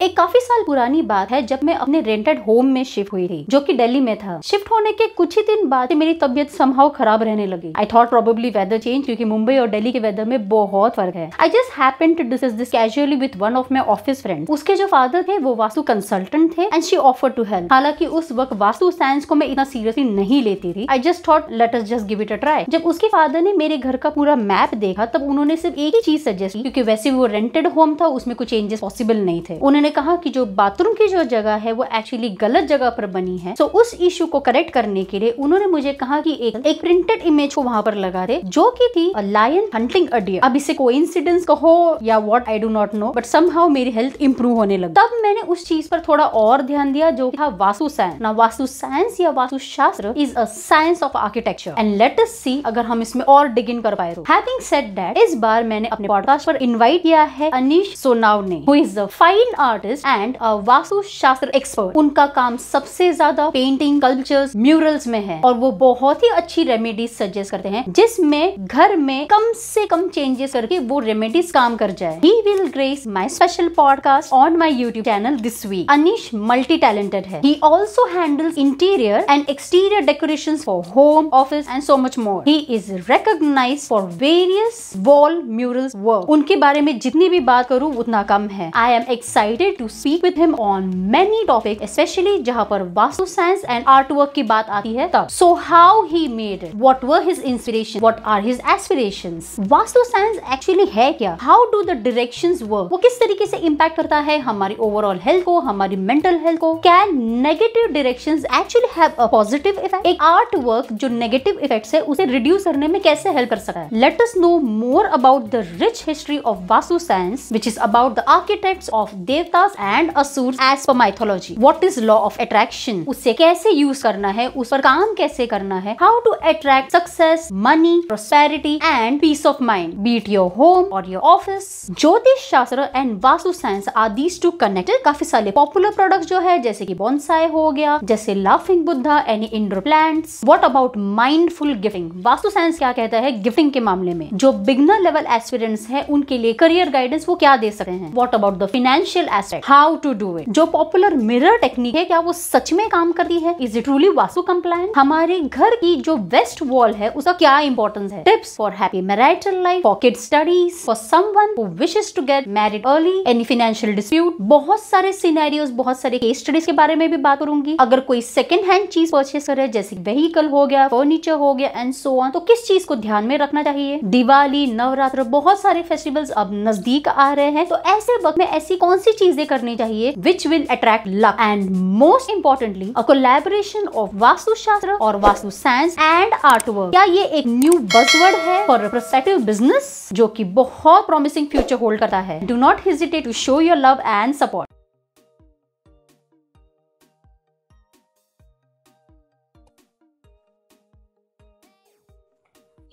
एक काफ़ी साल पुरानी बात है जब मैं अपने रेंटेड होम में शिफ्ट हुई थी, जो कि दिल्ली में था। शिफ्ट होने के कुछ ही दिन बाद मेरी तबियत समहाउ खराब रहने लगी। I thought probably weather change क्योंकि मुंबई और दिल्ली के वेदर में बहुत फ़र्क है। I just happen to discuss this casually with one of my office friend उसके जो फादर थे, वो वास्तु कंसल्टेंट थे and she offer to help हालाँकि उस वक्त वास्तु साइंस को मैं इतना सीरियसली नहीं लेती थी। I just thought let us just give it a try जब उसके फादर ने मेरे घर का पूरा मैप देखा, तब उन्होंने सिर्फ़ एक ही चीज़ सजेस्ट की, क्योंकि वैसे वो रेंटेड होम था, उसमें कुछ चेंजेस पॉसिबल नहीं थे। उन्होंने कहा कि जो बाथरूम की जो जगह है, वो एक्चुअली गलत जगह पर बनी है। तो उस इशू को करेक्ट करने के लिए उन्होंने मुझे कहा कि एक एक प्रिंटेड इमेज को वहाँ पर लगा दे, जो की थी लायन हंटिंग अ अब इसे कोइंसिडेंस कहो या what I do not know but somehow मेरी हेल्थ इंप्रूव होने लगी। तब मैंने उस चीज़ पर थोड़ा और ध्यान दिया, जो था वास्तु साइंस ना वास्तु साइंस या vastu shastra is a science of architecture and let us see अगर हम इसमें और डिग इन कर पाए तो। हैविंग सेड दैट इस बार मैंने अपने पॉडकास्ट पर इनवाइट किया है Anish Sonawane who is a fine artist and vastu shastra expert उनका काम सबसे ज़्यादा पेंटिंग कल्चर्स म्यूरल्स में है और वो बहुत ही अच्छी रेमेडीज सजेस्ट करते हैं, जिसमें घर में कम से कम चेंजेस करके वो रेमेडीज काम कर जाए। He will grace my special podcast on my YouTube channel this week Anish multi talented है। He also handles interior and exterior decoration for home office and so much more he is recognise for various wall murals work उनके बारे में जितनी भी बात करूँ, उतना कम है। I am excited to speak with him on many topic specially जहाँ पर vastu science and art work की बात आती है तब। So how he made what were his inspiration what are his aspiration vastu science actually है क्या? How do the direction work वो किस तरीके से इम्पैक्ट करता है हमारी ओवरऑल हेल्थ को, हमारी मेंटल हेल्थ को? Can negative direction actually have a positive effect एक आर्ट वर्क जो नेगेटिव इफेक्ट्स है, उसे रिड्यूस करने में कैसे हेल्प कर सकता है? Let us know more about the rich history of vastu science which is about the architects of देवतास and असुर as per mythology what is law of attraction उसे कैसे यूज़ करना है? उस पर काम कैसे करना है? How to attract success money prosperity and peace of mind with your home or your office jyotish shastra and vastu science are these two connected काफ़ी सारे पॉपुलर प्रोडक्ट जो है, जैसे की बॉन्साई हो गया, जैसे laughing Buddha any indoor plants what about mindful gifting vastu science क्या कहता है? गिफ्टिंग के मामले में। जो बिगनर लेवल एस्पिरेंट्स है, उनके लिए करियर गाइडेंस वो क्या दे सकते हैं? What about the financial aspect how to do it जो पॉपुलर मिरर टेक्निक है क्या वो सच में काम करती है? Is it truly vastu compliant हमारे घर की जो वेस्ट वॉल है उसका क्या इंपॉर्टेंस है? Tips for happy marital life for kid studies for someone who wishes to get married early any financial dispute बहुत सारे सिनेरियोज बहुत सारे केस स्टडीज़ के बारे में भी बात करूँगी। अगर कोई सेकंड हैंड चीज़ परचेस करे जैसे व्हीकल हो गया फर्नीचर हो गया एंड सो ऑन तो किस चीज़ को ध्यान में रखना चाहिए? दिवाली नवरात्र बहुत सारे फेस्टिवल्स अब नज़दीक आ रहे हैं तो ऐसे वक्त में ऐसी कौन सी चीज़ें करनी चाहिए which will attract luck and most importantly a collaboration of Vastu Shastra और Vastu science and art work क्या ये एक न्यू बजवर्ड है फॉर प्रोस्पेक्टिव बिज़नेस जो कि बहुत प्रॉमिसिंग फ्यूचर होल्ड करता है? Do not hesitate to show your love and support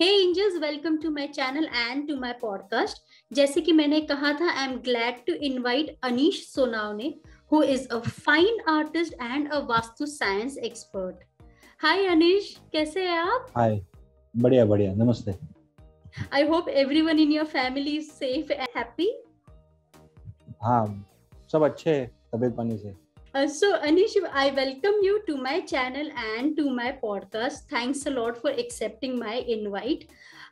hey angels welcome to my channel and to my podcast जैसे कि मैंने कहा था I am glad to invite Anish Sonawane who is a fine artist and a Vastu science expert hi Anish कैसे हैं आप? Hi बढ़िया बढ़िया. नमस्ते. I hope everyone in your family is safe and happy हाँ सब अच्छे हैं तबीयत पानी से. Uh, so Anish, I welcome you to my channel and to my podcast. Thanks a lot for accepting my invite.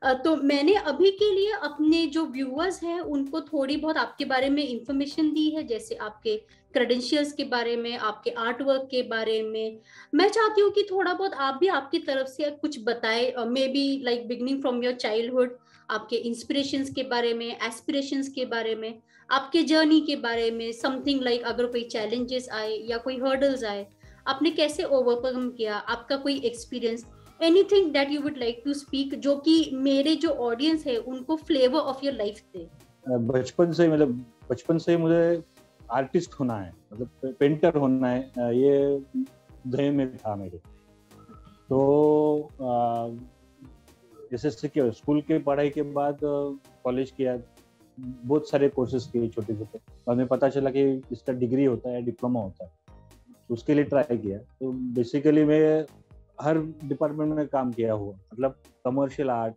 तो मैंने अभी के लिए अपने जो व्यूअर्स हैं उनको थोड़ी बहुत आपके बारे में इंफॉर्मेशन दी है जैसे आपके क्रेडेंशियल्स के बारे में आपके आर्ट वर्क के बारे में। मैं चाहती हूँ कि थोड़ा बहुत आप भी आपकी तरफ़ से कुछ बताए maybe like beginning from your childhood आपके इंस्पिरेशंस के बारे में एस्पिरेशंस के बारे में आपके जर्नी के बारे में समथिंग लाइक like, अगर कोई चैलेंजेस आए या कोई हर्डल्स आए आपने कैसे ओवरकम किया आपका कोई experience anything that you would like to speak जो कि मेरे जो ऑडियंस है, उनको फ्लेवर ऑफ़ योर लाइफ दे। बचपन से मतलब बचपन से मुझे आर्टिस्ट होना है मतलब पेंटर होना है ये दहे में था मेरे। तो जैसे कि स्कूल के पढ़ाई के बाद कॉलेज किया बहुत सारे कोर्सेज किए छोटे छोटे बाद में पता चला कि इसका डिग्री होता है डिप्लोमा होता है। तो उसके लिए ट्राई किया। तो बेसिकली मैं हर डिपार्टमेंट में काम किया हुआ। मतलब commercial art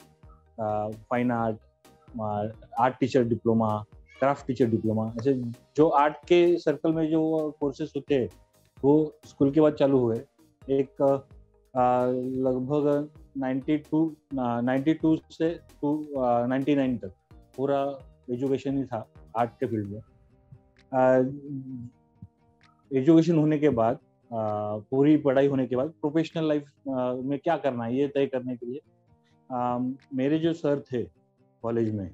fine art art teacher diploma craft teacher diploma ऐसे जो आर्ट के सर्कल में जो कोर्सेस होते हैं, वो स्कूल के बाद चालू हुए। एक लगभग 92 92 से टू 99 तक पूरा एजुकेशन ही था आर्ट के फ़ील्ड में। एजुकेशन होने के बाद पूरी पढ़ाई होने के बाद प्रोफेशनल लाइफ में क्या करना है ये तय करने के लिए आ, मेरे जो सर थे कॉलेज में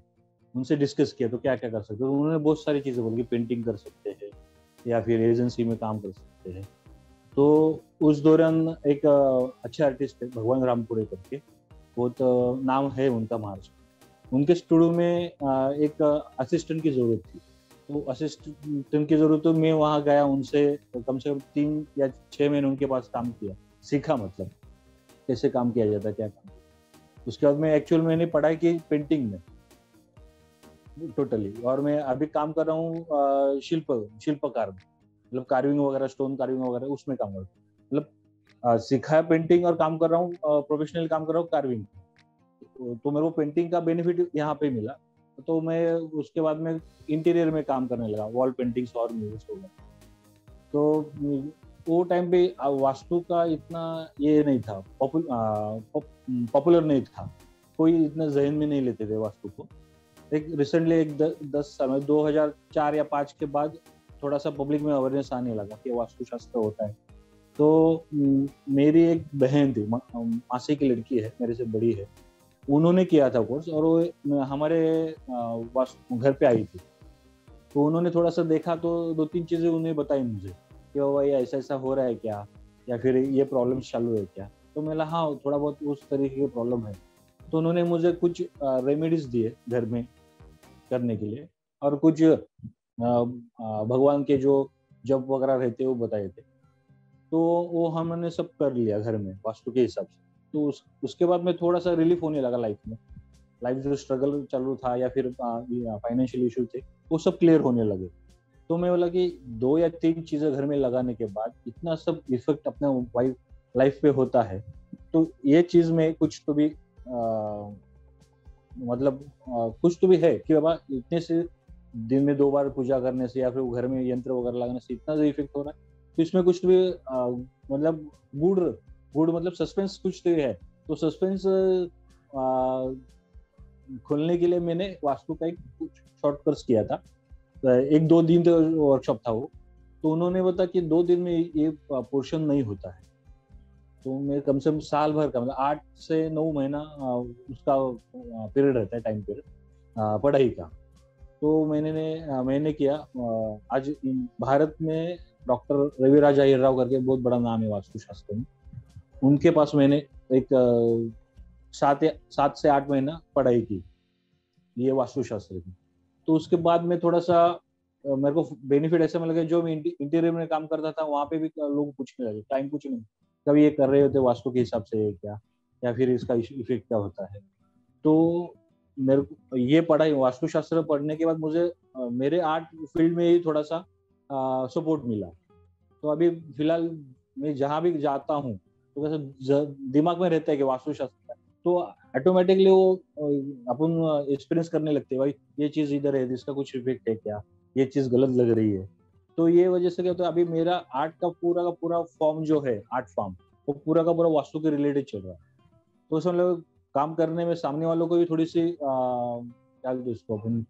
उनसे डिस्कस किया तो क्या क्या कर सकते हैं? उन्होंने बहुत सारी चीज़ें बोली पेंटिंग कर सकते हैं या फिर एजेंसी में काम कर सकते हैं। तो उस दौरान एक अच्छे आर्टिस्ट है भगवान रामपुरे करके बहुत तो नाम है उनका महाराष्ट्र उनके स्टूडियो में एक असिस्टेंट की ज़रूरत थी। तो असिस्टेंट की ज़रूरत तो मैं वहाँ गया, उनसे कम से कम तीन या छः महीने उनके पास काम किया। सीखा मतलब कैसे काम किया जाता क्या काम उसके बाद में एक्चुअल मैंने पढ़ाई की पेंटिंग में टोटली और मैं अभी काम कर रहा हूँ शिल्प, शिल्पकार मतलब कार्विंग वगैरह स्टोन कार्विंग वगैरह, उसमें काम कर रहा हूँ। मतलब सीखा है पेंटिंग और काम कर रहा हूँ प्रोफेशनल काम कर रहा हूँ कार्विंग तो मेरे को पेंटिंग का बेनिफिट यहाँ पे मिला। तो मैं उसके बाद में इंटीरियर में काम करने लगा वॉल पेंटिंग्स और म्यूज़िक हो गया तो वो टाइम पे वास्तु का इतना ये नहीं था पॉपुलर नहीं था। कोई इतना जहन में नहीं लेते थे वास्तु को। एक रिसेंटली एक द, दस साल में दो हज़ार चार या पाँच के बाद थोड़ा सा पब्लिक में अवेयरनेस आने लगा कि वास्तुशास्त्र होता है। तो मेरी एक बहन थी मासी की लड़की है मेरे से बड़ी है। उन्होंने किया था कोर्स और वो हमारे घर पे आई थी। तो उन्होंने थोड़ा सा देखा तो दो तीन चीज़ें उन्हें बताई मुझे कि भाई ऐसा ऐसा हो रहा है क्या? या फिर ये प्रॉब्लम चालू है क्या? तो मैं हाँ थोड़ा बहुत उस तरीके की प्रॉब्लम है। तो उन्होंने मुझे कुछ रेमेडीज दिए घर में करने के लिए और कुछ भगवान के जो जब वगैरह रहते वो बताए थे। तो वो हमने सब कर लिया घर में, वास्तु के हिसाब से। तो उस, उसके बाद में थोड़ा सा रिलीफ होने लगा लाइफ में। लाइफ जो स्ट्रगल चालू था या फिर फाइनेंशियल इशू थे वो सब क्लियर होने लगे। तो मैं बोला कि दो या तीन चीज़ें घर में लगाने के बाद इतना सब इफ़ेक्ट अपने वाइफ लाइफ पे होता है। तो ये चीज़ में कुछ तो भी आ, मतलब आ, कुछ तो भी है कि बाबा इतने से दिन में दो बार पूजा करने से या फिर घर में यंत्र वगैरह लगाने से इतना इफ़ेक्ट हो रहा है तो इसमें कुछ तो भी आ, मतलब गुड़ गुड मतलब सस्पेंस कुछ तो है। तो सस्पेंस खोलने के लिए मैंने वास्तु का एक शॉर्ट कोर्स किया था। एक दो दिन तो वर्कशॉप था वो। तो उन्होंने बताया कि दो दिन में ये पोर्शन नहीं होता है। तो मैं कम से कम साल भर का मतलब आठ से नौ महीना उसका पीरियड रहता है टाइम पीरियड पढ़ाई का। तो मैंने मैंने किया आज भारत में डॉक्टर रविराज अहिर राव करके बहुत बड़ा नाम है वास्तुशास्त्र में। उनके पास मैंने एक सात सात से आठ महीना पढ़ाई की, ये वास्तुशास्त्र की। तो उसके बाद में थोड़ा सा मेरे को बेनिफिट ऐसे मिल गया जो मैं इंटीरियर में काम करता था, वहाँ पे भी लोग पूछने लगे, टाइम कुछ नहीं। कभी ये कर रहे होते वास्तु के हिसाब से क्या, या फिर इसका इफ़ेक्ट क्या होता है। तो मेरे को, ये पढ़ाई, वास्तुशास्त्र पढ़ने के बाद मुझे मेरे आर्ट फ़ील्ड में ही थोड़ा सा सपोर्ट मिला। तो अभी फ़िलहाल मैं जहाँ भी जाता हूँ तो कैसे दिमाग में रहता है कि वास्तुशास्त्र तो ऑटोमेटिकली वो अपन एक्सपीरियंस करने लगते हैं, भाई, ये चीज़ इधर है, इसका कुछ इफ़ेक्ट है क्या? ये चीज़ गलत लग रही है। तो ये वजह से क्या होता है, अभी मेरा आर्ट का पूरा का पूरा फॉर्म जो है आर्ट फॉर्म वो पूरा का पूरा वास्तु के रिलेटेड चल रहा है। तो उसमें मतलब काम करने में सामने वालों को भी थोड़ी सी क्या इसको, अपन,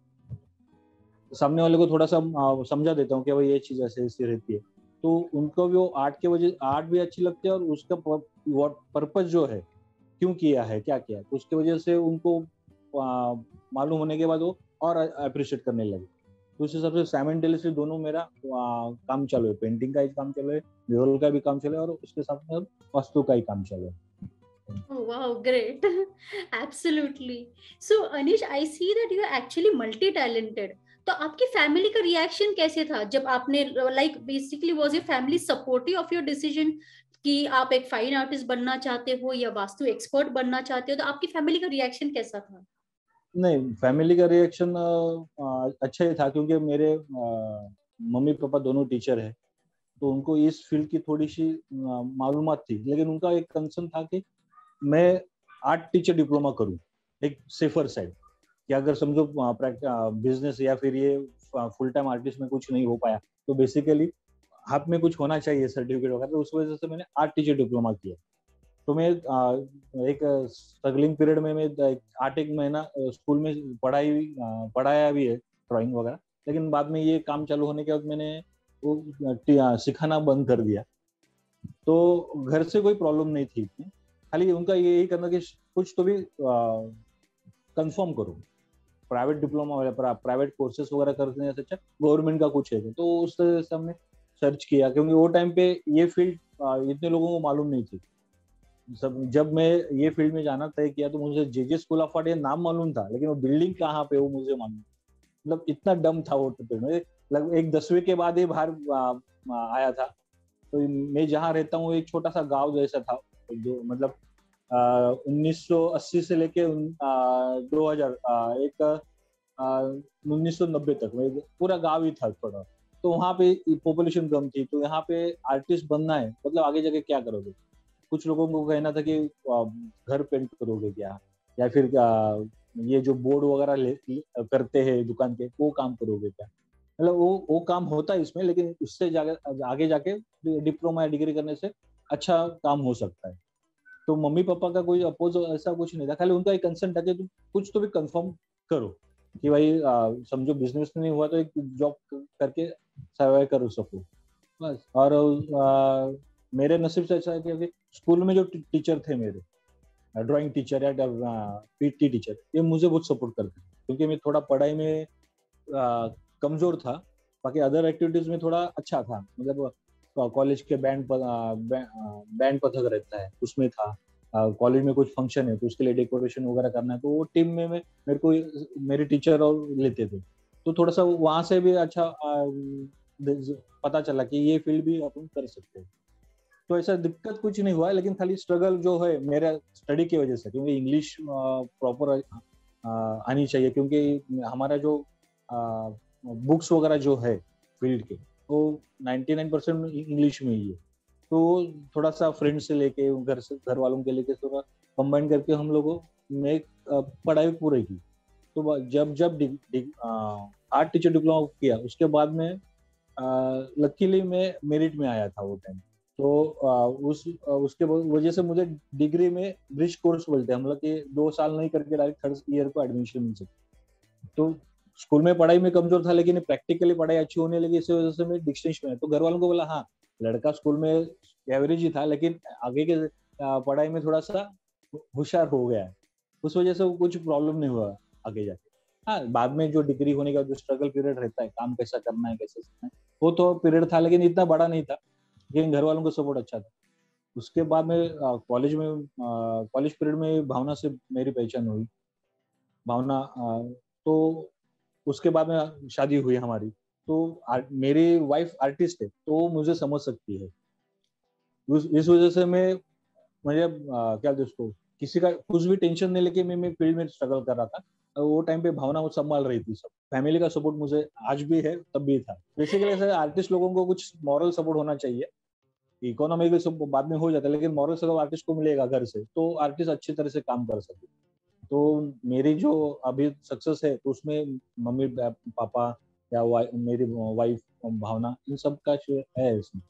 सामने वाले को थोड़ा सा समझा देता हूँ कि, भाई, ये चीज़ ऐसे ऐसी रहती है। तो उनको भी वो आर्ट के वजह आर्ट भी अच्छी लगती है और उसका पर्पज जो है क्यों किया है क्या किया है तो उसके वजह से उनको मालूम होने के बाद वो और अप्रिशिएट करने लगे तो उस हिसाब से साइमेंटेलियसली दोनों मेरा आ, काम चालू है पेंटिंग का ही काम चालू है म्यूरल का भी काम चालू है और उसके साथ में वास्तु का ही काम चालू है Oh wow, great. Absolutely. So Anish, I see that you are actually multi-talented. तो आपकी फैमिली का रिएक्शन कैसे था? जब आपने like basically was your family supportive of your decision कि आप एक फाइन आर्टिस्ट बनना चाहते हो या वास्तु एक्सपर्ट बनना चाहते हो तो आपकी फैमिली का रिएक्शन कैसा था? नहीं फैमिली का रिएक्शन अच्छा ही था क्योंकि मेरे मम्मी पापा दोनों टीचर है। तो उनको इस फ़ील्ड की थोड़ी सी मालूम थी। लेकिन उनका एक कंसर्न था कि मैं आर्ट टीचर डिप्लोमा करूँ, एक सेफर साइड कि अगर समझो बिज़नेस या फिर ये फुल टाइम आर्टिस्ट में कुछ नहीं हो पाया तो बेसिकली हाथ में कुछ होना चाहिए सर्टिफिकेट वगैरह तो उस वजह से मैंने आर्ट टीचर डिप्लोमा किया। तो मैं एक स्ट्रगलिंग पीरियड में मैं आठ एक महीना स्कूल में पढ़ाई पढ़ाया भी है ड्राइंग वगैरह, लेकिन बाद में ये काम चालू होने के बाद मैंने वो सिखाना बंद कर दिया। तो घर से कोई प्रॉब्लम नहीं थी। इतनी खाली उनका ये यही करना कि कुछ तो भी कंफर्म करो। प्राइवेट डिप्लोमा वगैरह प्राइवेट कोर्सेस वगैरह करने से अच्छा गवर्नमेंट का कुछ है। तो उस तरह से हमने सर्च किया, क्योंकि वो टाइम पे ये फ़ील्ड इतने लोगों को मालूम नहीं थी। सब, जब मैं ये फ़ील्ड में जाना तय किया तो मुझे J J school of art ये नाम मालूम था, लेकिन वो बिल्डिंग कहाँ पे वो मुझे मालूम मतलब इतना डम था वो लगभग एक दसवीं के बाद ही बाहर आया था। तो मैं जहाँ रहता हूँ एक छोटा सा गाँव जैसा था। जो मतलब उन्नीस सौ अस्सी से लेके दो हज़ार एक उन्नीस सौ नब्बे तक पूरा गाँव ही था थोड़ा तो वहाँ पे पॉपुलेशन कम थी तो यहाँ पे आर्टिस्ट बनना है मतलब आगे जाके क्या करोगे? कुछ लोगों को कहना था कि घर पेंट करोगे क्या? या फिर ये जो बोर्ड वगैरह करते हैं दुकान के, वो काम करोगे क्या? मतलब वो वो काम होता है इसमें, लेकिन उससे जाके, आगे जाके, डिप्लोमा या डिग्री करने से अच्छा काम हो सकता है। तो मम्मी पापा का कोई अपोज ऐसा कुछ नहीं था। खाली उनका एक कंसर्न था कि तुम कुछ तो भी कंफर्म करो कि भाई समझो बिज़नेस नहीं हुआ तो एक जॉब करके सर्वाइव कर सको बस। और आ, मेरे नसीब से अच्छा है कि स्कूल में जो टीचर थे मेरे ड्राइंग टीचर या पीटी टीचर ये मुझे बहुत सपोर्ट करते क्योंकि मैं थोड़ा पढ़ाई में कमज़ोर था बाकी अदर एक्टिविटीज़ में थोड़ा अच्छा था। मतलब कॉलेज के बैंड बैंड पथक रहता है उसमें था। कॉलेज में कुछ फ़ंक्शन है तो उसके लिए डेकोरेशन वगैरह करना है तो वो टीम में, मेरे को मेरे टीचर और लेते थे। तो थोड़ा सा वहाँ से भी अच्छा पता चला कि ये फ़ील्ड भी अपन कर सकते हैं। तो ऐसा दिक्कत कुछ नहीं हुआ लेकिन खाली स्ट्रगल जो है मेरा स्टडी की वजह से क्योंकि इंग्लिश प्रॉपर आनी चाहिए क्योंकि हमारा जो बुक्स वगैरह जो है फ़ील्ड के वो 99 परसेंट इंग्लिश में ही है। तो थोड़ा सा फ्रेंड से लेके घर से घर वालों के लेके थोड़ा कंबाइन करके हम लोगों ने पढ़ाई पूरी की। तो जब जब आर्ट टीचर डिप्लोमा किया उसके बाद में लकीली मैं मेरिट में आया था वो टाइम तो आ, उस आ, उसके वजह से मुझे डिग्री में ब्रिज कोर्स बोलते हैं। हम लोग कि दो साल नहीं करके डायरेक्ट थर्ड ईयर को एडमिशन मिल सकती तो स्कूल में पढ़ाई में कमज़ोर था, लेकिन प्रैक्टिकली पढ़ाई अच्छी होने लगी, इस वजह से मैं डिस्टेंस में तो घर वालों को बोला हाँ लड़का स्कूल में एवरेज ही था, लेकिन आगे के पढ़ाई में थोड़ा सा होशियार हो गया उस वजह से कुछ प्रॉब्लम नहीं हुआ आगे जाके। हाँ बाद में जो डिग्री होने का, जो स्ट्रगल पीरियड रहता है, काम कैसा करना है, कैसे करना है, वो तो पीरियड था, लेकिन इतना बड़ा नहीं था, लेकिन घर वालों का सपोर्ट अच्छा था। उसके बाद में कॉलेज में कॉलेज पीरियड में भावना से मेरी पहचान हुई। भावना तो उसके बाद में शादी हुई हमारी। तो मेरी वाइफ आर्टिस्ट है तो मुझे समझ सकती है। इस वजह से मैं, मुझे क्या दोस्तों किसी का कुछ भी टेंशन नहीं लेके मैं फ़ील्ड में स्ट्रगल कर रहा था। वो टाइम पे भावना वो संभाल रही थी सब। फैमिली का सपोर्ट मुझे आज भी है, तब भी था। बेसिकली ऐसे आर्टिस्ट लोगों को कुछ मॉरल सपोर्ट होना चाहिए। इकोनॉमिक सब बाद में हो जाता है, लेकिन मॉरल सपोर्ट आर्टिस्ट को मिलेगा घर से तो आर्टिस्ट अच्छी तरह से काम कर सके। तो मेरी जो अभी सक्सेस है तो उसमें मम्मी पापा या मेरी वाइफ भावना इन सब का है इसमें।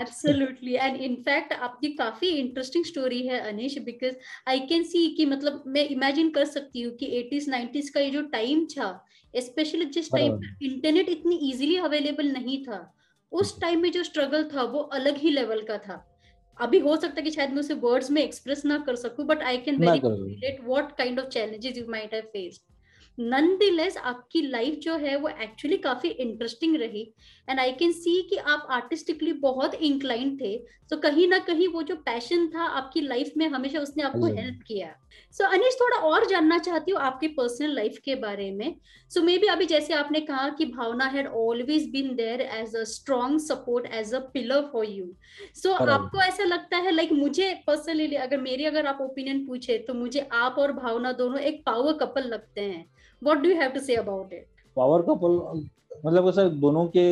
एब्सोल्युटली एंड इनफैक्ट आपकी काफ़ी इंटरेस्टिंग स्टोरी है अनिश बिकॉज़ आई कैन सी कि मतलब मैं इमेजिन कर सकती हूँ कि 80s 90s का ये जो टाइम था स्पेशली जिस टाइम इंटरनेट इतनी इजीली अवेलेबल नहीं था उस टाइम में जो स्ट्रगल था वो अलग ही लेवल का था। अभी हो सकता है कि शायद मैं उसे वर्ड्स में एक्सप्रेस ना कर सकूँ but I can very relate what kind of challenges you might have faced none आपकी लाइफ जो है वो एक्चुअली काफ़ी इंटरेस्टिंग रही। एंड आई कैन सी कि आप आर्टिस्टिकली बहुत इंक्लाइन थे। तो कहीं ना कहीं वो जो पैशन था आपकी लाइफ में हमेशा उसने आपको हेल्प किया। सो so, अनिश थोड़ा और जानना चाहती हूँ आपके पर्सनल लाइफ के बारे में। सो मे बी अभी जैसे आपने कहा कि Bhavana had always been there as a strong support as a pillar for you so आपको ऐसा लगता है लाइक like, मुझे पर्सनली अगर मेरी अगर आप ओपिनियन पूछे तो मुझे आप और भावना दोनों एक पावर कपल लगते हैं। What do you have to say about it power couple मतलब ऐसा दोनों के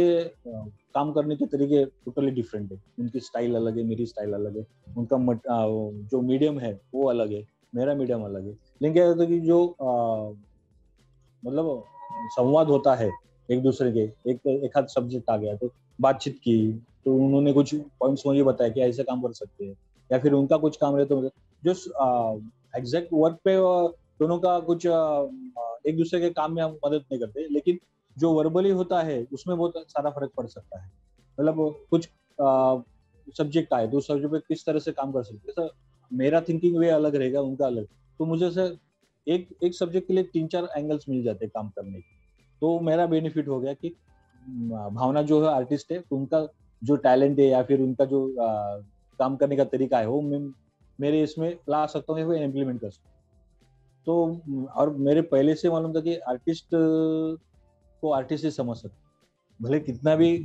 काम करने के तरीके टोटली डिफरेंट है। उनकी स्टाइल अलग है मेरी स्टाइल अलग है। उनका मट, जो मीडियम है वो अलग है। मेरा मीडियम अलग है। लेकिन क्या होता है कि जो आ, मतलब संवाद होता है एक दूसरे के एक एक हाथ सब्जेक्ट आ गया तो बातचीत की तो उन्होंने कुछ पॉइंट्स मुझे बताया कि ऐसे काम कर सकते हैं। या फिर उनका कुछ काम रहे तो जो एग्जैक्ट वर्क पे दोनों का कुछ एक दूसरे के काम में हम मदद नहीं करते लेकिन जो वर्बली होता है उसमें बहुत सारा फ़र्क पड़ सकता है। मतलब कुछ सब्जेक्ट आए तो उस सब्जेक्ट पे किस तरह से काम कर सकते हैं? मेरा थिंकिंग वे अलग रहेगा उनका अलग। तो मुझे सर एक एक सब्जेक्ट के लिए तीन चार एंगल्स मिल जाते हैं काम करने के। तो मेरा बेनिफिट हो गया कि भावना जो है आर्टिस्ट है तो उनका जो टैलेंट है या फिर उनका जो आ, काम करने का तरीका है वो मेरे इसमें ला सकता हूँ या इम्प्लीमेंट कर सकता हूँ। तो और मेरे पहले से मालूम था कि आर्टिस्ट को आर्टिस्ट ही समझ सकते भले कितना भी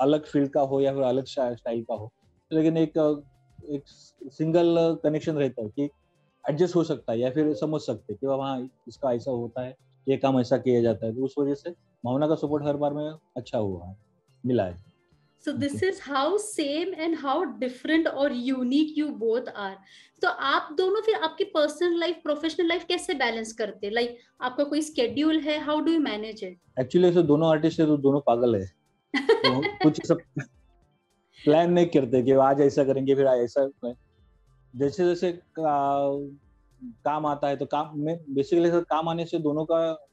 अलग फ़ील्ड का हो या फिर अलग स्टाइल का हो, लेकिन एक एक सिंगल कनेक्शन रहता है कि एडजस्ट हो सकता है या फिर समझ सकते हैं कि वहाँ इसका ऐसा होता है, ये काम ऐसा किया जाता है। तो उस वजह से भावना का सपोर्ट हर बार में अच्छा हुआ है, मिला है। So this okay. is how same and how different or unique you both are. तो आप दोनों फिर आपकी पर्सनल लाइफ प्रोफेशनल लाइफ कैसे बैलेंस करते लाइक like, आपका कोई स्केड्यूल है? How do you manage it actually ऐसे दोनों आर्टिस्ट है तो दोनों पागल है। तो कुछ सब प्लान नहीं करते कि आज ऐसा करेंगे फिर ऐसा जैसे जैसे काम आता है तो काम में बेसिकली काम आने से दोनों का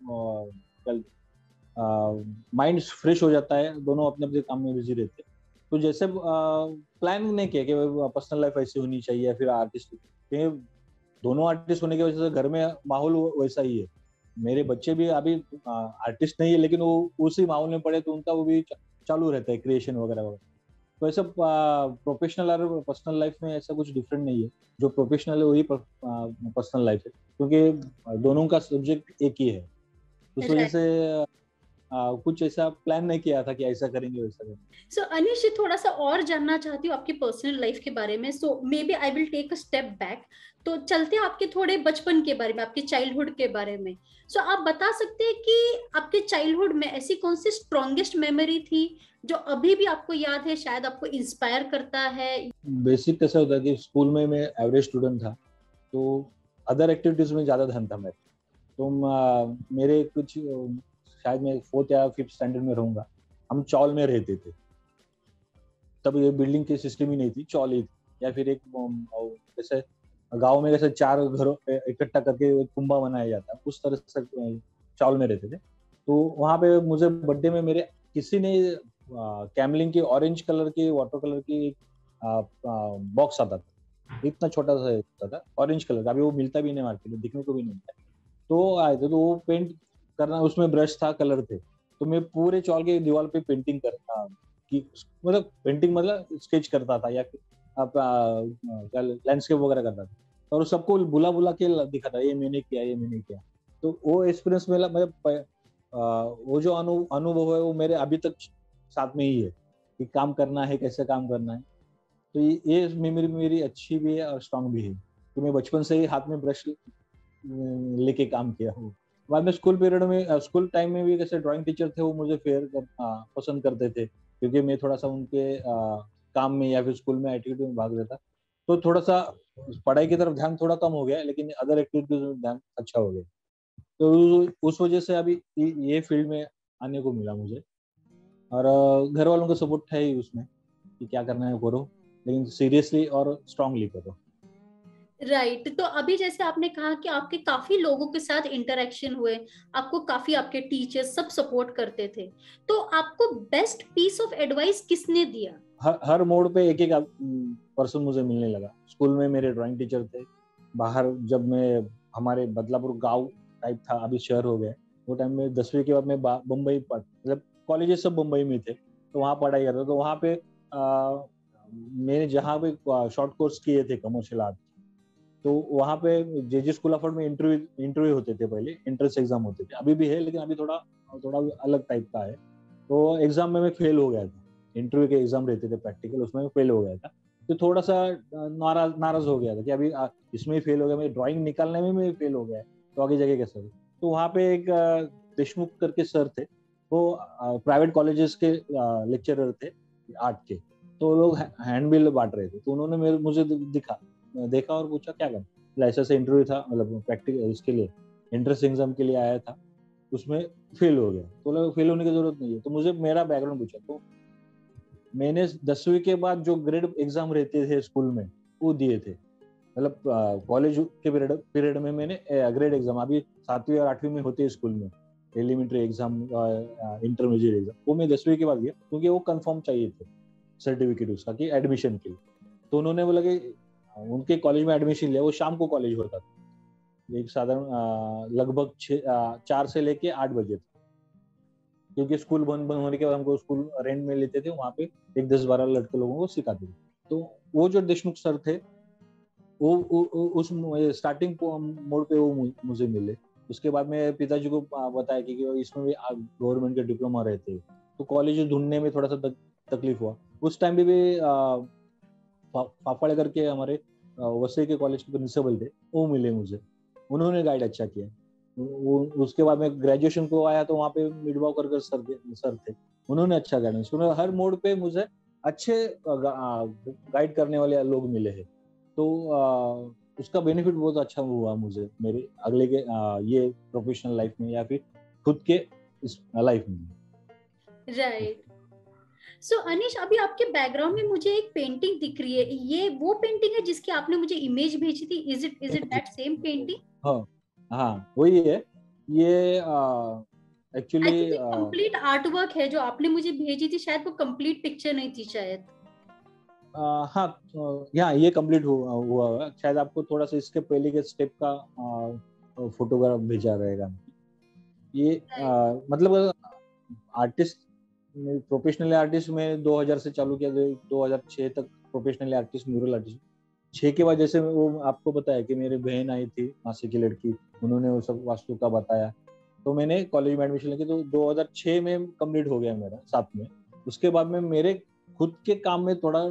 माइंड फ्रेश हो जाता है दोनों अपने अपने काम में बिज़ी रहते हैं। तो जैसे प्लान नहीं किया कि पर्सनल लाइफ ऐसी होनी चाहिए या फिर आर्टिस्ट क्योंकि दोनों आर्टिस्ट होने की वजह से घर में माहौल वैसा ही है। मेरे बच्चे भी अभी आर्टिस्ट नहीं है लेकिन वो उसी माहौल में पड़े तो उनका वो भी चालू रहता है क्रिएशन वगैरह वगैरह। तो ऐसा प्रोफेशनल और पर्सनल लाइफ में ऐसा कुछ डिफरेंट नहीं है। जो प्रोफेशनल है वही पर्सनल लाइफ है। क्योंकि दोनों का सब्जेक्ट एक ही है। उस वजह से कुछ ऐसा प्लान नहीं किया था कि ऐसा करेंगे वैसा करेंगे। सो so, अनिश थोड़ा सा और जानना चाहती हूँ आपकी पर्सनल लाइफ के बारे में। So maybe I will take a step back तो चलते आपके थोड़े बचपन के बारे में आपके चाइल्डहुड के बारे में। सो so, आप बता सकते हैं कि आपके चाइल्डहुड में ऐसी कौन सी स्ट्रॉन्गेस्ट मेमोरी थी जो अभी भी आपको याद है शायद आपको इंस्पायर करता है? बेसिक कैसा होता है कि स्कूल में मैं एवरेज स्टूडेंट था तो अदर एक्टिविटीज़ में ज़्यादा ध्यान था मेरा। तो मेरे कुछ शायद मैं फोर्थ या फिफ्थ स्टैंडर्ड में रहूँगा। हम चौल में रहते थे। तब ये बिल्डिंग की सिस्टम ही नहीं थी, चौल ही या फिर एक जैसे गाँव में जैसे चार घरों इकट्ठा करके एक कुंभा बनाया जाता उस तरह से चौल में रहते थे। तो वहाँ पे मुझे बर्थडे में मेरे किसी ने कैमलिंग की ऑरेंज कलर की वाटर कलर की बॉक्स आता था। इतना छोटा सा था ऑरेंज कलर का। अभी वो मिलता भी नहीं मार्केट में, दिखने को भी नहीं मिलता। तो आए थे तो वो पेंट करना, उसमें ब्रश था कलर थे तो मैं पूरे चौल के दीवार पे पेंटिंग करता, कि मतलब पेंटिंग मतलब स्केच करता था, या आप लैंडस्केप वगैरह करता था। और सबको बुला बुला के दिखाता, ये मैंने किया, ये मैंने किया। तो वो एक्सपीरियंस मेरा मतलब वो जो अनु, अनुभव है, वो मेरे अभी तक साथ में ही है, कि काम करना है, कैसे काम करना है। तो ये मेमोरी मेरी अच्छी भी है और स्ट्रांग भी है, कि मैं बचपन से ही हाथ में ब्रश लेके काम किया हूँ। बाद में स्कूल पीरियड में स्कूल टाइम में भी जैसे ड्राइंग टीचर थे वो मुझे फेयर कर, पसंद करते थे क्योंकि मैं थोड़ा सा उनके आ, काम में या फिर स्कूल में एक्टिविटी में भाग लेता। तो थोड़ा सा पढ़ाई की तरफ़ ध्यान थोड़ा कम हो गया लेकिन अदर एक्टिविटीज़ में ध्यान अच्छा हो गया। तो उस वजह से अभी ये फ़ील्ड में आने को मिला मुझे। और घर वालों का सपोर्ट है ही उसमें कि क्या करना है करो लेकिन सीरियसली और स्ट्रांगली करो। Right right. तो अभी जैसे आपने कहा कि आपके काफ़ी लोगों के साथ इंटरेक्शन हुए आपको काफ़ी आपके टीचर्स सब सपोर्ट करते थे। तो आपको बेस्ट पीस ऑफ़ एडवाइस किसने दिया? हर हर मोड़ पे एक एक पर्सन मुझे मिलने लगा। स्कूल में मेरे ड्राइंग टीचर थे। बाहर जब मैं हमारे बदलापुर गाँव टाइप था अभी शहर हो गया। वो टाइम में दसवीं के बाद मैं बम्बई मतलब कॉलेजेस सब मुंबई में थे। तो वहाँ पढ़ाई करता तो वहाँ पे आ, मैंने जहाँ पे शॉर्ट कोर्स किए थे कमर्शियल आर्ट तो वहाँ पे जे जे स्कूल ऑफ़ में इंटरव्यू इंटरव्यू होते थे पहले एंट्रेंस एग्ज़ाम होते थे। अभी भी है, लेकिन अभी थोड़ा थोड़ा अलग टाइप का है। तो एग्ज़ाम में मैं फेल हो गया था। इंटरव्यू के एग्ज़ाम रहते थे प्रैक्टिकल उसमें फेल हो गया था। तो थोड़ा सा नाराज़ नाराज़ हो गया था कि अभी इसमें फेल हो गया, मैं ड्राइंग निकालने में मैं फेल हो गया तो आगे जाके कैसे तो वहाँ पे एक देशमुख करके सर थे। वो प्राइवेट कॉलेजेस के लेक्चरर थे आर्ट के। तो लोग हैंड बिल बांट रहे थे। तो उन्होंने मेरे, मुझे दिखा। देखा और पूछा, क्या करना ऐसा इंटरव्यू था मतलब प्रैक्टिकल इसके लिए एंट्रेंस एग्ज़ाम के लिए आया था, उसमें फेल हो गया। तो लगा फेल होने की ज़रूरत नहीं है। तो मुझे मेरा बैकग्राउंड पूछा तो मैंने दसवीं के बाद जो ग्रेड एग्ज़ाम रहते थे स्कूल में, वो दिए थे। मतलब कॉलेज के पीरियड पीरियड में मैंने ग्रेड एग्ज़ाम अभी सातवीं और आठवीं में होते हैं स्कूल में एलिमेंट्री एग्ज़ाम इंटरमीडिएट एग्ज़ाम वो मैं दसवीं के बाद गया क्योंकि वो कंफर्म चाहिए थे सर्टिफिकेट उसका, कि एडमिशन के लिए। तो उन्होंने बोला कि उनके कॉलेज में एडमिशन लिया वो शाम को कॉलेज होता था। एक साधारण लगभग चार से लेके आठ बजे तक क्योंकि स्कूल बंद बंद होने के बाद हमको स्कूल रेंट में लेते थे वहाँ पे एक दस बारह लड़के लोगों को सिखाते थे। तो वो जो देशमुख सर थे वो, वो उस स्टार्टिंग मोड पे वो मुझे मिले। उसके बाद में पिताजी को बताया कि, इसमें भी गवर्नमेंट के डिप्लोमा रहते तो कॉलेज ढूँढने में थोड़ा सा तक, तकलीफ़ हुआ। उस टाइम पे भी फाफाड़े करके हमारे वसई के कॉलेज के प्रिंसिपल थे, वो मिले मुझे। उन्होंने गाइड अच्छा किया। वो उसके बाद में ग्रेजुएशन को आया तो वहाँ पे मिडवाव कर सर सर थे। उन्होंने अच्छा गाइडेंस उन्होंने हर मोड पे मुझे अच्छे गाइड करने वाले लोग मिले हैं। तो उसका बेनिफिट बहुत अच्छा हुआ मुझे, मेरे अगले के ये प्रोफेशनल लाइफ में या फिर खुद के इस लाइफ में। राइट सो so, अनिश अभी आपके बैकग्राउंड में मुझे एक पेंटिंग दिख रही है। ये वो पेंटिंग है जिसकी आपने मुझे इमेज भेजी थी? Is it is it that same painting हाँ हाँ वही है। ये एक्चुअली कंप्लीट आर्ट वर्क है जो आपने मुझे भेजी थी। शायद वो कंप्लीट पिक्चर नहीं थी शायद। हाँ यहाँ ये कंप्लीट हुआ हुआ शायद आपको थोड़ा सा इसके पहले के स्टेप का फोटोग्राफ भेजा रहेगा। ये आ, मतलब आर्टिस्ट प्रोफेशनल आर्टिस्ट में 2000 से चालू किया 2006 तक प्रोफेशनल आर्टिस्ट म्यूरल आर्टिस्ट छह के बाद जैसे वो आपको बताया कि मेरी बहन आई थी, मासी की लड़की। उन्होंने वो सब वास्तु का बताया। तो मैंने कॉलेज में एडमिशन लेके तो 2006 में कंप्लीट हो गया मेरा, साथ में। उसके बाद में मेरे खुद के काम में थोड़ा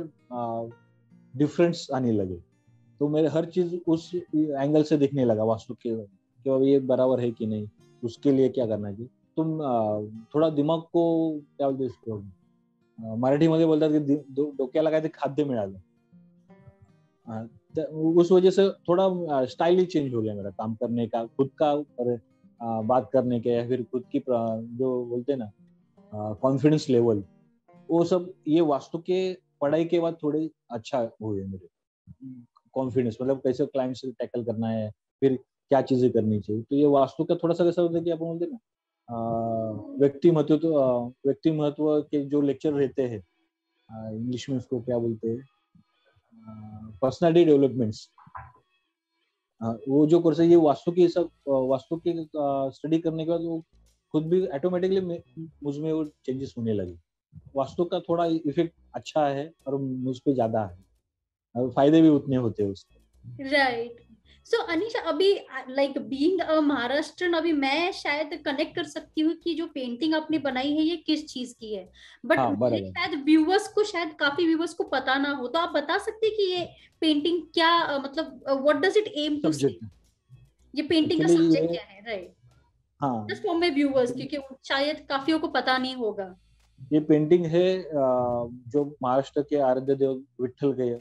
डिफरेंस आने लगे। तो मेरे हर चीज़ उस एंगल से दिखने लगा, वास्तु के, कि ये बराबर है कि नहीं, उसके लिए क्या करना चाहिए तुम थोड़ा दिमाग को क्या बोलते मराठीमध्ये बोलतात की डोक्याला काय ते खाद्य मिळालं. उस वजह से थोड़ा स्टाइल ही चेंज हो गया मेरा काम करने का, खुद का बात करने के, या फिर खुद की जो बोलते ना कॉन्फिडेंस लेवल वो सब, ये वास्तु के पढ़ाई के बाद थोड़े अच्छा हुए मेरे. कॉन्फिडेंस मतलब कैसे क्लाइंट से टैकल करना है, फिर क्या चीज़ें करनी चाहिए तो ये वास्तु का थोड़ा सा कैसा होता है कि आप बोलते ना व्यक्ति महत्व व्यक्ति महत्व के जो लेक्चर रहते हैं इंग्लिश में उसको क्या बोलते हैं? पर्सनालिटी डेवलपमेंट्स वो जो कोर्स है, ये वास्तु की सब वास्तु की स्टडी करने के बाद वो खुद भी ऑटोमेटिकली मुझमें वो चेंजेस होने लगे। वास्तु का थोड़ा इफ़ेक्ट अच्छा है और मुझ पे ज़्यादा है। फ़ायदे भी उतने होते हैं उसके। राइट सो अनिशा अभी लाइक बीइंग अ महाराष्ट्र अभी मैं शायद कनेक्ट कर सकती हूँ कि जो पेंटिंग आपने बनाई है ये किस चीज़ की है? बट हाँ, शायद व्यूवर्स को शायद काफ़ी व्यूवर्स को पता ना हो तो आप बता सकते हैं कि ये पेंटिंग क्या मतलब what does it aim to ये पेंटिंग का सब्जेक्ट क्या है? राइट हाँ। जस्ट फॉर माय व्यूवर्स क्योंकि शायद काफियों को पता नहीं होगा। ये पेंटिंग है जो महाराष्ट्र के आराध्य देव विठल के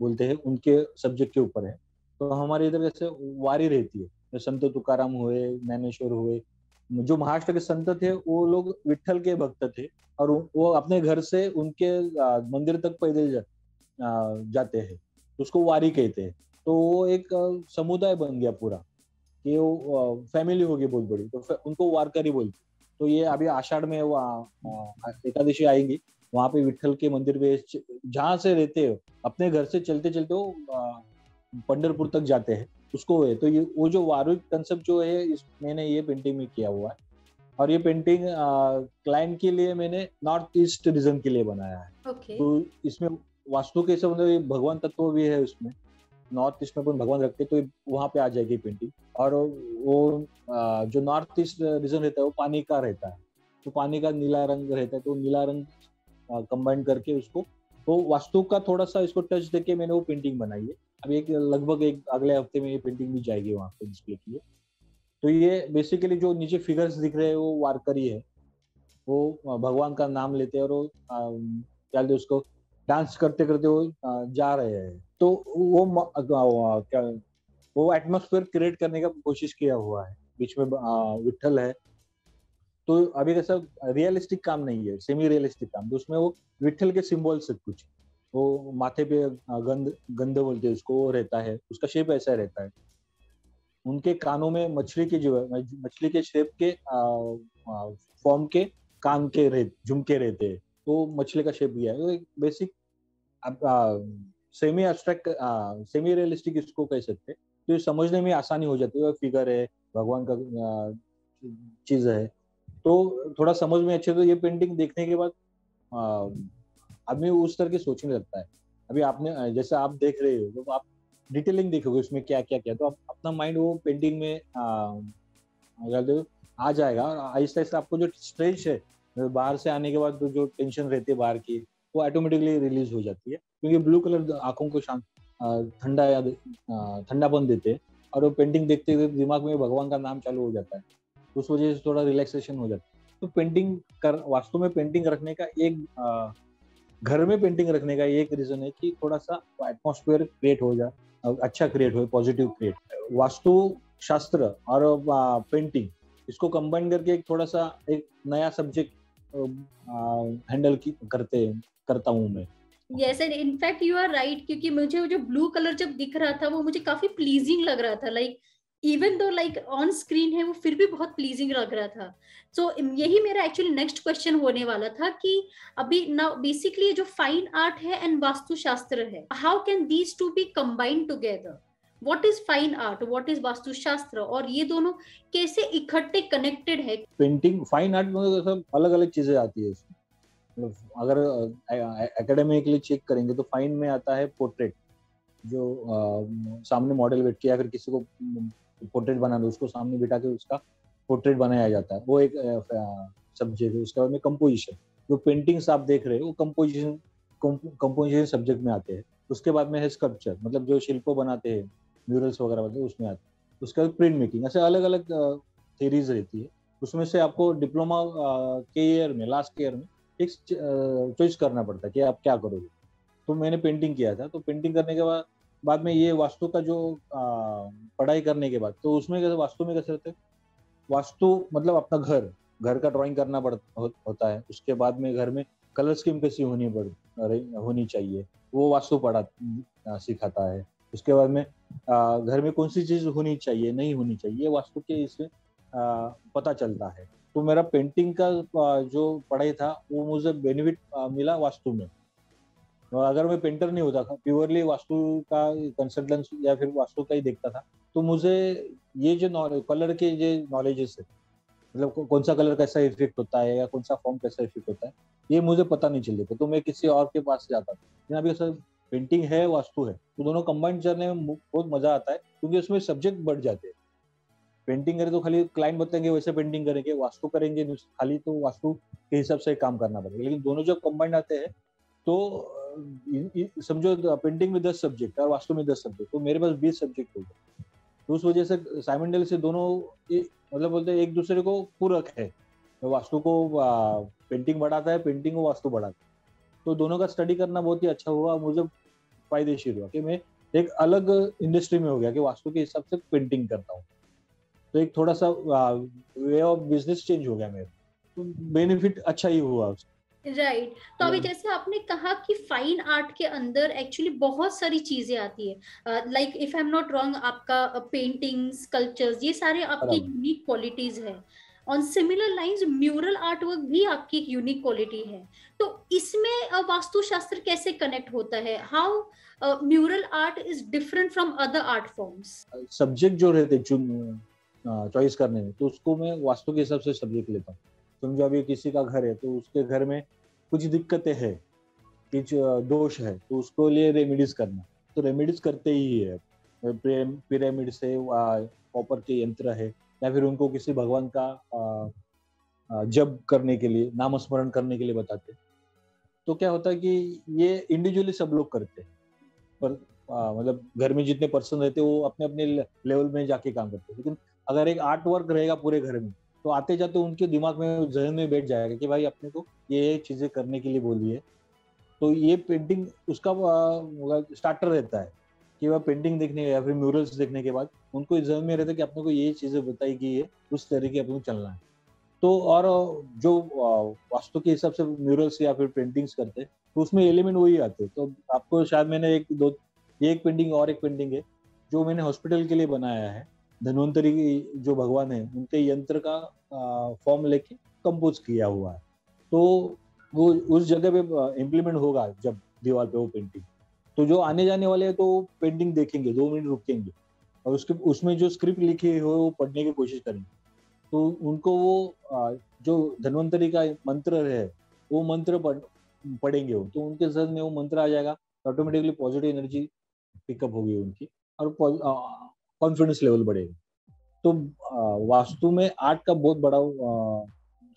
बोलते हैं उनके सब्जेक्ट के ऊपर है। तो हमारे इधर जैसे वारी रहती है संत तुकाराम हुए ज्ञानेश्वर हुए जो महाराष्ट्र के संत थे वो लोग विठल के भक्त थे और वो अपने घर से उनके मंदिर तक पैदल जा, जाते हैं उसको वारी कहते हैं। तो वो एक समुदाय बन गया पूरा कि वो फैमिली होगी बहुत बड़ी तो उनको वारकरी बोलते तो ये अभी आषाढ़ में वो एकादशी आएँगी वहाँ पे विठल के मंदिर पे जहाँ से रहते हो अपने घर से चलते चलते वो पंडरपुर तक जाते हैं उसको है। तो ये वो जो वारुक कंसेप्ट जो है इस मैंने ये पेंटिंग में किया हुआ है। और ये पेंटिंग क्लाइंट के लिए मैंने नॉर्थ ईस्ट रीजन के लिए बनाया है। Okay. तो इसमें वास्तु के सब मतलब भगवान तत्व भी है उसमें। नॉर्थ ईस्ट में भगवान रखते तो वहाँ पे आ जाएगी पेंटिंग और वो जो नॉर्थ ईस्ट रीजन रहता है वो पानी का रहता है। तो पानी का नीला रंग रहता है तो नीला रंग कंबाइन करके उसको तो वास्तु का थोड़ा सा इसको टच देके मैंने वो पेंटिंग बनाई है। अभी एक लगभग एक अगले हफ़्ते में ये पेंटिंग भी जाएगी वहाँ पे डिस्प्ले की तो ये बेसिकली जो नीचे फिगर्स दिख रहे हैं, वो वारकरी है वो भगवान का नाम लेते हैं और वो क्या उसको डांस करते करते वो जा रहे हैं। तो वो क्या, वो एटमोसफेयर क्रिएट करने का कोशिश किया हुआ है। बीच में विठल है। तो अभी कैसा रियलिस्टिक काम नहीं है सेमी रियलिस्टिक काम। तो उसमें वो विठल के सिंबल से कुछ। वो माथे पे गंध गंध बोलते हैं उसको रहता है। उसका शेप ऐसा रहता है। उनके कानों में मछली के जो है मछली के शेप के फॉर्म के कान के रह, झुमके रहते हैं। तो मछली का शेप दिया है। तो एक basic semi abstract semi realistic इसको कह सकते हैं। तो समझने में आसानी हो जाती है। फिगर है, भगवान का चीज़ है। तो थोड़ा समझ में अच्छे तो ये पेंटिंग देखने के बाद आदमी उस तरह के सोचने लगता है। अभी आपने जैसे आप देख रहे हो तो आप डिटेलिंग देखोगे उसमें क्या क्या क्या तो आप अपना माइंड वो पेंटिंग में आ, आ जाएगा। और आहिस्ता आहिस्ता आपको जो स्ट्रेस है बाहर से आने के बाद तो जो टेंशन रहती है बाहर की वो ऑटोमेटिकली रिलीज़ हो जाती है। क्योंकि ब्लू कलर आँखों को शांत ठंडा या ठंडापन देते हैं। और वो पेंटिंग देखते हुए दिमाग में भगवान का नाम चालू हो जाता है। उस वजह से थोड़ा रिलैक्सेशन हो जाता है। तो पेंटिंग कर वास्तव में पेंटिंग रखने का एक घर में पेंटिंग रखने का एक रीजन है कि थोड़ा सा एटमोस्फेयर क्रिएट हो जाए अच्छा क्रिएट हो पॉजिटिव क्रिएट वास्तु शास्त्र और पेंटिंग इसको कंबाइन करके एक थोड़ा सा एक नया सब्जेक्ट हैंडल करते, करता हूँ मैं। Yes and in fact you are right क्योंकि मुझे जो ब्लू कलर जब दिख रहा था, वो मुझे काफ़ी प्लीजिंग लग रहा था like even though like on screen है वो फिर भी बहुत प्लीजिंग लग रहा था। सो so, यही मेरा एक्चुअली नेक्स्ट क्वेश्चन होने वाला था कि अभी नाउ बेसिकली जो फाइन आर्ट है एंड वास्तु शास्त्र है how can these two be combined together what is fine art what is Vastu Shastra और ये दोनों कैसे इकट्ठे कनेक्टेड है? पेंटिंग फाइन आर्ट में तो अलग अलग चीज़ें आती है मतलब अगर एकेडमिकली चेक करेंगे तो फाइन में आता है पोर्ट्रेट जो आ, सामने मॉडल बैठ के या फिर किसी को पोर्ट्रेट बनाना उसको सामने बिठा के उसका पोर्ट्रेट बनाया जाता है। वो एक सब्जेक्ट है, उसके बाद में कंपोजिशन जो पेंटिंग्स आप देख रहे हो, वो कंपोजिशन कंपोजिशन सब्जेक्ट में आते हैं। उसके बाद में है स्कल्पचर मतलब जो शिल्पो बनाते हैं म्यूरल्स वगैरह बनाते हैं उसमें आते हैं। उसके बाद प्रिंट मेकिंग ऐसे अलग अलग थेरीज रहती है। उसमें से आपको डिप्लोमा के ईयर में लास्ट ईयर में एक चॉइस करना पड़ता है कि आप क्या करोगे। तो मैंने पेंटिंग किया था तो पेंटिंग करने के बाद बाद में ये वास्तु का जो पढ़ाई करने के बाद तो उसमें कैसे वास्तु में कैसे रहते? वास्तु मतलब अपना घर घर का ड्राइंग करना पड़ हो, होता है। उसके बाद में घर में कलर स्कीम कैसी होनी पड़ होनी चाहिए वो वास्तु पढ़ा सिखाता है। उसके बाद में आ, घर में कौन सी चीज़ होनी चाहिए नहीं होनी चाहिए वास्तु के इससे पता चलता है। तो मेरा पेंटिंग का जो पढ़ाई था वो मुझे बेनिफिट मिला वास्तु में। अगर मैं पेंटर नहीं होता था प्योरली वास्तु का कंसल्टेंस या फिर वास्तु का ही देखता था तो मुझे ये जो कलर के जो नॉलेजेस है मतलब कौन सा कलर कैसा इफ़ेक्ट होता है या कौन सा फॉर्म कैसा इफ़ेक्ट होता है, ये मुझे पता नहीं चल था। तो मैं किसी और के पास जाता था। लेकिन अभी सर पेंटिंग है, वास्तु है तो दोनों कंबाइंड करने में बहुत मज़ा आता है, क्योंकि उसमें सब्जेक्ट बढ़ जाते हैं। पेंटिंग करें तो खाली क्लाइंट बताएँगे, वैसे पेंटिंग करेंगे, वास्तु करेंगे खाली तो वास्तु के हिसाब से काम करना पड़ेगा। लेकिन दोनों जब कंबाइंड आते हैं तो समझो पेंटिंग में दस सब्जेक्ट और वास्तु में दस सब्जेक्ट तो मेरे पास बीस सब्जेक्ट हो गए। तो उस वजह से साइमंडल से दोनों मतलब बोलते हैं, एक दूसरे को पूरक है। तो वास्तु को पेंटिंग बढ़ाता है पेंटिंग को वास्तु बढ़ाता है। तो दोनों का स्टडी करना बहुत ही अच्छा हुआ मुझे फायदेशीर हुआ कि मैं एक अलग इंडस्ट्री में हो गया कि वास्तु के हिसाब से पेंटिंग करता हूँ। तो एक थोड़ा सा वे ऑफ़ बिज़नेस चेंज हो गया मेरा। तो बेनिफिट अच्छा ही हुआ उसका। Right right. तो अभी जैसे आपने कहा कि फाइन आर्ट के अंदर एक्चुअली बहुत सारी चीज़ें आती है। Like if I am not wrong आपका पेंटिंग uh, स्कल्पचर्स ये सारे आपकी यूनिक क्वालिटीज है। On similar lines mural art work भी आपकी एक यूनिक क्वालिटी है। तो इसमें वास्तुशास्त्र कैसे कनेक्ट होता है? How mural art is different from other art forms subject जो रहते चॉइस करने में तो उसको मैं वास्तु के हिसाब से सब्जेक्ट लेता हूँ। समझो अभी किसी का घर है तो उसके घर में कुछ दिक्कतें है, कुछ दोष है तो उसको लिए रेमिडीज करना। तो रेमिडीज करते ही है। पिरामिड से कॉपर के यंत्र है, या फिर उनको किसी भगवान का जब करने के लिए नाम स्मरण करने के लिए बताते तो क्या होता है कि ये इंडिविजुअली सब लोग करते हैं। पर मतलब घर में जितने पर्सन रहते हैं, वो अपने अपने लेवल में जाके काम करते लेकिन अगर एक आर्ट वर्क रहेगा पूरे घर में तो आते जाते उनके दिमाग में, जहन में बैठ जाएगा कि भाई अपने को ये चीज़ें करने के लिए बोली है। तो ये पेंटिंग उसका स्टार्टर रहता है कि वह पेंटिंग देखने या फिर म्यूरल्स देखने के बाद उनको इस में रहता है कि अपने को ये चीज़ें बताई गई है, उस तरीके अपने चलना है। तो और जो वास्तु के हिसाब से म्यूरल्स या फिर पेंटिंग्स करते हैं तो उसमें एलिमेंट वही आते हैं। तो आपको शायद मैंने एक दो एक पेंटिंग और एक पेंटिंग है, जो मैंने हॉस्पिटल के लिए बनाया है। धन्वंतरी जो भगवान है, उनके यंत्र का फॉर्म लेके कंपोज किया हुआ है। तो वो उस जगह पे इम्प्लीमेंट होगा जब दीवार पे वो पेंटिंग तो जो आने जाने वाले हैं तो पेंटिंग देखेंगे, दो मिनट रुकेंगे। और उसके, उसमें जो स्क्रिप्ट लिखी हो, वो पढ़ने की कोशिश करेंगे। तो उनको वो जो धन्वंतरी का मंत्र है, वो मंत्र पढ़, पढ़ेंगे वो। तो उनके सर में वो मंत्र आ जाएगा ऑटोमेटिकली पॉजिटिव एनर्जी पिकअप होगी उनकी। और कॉन्फिडेंस लेवल बढ़ेगा। तो वास्तु में आर्ट का बहुत बड़ा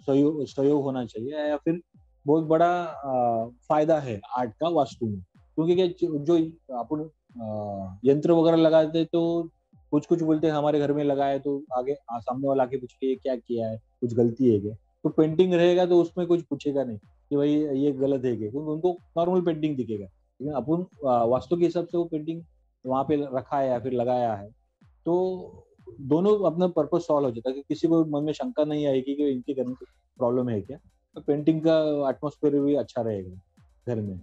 सहयोग सहयोग होना चाहिए या फिर बहुत बड़ा फ़ायदा है आर्ट का वास्तु में। क्योंकि क्या जो अपन यंत्र वगैरह लगाते तो कुछ कुछ बोलते हैं, हमारे घर में लगाए तो आगे सामने वाला आके पूछे क्या किया है? कुछ गलती है क्या? तो पेंटिंग रहेगा तो उसमें कुछ पूछेगा नहीं कि भाई ये गलत है क्या? क्योंकि उनको नॉर्मल पेंटिंग दिखेगा। लेकिन अपन वास्तु के हिसाब से वो पेंटिंग वहाँ पे रखा है या फिर लगाया है। तो दोनों अपना पर्पज सॉल्व हो जाता है। कि किसी को मन में शंका नहीं आएगी कि इनके घर में प्रॉब्लम है क्या तो पेंटिंग का एटमोस्फेयर भी अच्छा रहेगा घर में।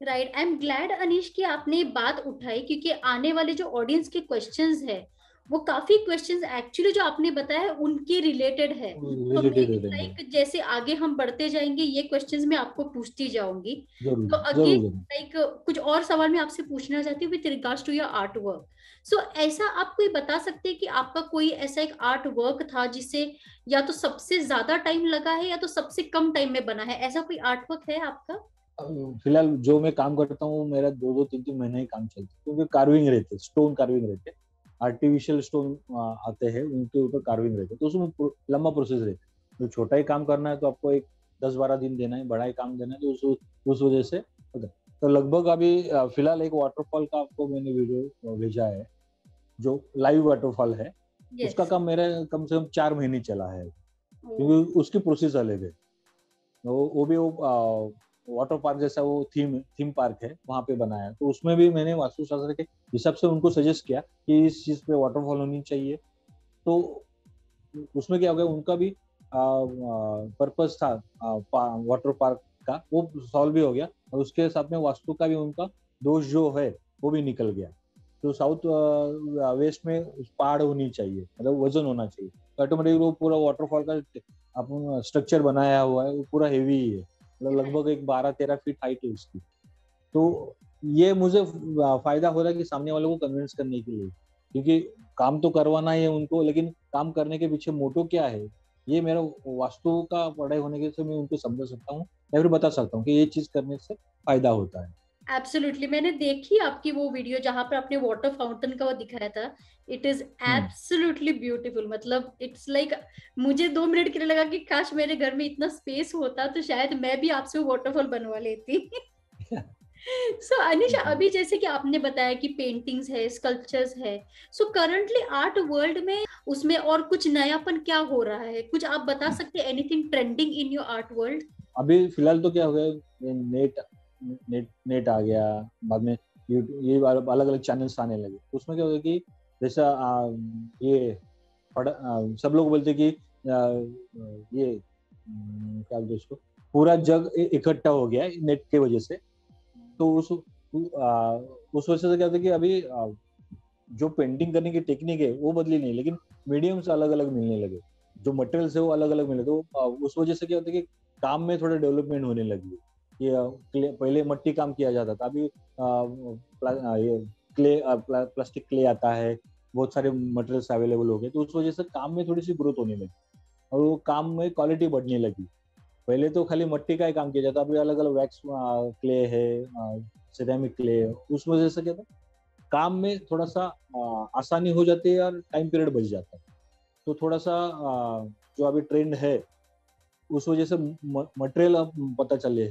Right I am glad Anish की आपने बात उठाई क्योंकि आने वाले जो ऑडियंस के क्वेश्चंस है वो काफ़ी क्वेश्चंस एक्चुअली जो आपने बताया उनके रिलेटेड है। तो लाइक जैसे आगे हम बढ़ते जाएँगे ये क्वेश्चंस मैं आपको पूछती जाऊँगी। तो अगेन लाइक कुछ और सवाल मैं आपसे पूछना चाहती हूँ with regards to your art work so so, ऐसा आप कोई बता सकते हैं कि आपका कोई ऐसा एक आर्ट वर्क था जिसे या तो सबसे ज़्यादा टाइम लगा है या तो सबसे कम टाइम में बना है? ऐसा कोई आर्ट वर्क है आपका? फ़िलहाल जो मैं काम करता हूँ मेरा दो दो तीन तीन महीने ही काम चलता है क्योंकि कार्विंग रहते स्टोन कार्विंग रहते आर्टिफिशियल स्टोन आते हैं उनके ऊपर कार्विंग रहते तो उसमें लंबा प्रोसेस रहता है। तो छोटा ही काम करना है तो आपको एक दस बारह दिन देना है बड़ा ही काम देना है तो उस उस वजह से तो लगभग अभी फ़िलहाल एक वाटरफॉल का आपको मैंने वीडियो भेजा है जो लाइव वाटरफॉल है yes. उसका काम मेरा कम से कम चार महीने चला है। क्योंकि उसकी प्रोसेस अलग है। वो वो भी वो वाटर पार्क जैसा वो थीम थीम पार्क है वहाँ पे बनाया। तो उसमें भी मैंने वास्तुशास्त्र के हिसाब से उनको सजेस्ट किया कि इस चीज़ पे वाटरफॉल होनी चाहिए। तो उसमें क्या हो गया उनका भी पर्पज था वाटर पार्क का। वो सॉल्व भी हो गया और उसके साथ में वास्तु का भी उनका दोष जो है वो भी निकल गया। तो साउथ वेस्ट में पहाड़ होनी चाहिए मतलब वज़न होना चाहिए। तो ऑटोमेटिक वो पूरा वाटरफॉल का अपन स्ट्रक्चर बनाया हुआ है वो पूरा हेवी ही है। मतलब लगभग एक बारह तेरह फीट हाइट है उसकी। तो ये मुझे फ़ायदा हो रहा है कि सामने वालों को कन्विंस करने के लिए। क्योंकि काम तो करवाना ही है उनको लेकिन काम करने के पीछे मोटो क्या है? ये मेरा वास्तु का पढ़ाई होने के से मैं उनको समझ सकता हूँ या फिर बता सकता हूँ कि ये चीज़ करने से फ़ायदा होता है। एब्सोल्युटली मैंने देखी आपकी वो वीडियो जहाँ पर आपने वाटर फाउंटेन का वो दिखाया था। इट इज़ एब्सोल्युटली ब्यूटीफुल मतलब इट्स लाइक like, मुझे दो मिनट के लिए लगा कि काश मेरे घर में इतना स्पेस होता तो शायद मैं भी आपसे वो वाटरफॉल बनवा लेती। सो so, अनिशा अभी जैसे कि आपने बताया कि पेंटिंग्स है स्कल्पचर्स है। सो करंटली आर्ट वर्ल्ड में उसमें और कुछ नयापन क्या हो रहा है? कुछ आप बता. सकते हैं anything trending in your art world अभी फ़िलहाल तो क्या हो गया नेट नेट नेट आ गया बाद में ये अलग अलग चैनल्स आने लगे। तो उसमें क्या होगा कि जैसा ये सब लोग बोलते कि ये क्या बोलते उसको पूरा जग इकट्ठा हो गया नेट के वजह से। तो उस आ, उस वजह से क्या होता है कि अभी जो पेंटिंग करने की टेक्निक है वो बदली नहीं लेकिन मीडियम्स अलग अलग मिलने लगे। जो मटेरियल्स है वो अलग अलग मिले तो उस वजह से क्या होता है कि काम में थोड़ा डेवलपमेंट होने लगी कि पहले मट्टी काम किया जाता था। अभी ये क्ले प्लास्टिक क्ले आता है, बहुत सारे मटेरियल्स अवेलेबल हो गए तो उस वजह से काम में थोड़ी सी ग्रोथ होने लगी और वो काम में क्वालिटी बढ़ने लगी। पहले तो खाली मट्टी का ही काम किया जाता अभी अलग अलग वैक्स क्ले है सिरेमिक क्ले है, उस वजह से क्या था, काम में थोड़ा सा आसानी हो जाती है और टाइम पीरियड बच जाता है। तो थोड़ा सा जो अभी ट्रेंड है उस वजह से मटेरियल पता चले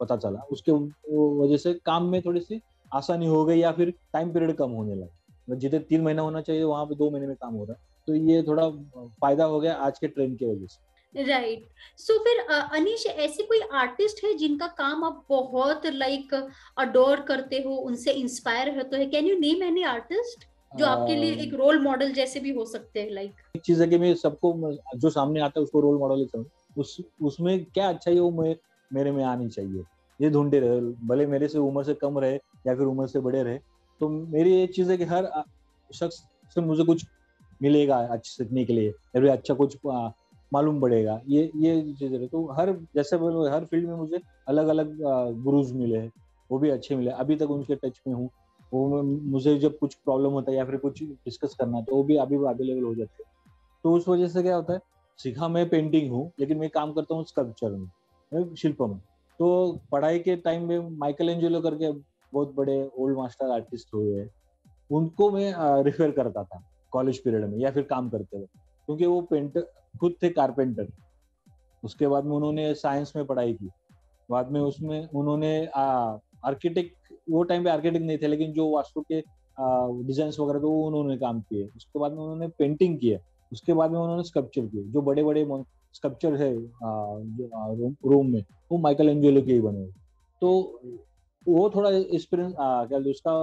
पता चला। उसके वजह से काम में थोड़ी सी आसानी हो गई या फिर टाइम पीरियड कम होने लगा। जितने तीन महीना होना चाहिए वहाँ पे दो महीने में काम हो रहा है। तो ये थोड़ा फ़ायदा हो गया आज के ट्रेंड की वजह से। Right right. सो so, फिर अनिश ऐसे कोई आर्टिस्ट है जिनका काम आप बहुत लाइक अडोर करते हो उनसे इंस्पायर होते हैं? Can you name any artist जो आपके लिए एक रोल मॉडल जैसे भी हो सकते हैं लाइक एक चीज़ है कि मैं सबको जो सामने आता है उसको रोल मॉडल ही समझ उस, उसमें क्या अच्छा है, वो मैं मेरे में आनी चाहिए। ये ढूंढे रहे, भले मेरे से उम्र से कम रहे या फिर उम्र से बड़े रहे तो मेरी ये चीज़ है कि हर शख्स से मुझे कुछ मिलेगा अच्छे सीखने के लिए, या फिर अच्छा कुछ मालूम पड़ेगा। ये ये चीज़ तो हर, जैसे हर फ़ील्ड में मुझे अलग अलग गुरुज मिले हैं, वो भी अच्छे मिले। अभी तक उनके टच में हूँ, वो मुझे जब कुछ प्रॉब्लम होता है या फिर कुछ डिस्कस करना है तो वो भी अभी अवेलेबल हो जाते हैं। तो उस वजह से क्या होता है सीखा मैं पेंटिंग हूँ, लेकिन मैं काम करता हूँ स्कल्पचर में शिल्प में। तो पढ़ाई के टाइम में माइकल एंजेलो करके बहुत बड़े ओल्ड मास्टर आर्टिस्ट हुए हैं। उनको मैं रिफर करता था कॉलेज पीरियड में या फिर काम करते हुए क्योंकि वो पेंटर खुद थे कारपेंटर उसके बाद में उन्होंने साइंस में पढ़ाई की। बाद में उसमें उन्होंने आर्किटेक्ट वो टाइम पे आर्किटेक्ट नहीं थे, लेकिन जो वास्तु के डिज़ाइन वगैरह थे, वो उन्होंने काम किए। उसके बाद में उन्होंने पेंटिंग किया। उसके बाद में उन्होंने स्कल्पचर किए जो बड़े बड़े स्कल्पचर है रोम में वो माइकल एंजेलो के ही बने तो वो थोड़ा एक्सपीरियंस क्या उसका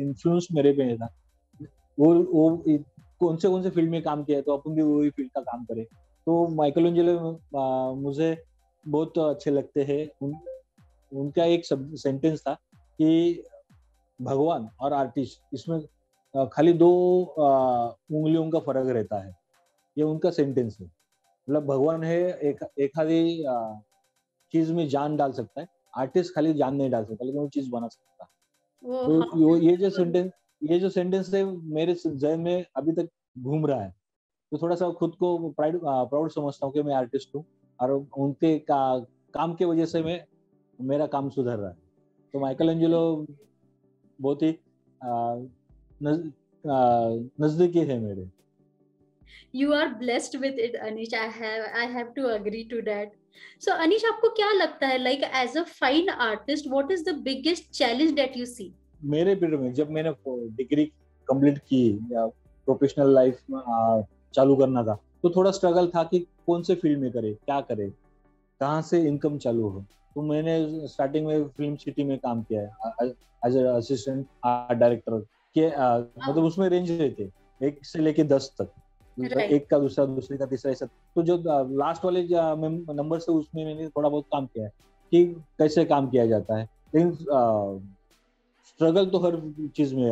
इन्फ्लुएंस मेरे पे था वो वो कौन से कौन से फ़ील्ड में काम किया है तो अपन भी वही फ़ील्ड का काम करें। तो माइकल एंजेलो मुझे बहुत अच्छे लगते हैं। उन, उनका एक सेंटेंस था कि भगवान और आर्टिस्ट इसमें खाली दो उंगलियों का फ़र्क रहता है। ये उनका सेंटेंस है। मतलब भगवान है एक एक आधी चीज़ में जान डाल सकता है। आर्टिस्ट खाली जान नहीं डाल सकता लेकिन वो चीज़ बना सकता है। तो हाँ, ये जो सेंटेंस ये जो सेंटेंस है मेरे जहन में अभी तक घूम रहा है। तो थोड़ा सा खुद को प्राइड प्राउड समझता हूँ कि मैं आर्टिस्ट हूँ और उनके का, काम के वजह से मैं मेरा काम सुधर रहा है। तो माइकल एंजेलो बहुत ही नजदीकी है मेरे। You are blessed with it Anish I have I have to agree to that so Anish आपको क्या लगता है? Like as a fine artist what is the biggest challenge that you see मेरे period में जब मैंने डिग्री कंप्लीट की या प्रोफेशनल लाइफ चालू करना था तो थोड़ा स्ट्रगल था कि कौन से फ़ील्ड में करे क्या करे कहाँ से इनकम चालू हो। तो मैंने स्टार्टिंग में फ़िल्म सिटी में काम किया है एज असिस्टेंट आर्ट डायरेक्टर के मतलब उसमें रेंज रहते एक से लेके दस तक। एक का दूसरा दूसरे का तीसरा ऐसा तो जो लास्ट वाले नंबर से उसमें मैंने थोड़ा बहुत काम किया है कि कैसे काम किया जाता है। लेकिन स्ट्रगल तो हर चीज़ में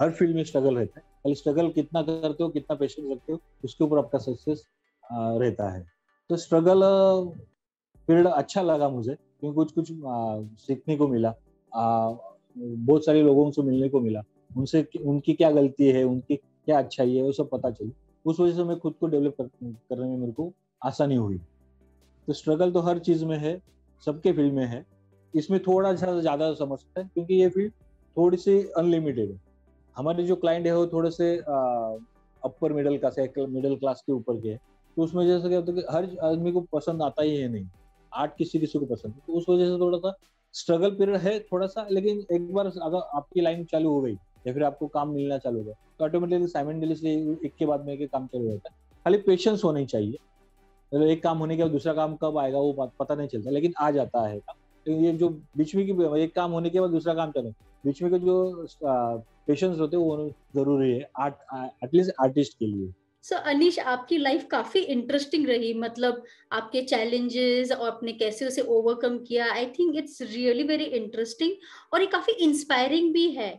हर फ़ील्ड में स्ट्रगल रहता है। खाली स्ट्रगल कितना करते हो कितना पेशेंस रखते हो उसके ऊपर आपका सक्सेस रहता है। तो स्ट्रगल पीरियड अच्छा लगा मुझे क्योंकि कुछ कुछ सीखने को मिला बहुत सारे लोगों से मिलने को मिला। उनसे उनकी क्या गलती है उनकी क्या अच्छाई है वो सब पता चली। उस वजह से मैं खुद को डेवलप कर, करने में मेरे को आसानी हुई। तो स्ट्रगल तो हर चीज़ में है सबके फ़ील्ड में है। इसमें थोड़ा सा ज़्यादा समझ सकता है क्योंकि ये फ़ील्ड थोड़ी सी अनलिमिटेड है। हमारे जो क्लाइंट है वो थोड़े से अपर मिडिल क्लास है मिडिल क्लास के ऊपर के है। तो उसमें जैसे क्या होता है कि हर आदमी को पसंद आता ही है नहीं। आर्ट किसी किसी को पसंद है। तो उस वजह से थोड़ा सा स्ट्रगल पीरियड है थोड़ा सा लेकिन एक बार अगर आपकी लाइन चालू हो गई या फिर आपको काम मिलना चालू हो तो ऑटोमेटिकली साइमेंटली एक के बाद में एक काम चालू होता है। खाली पेशेंस होना चाहिए। मतलब एक काम होने के बाद दूसरा काम कब आएगा वो पता नहीं चलता लेकिन आ जाता है काम। तो ये जो बीच में की एक काम होने के बाद दूसरा काम चले बीच में के जो पेशेंस होते हैं वो ज़रूरी है आर्ट एटलीस्ट आर्टिस्ट के लिए। सो so, अनिश आपकी लाइफ काफ़ी इंटरेस्टिंग रही। मतलब आपके चैलेंजेस और आपने कैसे उसे ओवरकम किया। I think it's really very interesting और ये काफ़ी इंस्पायरिंग भी है।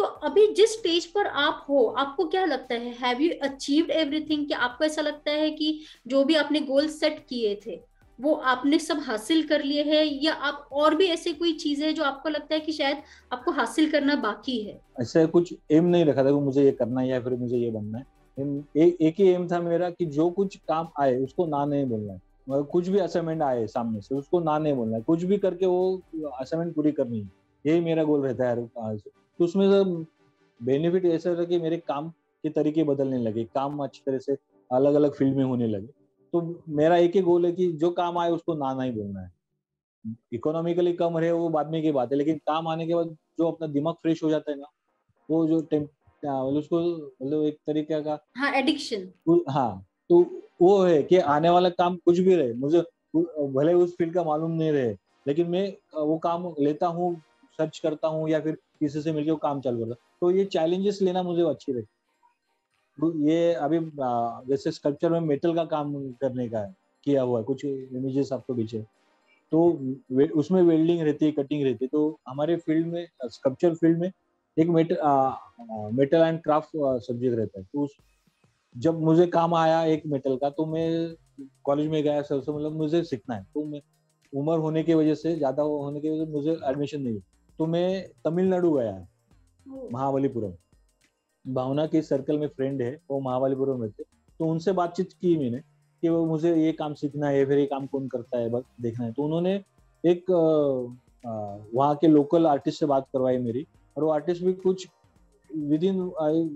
तो अभी जिस स्टेज पर आप हो आपको क्या लगता है? हैव यू अचीव्ड एवरीथिंग कि आपको ऐसा लगता है कि जो भी आपने गोल सेट किए थे वो आपने सब हासिल कर लिए हैं? या आप और भी ऐसे कोई चीज़ है जो आपको लगता है कि शायद आपको हासिल करना बाकी है? ऐसा कुछ एम नहीं रखा था कि मुझे ये करना है या फिर मुझे ये बनना है। ए, एक ही एम था मेरा कि जो कुछ काम आए उसको ना नहीं बोलना है। मतलब कुछ भी असाइनमेंट आए सामने से उसको ना नहीं बोलना है। कुछ भी करके वो असाइनमेंट पूरी करनी है। यही मेरा गोल रहता है तो उसमें बेनिफिट ऐसा था कि मेरे काम के तरीके बदलने लगे काम अच्छी तरह से अलग अलग फ़ील्ड में होने लगे। तो मेरा एक ही गोल है कि जो काम आए उसको ना ना ही बोलना है। इकोनॉमिकली कम रहे वो बाद में की बात है लेकिन काम आने के बाद जो अपना दिमाग फ्रेश हो जाता है ना वो जो मतलब उसको मतलब एक तरीके का हाँ एडिक्शन हाँ तो वो है कि आने वाला काम कुछ भी रहे मुझे भले उस फ़ील्ड का मालूम नहीं रहे लेकिन मैं वो काम लेता हूँ सर्च करता हूँ या फिर किसी से मिलकर काम चालू करता तो ये चैलेंजेस लेना मुझे अच्छी लगी। तो ये अभी जैसे स्कल्पचर में मेटल का काम करने का है किया हुआ है कुछ इमेजेस आपको पीछे। तो वे, उसमें वेल्डिंग रहती है कटिंग रहती है। तो हमारे फ़ील्ड में स्कल्पचर फ़ील्ड में एक metal metal and craft subject रहता है। तो उस जब मुझे काम आया एक मेटल का तो मैं कॉलेज में गया सर से मतलब मुझे सीखना है। तो मैं उम्र होने की वजह से ज़्यादा होने की वजह से मुझे एडमिशन नहीं तो मैं तमिलनाडु गया महाबलीपुरम। भावना के सर्कल में फ्रेंड है वो महाबलीपुरम में थे। तो उनसे बातचीत की मैंने कि वो मुझे ये काम सीखना है फिर ये काम कौन करता है बस देखना है। तो उन्होंने एक वहाँ के लोकल आर्टिस्ट से बात करवाई मेरी और वो आर्टिस्ट भी कुछ within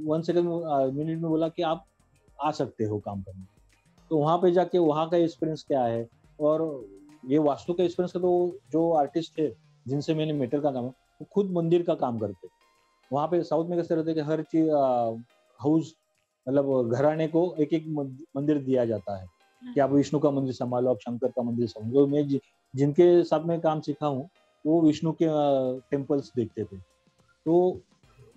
one second minute में बोला कि आप आ सकते हो काम करने। तो वहाँ पे जाके वहाँ का एक्सपीरियंस क्या है? और ये वास्तु का एक्सपीरियंस का तो जो आर्टिस्ट थे जिनसे मैंने मीटर का काम वो खुद मंदिर का काम करते। वहाँ पे साउथ में कैसे रहते कि हर चीज़ हाउस मतलब घराने को एक एक मंदिर दिया जाता है। कि आप विष्णु का मंदिर संभालो आप शंकर का मंदिर संभालो। तो मैं जिनके साथ में काम सीखा हूँ वो विष्णु के टेम्पल्स देखते थे। तो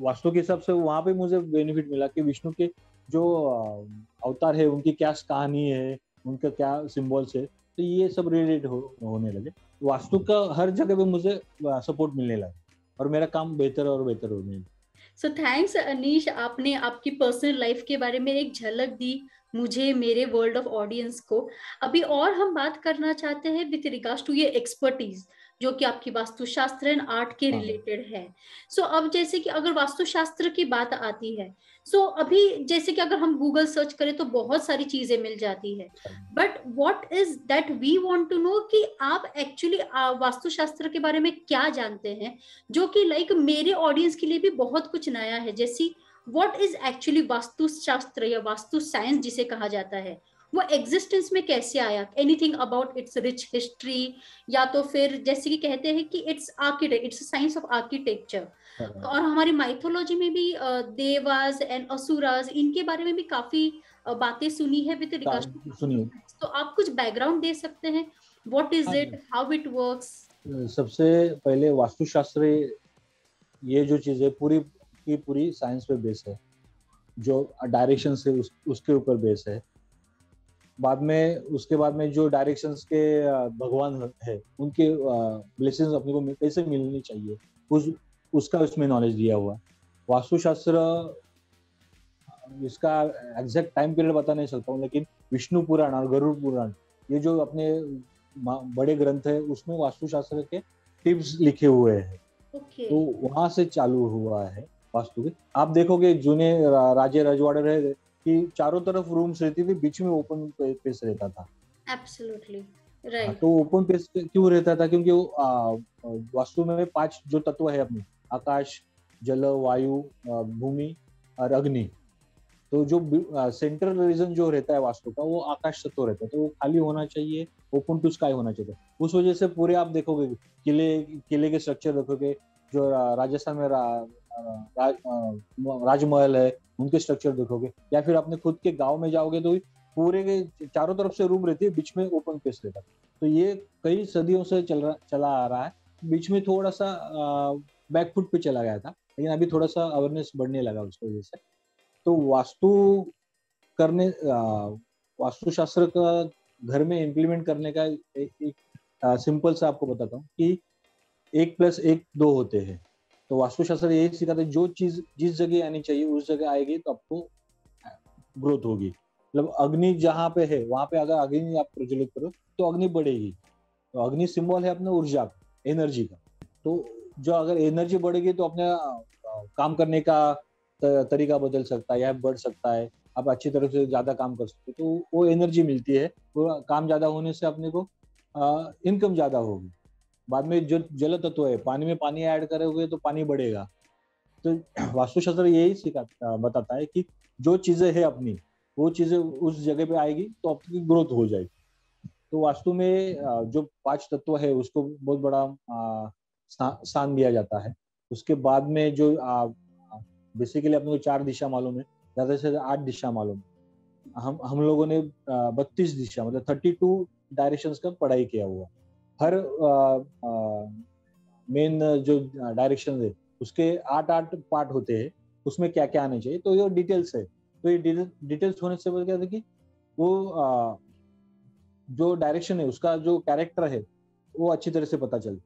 वास्तु के हिसाब से वहाँ पे मुझे बेनिफिट मिला कि विष्णु के जो अवतार है उनकी क्या कहानी है उनका क्या सिम्बॉल्स है तो ये सब रिलेटेड हो, होने लगे। वास्तु का हर जगह पे मुझे सपोर्ट मिलने लगा। और मेरा काम बेहतर और बेहतर होने लगा। सो थैंक्स अनीश आपने आपकी पर्सनल लाइफ के बारे में एक झलक दी मुझे, मेरे वर्ल्ड ऑफ़ ऑडियंस को। अभी और हम बात करना चाहते हैं विथ रिगार्ड टू ये एक्सपर्टीज जो कि आपकी वास्तुशास्त्र एंड आर्ट के रिलेटेड हाँ। है सो so, अब जैसे कि अगर वास्तुशास्त्र की बात आती है सो so, अभी जैसे कि अगर हम गूगल सर्च करें तो बहुत सारी चीज़ें मिल जाती है। But what is that we want to know कि आप एक्चुअली वास्तुशास्त्र के बारे में क्या जानते हैं जो कि लाइक like, मेरे ऑडियंस के लिए भी बहुत कुछ नया है। जैसी वॉट इज़ एक्चुअली वास्तुशास्त्र या वास्तु साइंस जिसे कहा जाता है? वो एग्जिस्टेंस में कैसे आया? Anything about its rich history या तो फिर जैसे कि कहते हैं कि it's architect it's science of architecture और हमारी माइथोलॉजी में भी देवास एंड असुराज इनके बारे में भी काफ़ी बातें सुनी है विद रिगार्ड तो आप कुछ बैकग्राउंड दे सकते हैं? What is it how it works सबसे पहले वास्तुशास्त्र ये जो चीज़ है पूरी की पूरी साइंस पे बेस है। जो डायरेक्शन से उस, उसके ऊपर बेस है। बाद में उसके बाद में जो डायरेक्शन के भगवान है उनके ब्लेसिंग्स अपने को कैसे मिलनी चाहिए उस उसका उसमें नॉलेज दिया हुआ वास्तुशास्त्र इसका एग्जैक्ट टाइम पीरियड बता नहीं सकता हूँ लेकिन विष्णु पुराण और गरुड़ पुराण ये जो अपने बड़े ग्रंथ है उसमें वास्तुशास्त्र के टिप्स लिखे हुए हैं। Okay. तो वहाँ से चालू हुआ है वास्तु के। आप देखोगे जूने राजे रजवाड़े रहे कि चारों तरफ़ रूम्स रहती थी बीच में ओपन पेस रहता था। एब्सोल्युटली राइट हाँ, तो ओपन पेस क्यों रहता था? क्योंकि वास्तु में पाँच जो तत्व है अपने आकाश जल वायु भूमि और अग्नि। तो जो सेंट्रल रीजन जो रहता है वास्तु का वो आकाश तत्व रहता है। तो वो खाली होना चाहिए ओपन टू स्काई होना चाहिए। उस वजह से पूरे आप देखोगे किले किले के स्ट्रक्चर देखोगे जो राजस्थान में राज, राजमहल है उनके स्ट्रक्चर देखोगे। या फिर अपने खुद के गाँव में जाओगे तो पूरे के चारों तरफ़ से रूम रहती है बीच में ओपन स्पेस रहता है। तो ये कई सदियों से चल रहा चला आ रहा है। बीच में थोड़ा सा बैकफुट पे चला गया था लेकिन अभी थोड़ा सा अवेयरनेस बढ़ने लगा उसकी वजह से। तो वास्तु करने वास्तुशास्त्र का घर में इम्प्लीमेंट करने का एक, एक सिंपल सा आपको बताता हूँ कि एक प्लस एक दो होते हैं। तो वास्तुशास्त्र यही सिखाते हैं, जो चीज़, जिस जगह आनी चाहिए, उस जगह आएगी तो आपको ग्रोथ होगी। मतलब अग्नि जहाँ पे है, वहाँ पे अगर अग्नि आप प्रज्वलित करो तो अग्नि बढ़ेगी। तो अग्नि सिंबल है अपने ऊर्जा एनर्जी का। तो जो अगर एनर्जी बढ़ेगी तो अपने काम करने का तरीका बदल सकता है या बढ़ सकता है। आप अच्छी तरह से ज़्यादा काम कर सकते तो वो एनर्जी मिलती है। वो काम ज़्यादा होने से अपने को इनकम ज़्यादा होगी। बाद में जो जल तत्व है, पानी में पानी ऐड करोगे तो पानी बढ़ेगा। तो वास्तुशास्त्र यही सिखा बताता है कि जो चीज़ें है अपनी, वो चीज़ें उस जगह पे आएगी तो आपकी ग्रोथ हो जाएगी। तो वास्तु में जो पाँच तत्व है, उसको बहुत बड़ा स्थान दिया जाता है। उसके बाद में जो बेसिकली अपने को चार दिशा मालूम है, ज़्यादा से ज़्यादा आठ दिशा मालूम है। हम हम लोगों ने बत्तीस दिशा मतलब थर्टी टू डायरेक्शन का पढ़ाई किया हुआ हर मेन जो डायरेक्शन है उसके आठ आठ पार्ट होते हैं उसमें क्या क्या आने चाहिए? तो ये डिटेल्स है। तो ये डिटेल्स होने से क्या था कि वो आ, जो डायरेक्शन है उसका जो कैरेक्टर है वो अच्छी तरह से पता चले।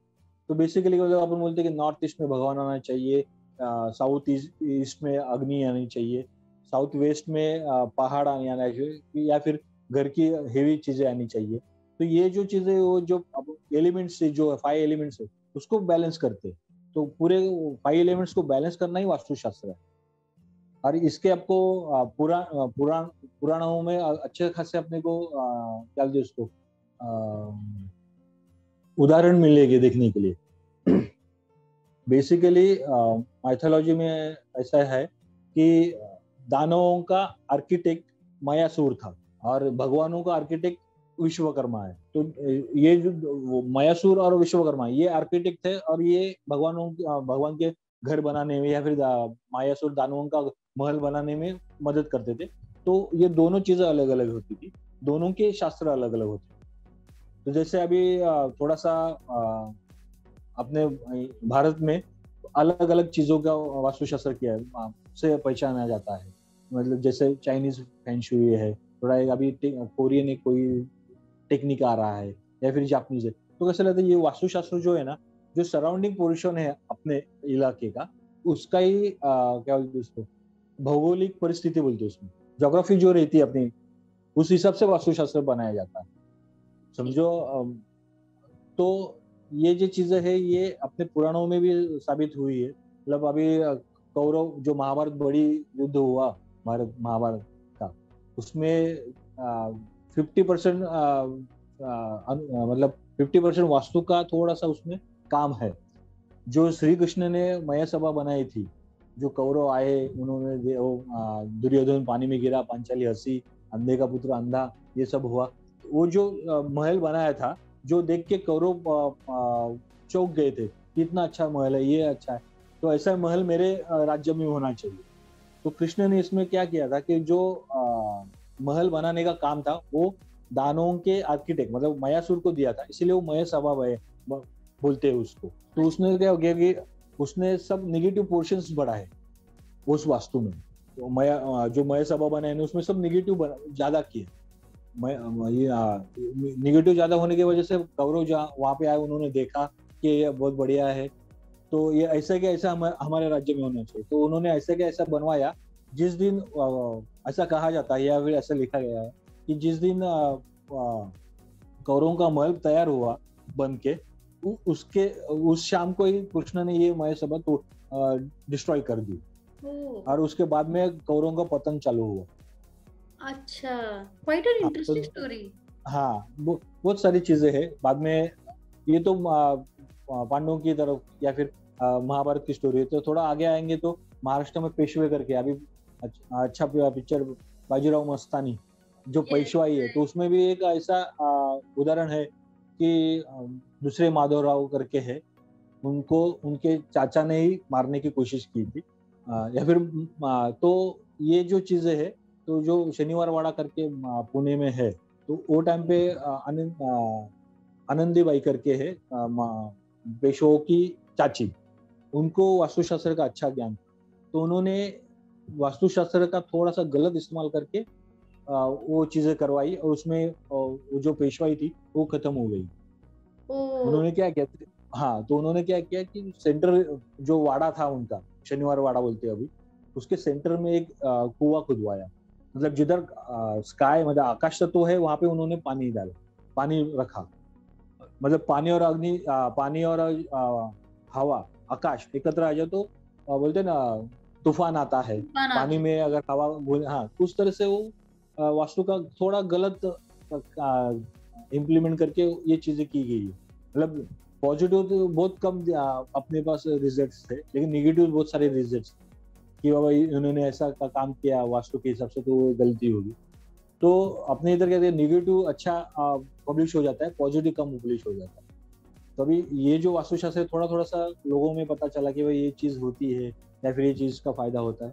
तो बेसिकली अपन बोलते हैं कि नॉर्थ ईस्ट में भगवान आना चाहिए साउथ ईस्ट में अग्नि आनी चाहिए साउथ वेस्ट में पहाड़ आने आना चाहिए या फिर घर की हेवी चीज़ें आनी चाहिए। तो ये जो चीज़ें वो जो एलिमेंट्स है जो फाइव एलिमेंट्स है, उसको बैलेंस करते तो पूरे फाइव एलिमेंट्स को बैलेंस करना ही वास्तुशास्त्र है। और इसके आपको पुराण पुराण, पुराणों में अच्छे खासे अपने को क्या बोलते उसको उदाहरण मिलेगी देखने के लिए। बेसिकली माइथोलॉजी में ऐसा है कि दानवों का आर्किटेक्ट मयासुर था और भगवानों का आर्किटेक्ट विश्वकर्मा है। तो ये जो मयासुर और विश्वकर्मा, ये आर्किटेक्ट थे और ये भगवानों भगवान के घर बनाने में या फिर मायासुर दानवों का महल बनाने में मदद करते थे। तो ये दोनों चीज़ें अलग अलग होती थी। दोनों के शास्त्र अलग अलग होते तो जैसे अभी थोड़ा सा अपने भारत में अलग अलग चीज़ों का वास्तुशास्त्र किया है से पहचाना जाता है। मतलब जैसे चाइनीज़ फेंशुई है, थोड़ा अभी कोरियन एक कोई टेक्निक आ रहा है या फिर जापानीज है तो कैसे लगता है ये वास्तुशास्त्र जो है ना जो सराउंडिंग पोजिशन है अपने इलाके का उसका ही आ, क्या बोलते उसको भौगोलिक परिस्थिति बोलते उसमें जोग्राफी जो रहती है अपनी उस हिसाब से वास्तुशास्त्र बनाया जाता है। समझो तो ये जो चीज़ें है ये अपने पुराणों में भी साबित हुई है मतलब अभी कौरव जो महाभारत बड़ी युद्ध हुआ भारत महाभारत का उसमें फिफ्टी परसेंट मतलब फिफ्टी परसेंट वास्तु का थोड़ा सा उसमें काम है। जो श्री कृष्ण ने मया सभा बनाई थी जो कौरव आए उन्होंने दुर्योधन पानी में गिरा पांचाली हँसी अंधे का पुत्र अंधा ये सब हुआ। वो जो महल बनाया था जो देख के कौरव चौक गए थे कितना अच्छा महल है ये अच्छा है तो ऐसा महल मेरे राज्य में होना चाहिए। तो कृष्ण ने इसमें क्या किया था कि जो आ, महल बनाने का काम था, वो दानों के आर्किटेक्ट मतलब मयासुर को दिया था, इसीलिए वो मय सभा बोलते हैं उसको। तो उसने क्या हो गया कि उसने सब निगेटिव पोर्शन बढ़ाए उस वास्तु में। तो मया जो मय सभा बनाए उसमें सब निगेटिव ज़्यादा किए। निगेटिव ज़्यादा होने की वजह से कौरव जहाँ, वहाँ पे आए, उन्होंने देखा कि ये बहुत बढ़िया है। तो ये ऐसा क्या, ऐसा हमारे राज्य में होना चाहिए। तो उन्होंने ऐसा क्या, ऐसा बनवाया, जिस दिन ऐसा कहा जाता है या फिर ऐसा लिखा गया है कि जिस दिन कौरवों का महल तैयार हुआ बन के उसके उस शाम को ही कृष्ण ने ये मय सभा तो डिस्ट्रॉय कर दी। और उसके बाद में कौरवों का पतन चालू हुआ। अच्छा। क्वाइट एन इंटरेस्टिंग स्टोरी हाँ बहुत सारी चीज़ें हैं। बाद में ये तो पांडवों की तरफ़ या फिर महाभारत की स्टोरी है। तो थोड़ा आगे आएँगे तो महाराष्ट्र में पेशवे करके अभी अच्छा पिक्चर बाजीराव मस्तानी जो पेशवाई है तो उसमें भी एक ऐसा उदाहरण है कि दूसरे माधव राव करके है उनको उनके चाचा ने ही मारने की कोशिश की थी या फिर तो ये जो चीज़ें है तो जो शनिवार वाड़ा करके पुणे में है तो वो टाइम पे आनंदी बाई करके है पेशो की चाची उनको वास्तुशास्त्र का अच्छा ज्ञान तो उन्होंने वास्तुशास्त्र का थोड़ा सा गलत इस्तेमाल करके वो चीज़ें करवाई और उसमें वो जो पेशवाई थी वो खत्म हो गई। उन्होंने क्या किया हाँ तो उन्होंने क्या किया कि सेंटर जो वाड़ा था उनका शनिवार वाड़ा बोलते हैं अभी उसके सेंटर में एक कुआ खुदवाया। मतलब जिधर स्काई मतलब आकाश तत्व है वहाँ पे उन्होंने पानी डाला पानी रखा। मतलब पानी और अग्नि पानी और आ, हवा आकाश एकत्र आ जाए तो बोलते ना तूफ़ान आता है। पानी में अगर हवा हाँ उस तरह से वो वास्तु का थोड़ा गलत इम्प्लीमेंट करके ये चीज़ें की गई है। मतलब पॉजिटिव तो बहुत कम अपने पास रिज़ल्ट थे लेकिन निगेटिव बहुत सारे रिजल्ट्स कि बाबा उन्होंने ऐसा का काम किया वास्तु के हिसाब से तो गलती होगी। तो अपने इधर कहते हैं निगेटिव अच्छा पब्लिश हो जाता है पॉजिटिव कम पब्लिश हो जाता है। तो अभी ये जो वास्तुशास्त्र है थोड़ा थोड़ा सा लोगों में पता चला कि भाई ये चीज़ होती है या फिर ये चीज़ का फ़ायदा होता है।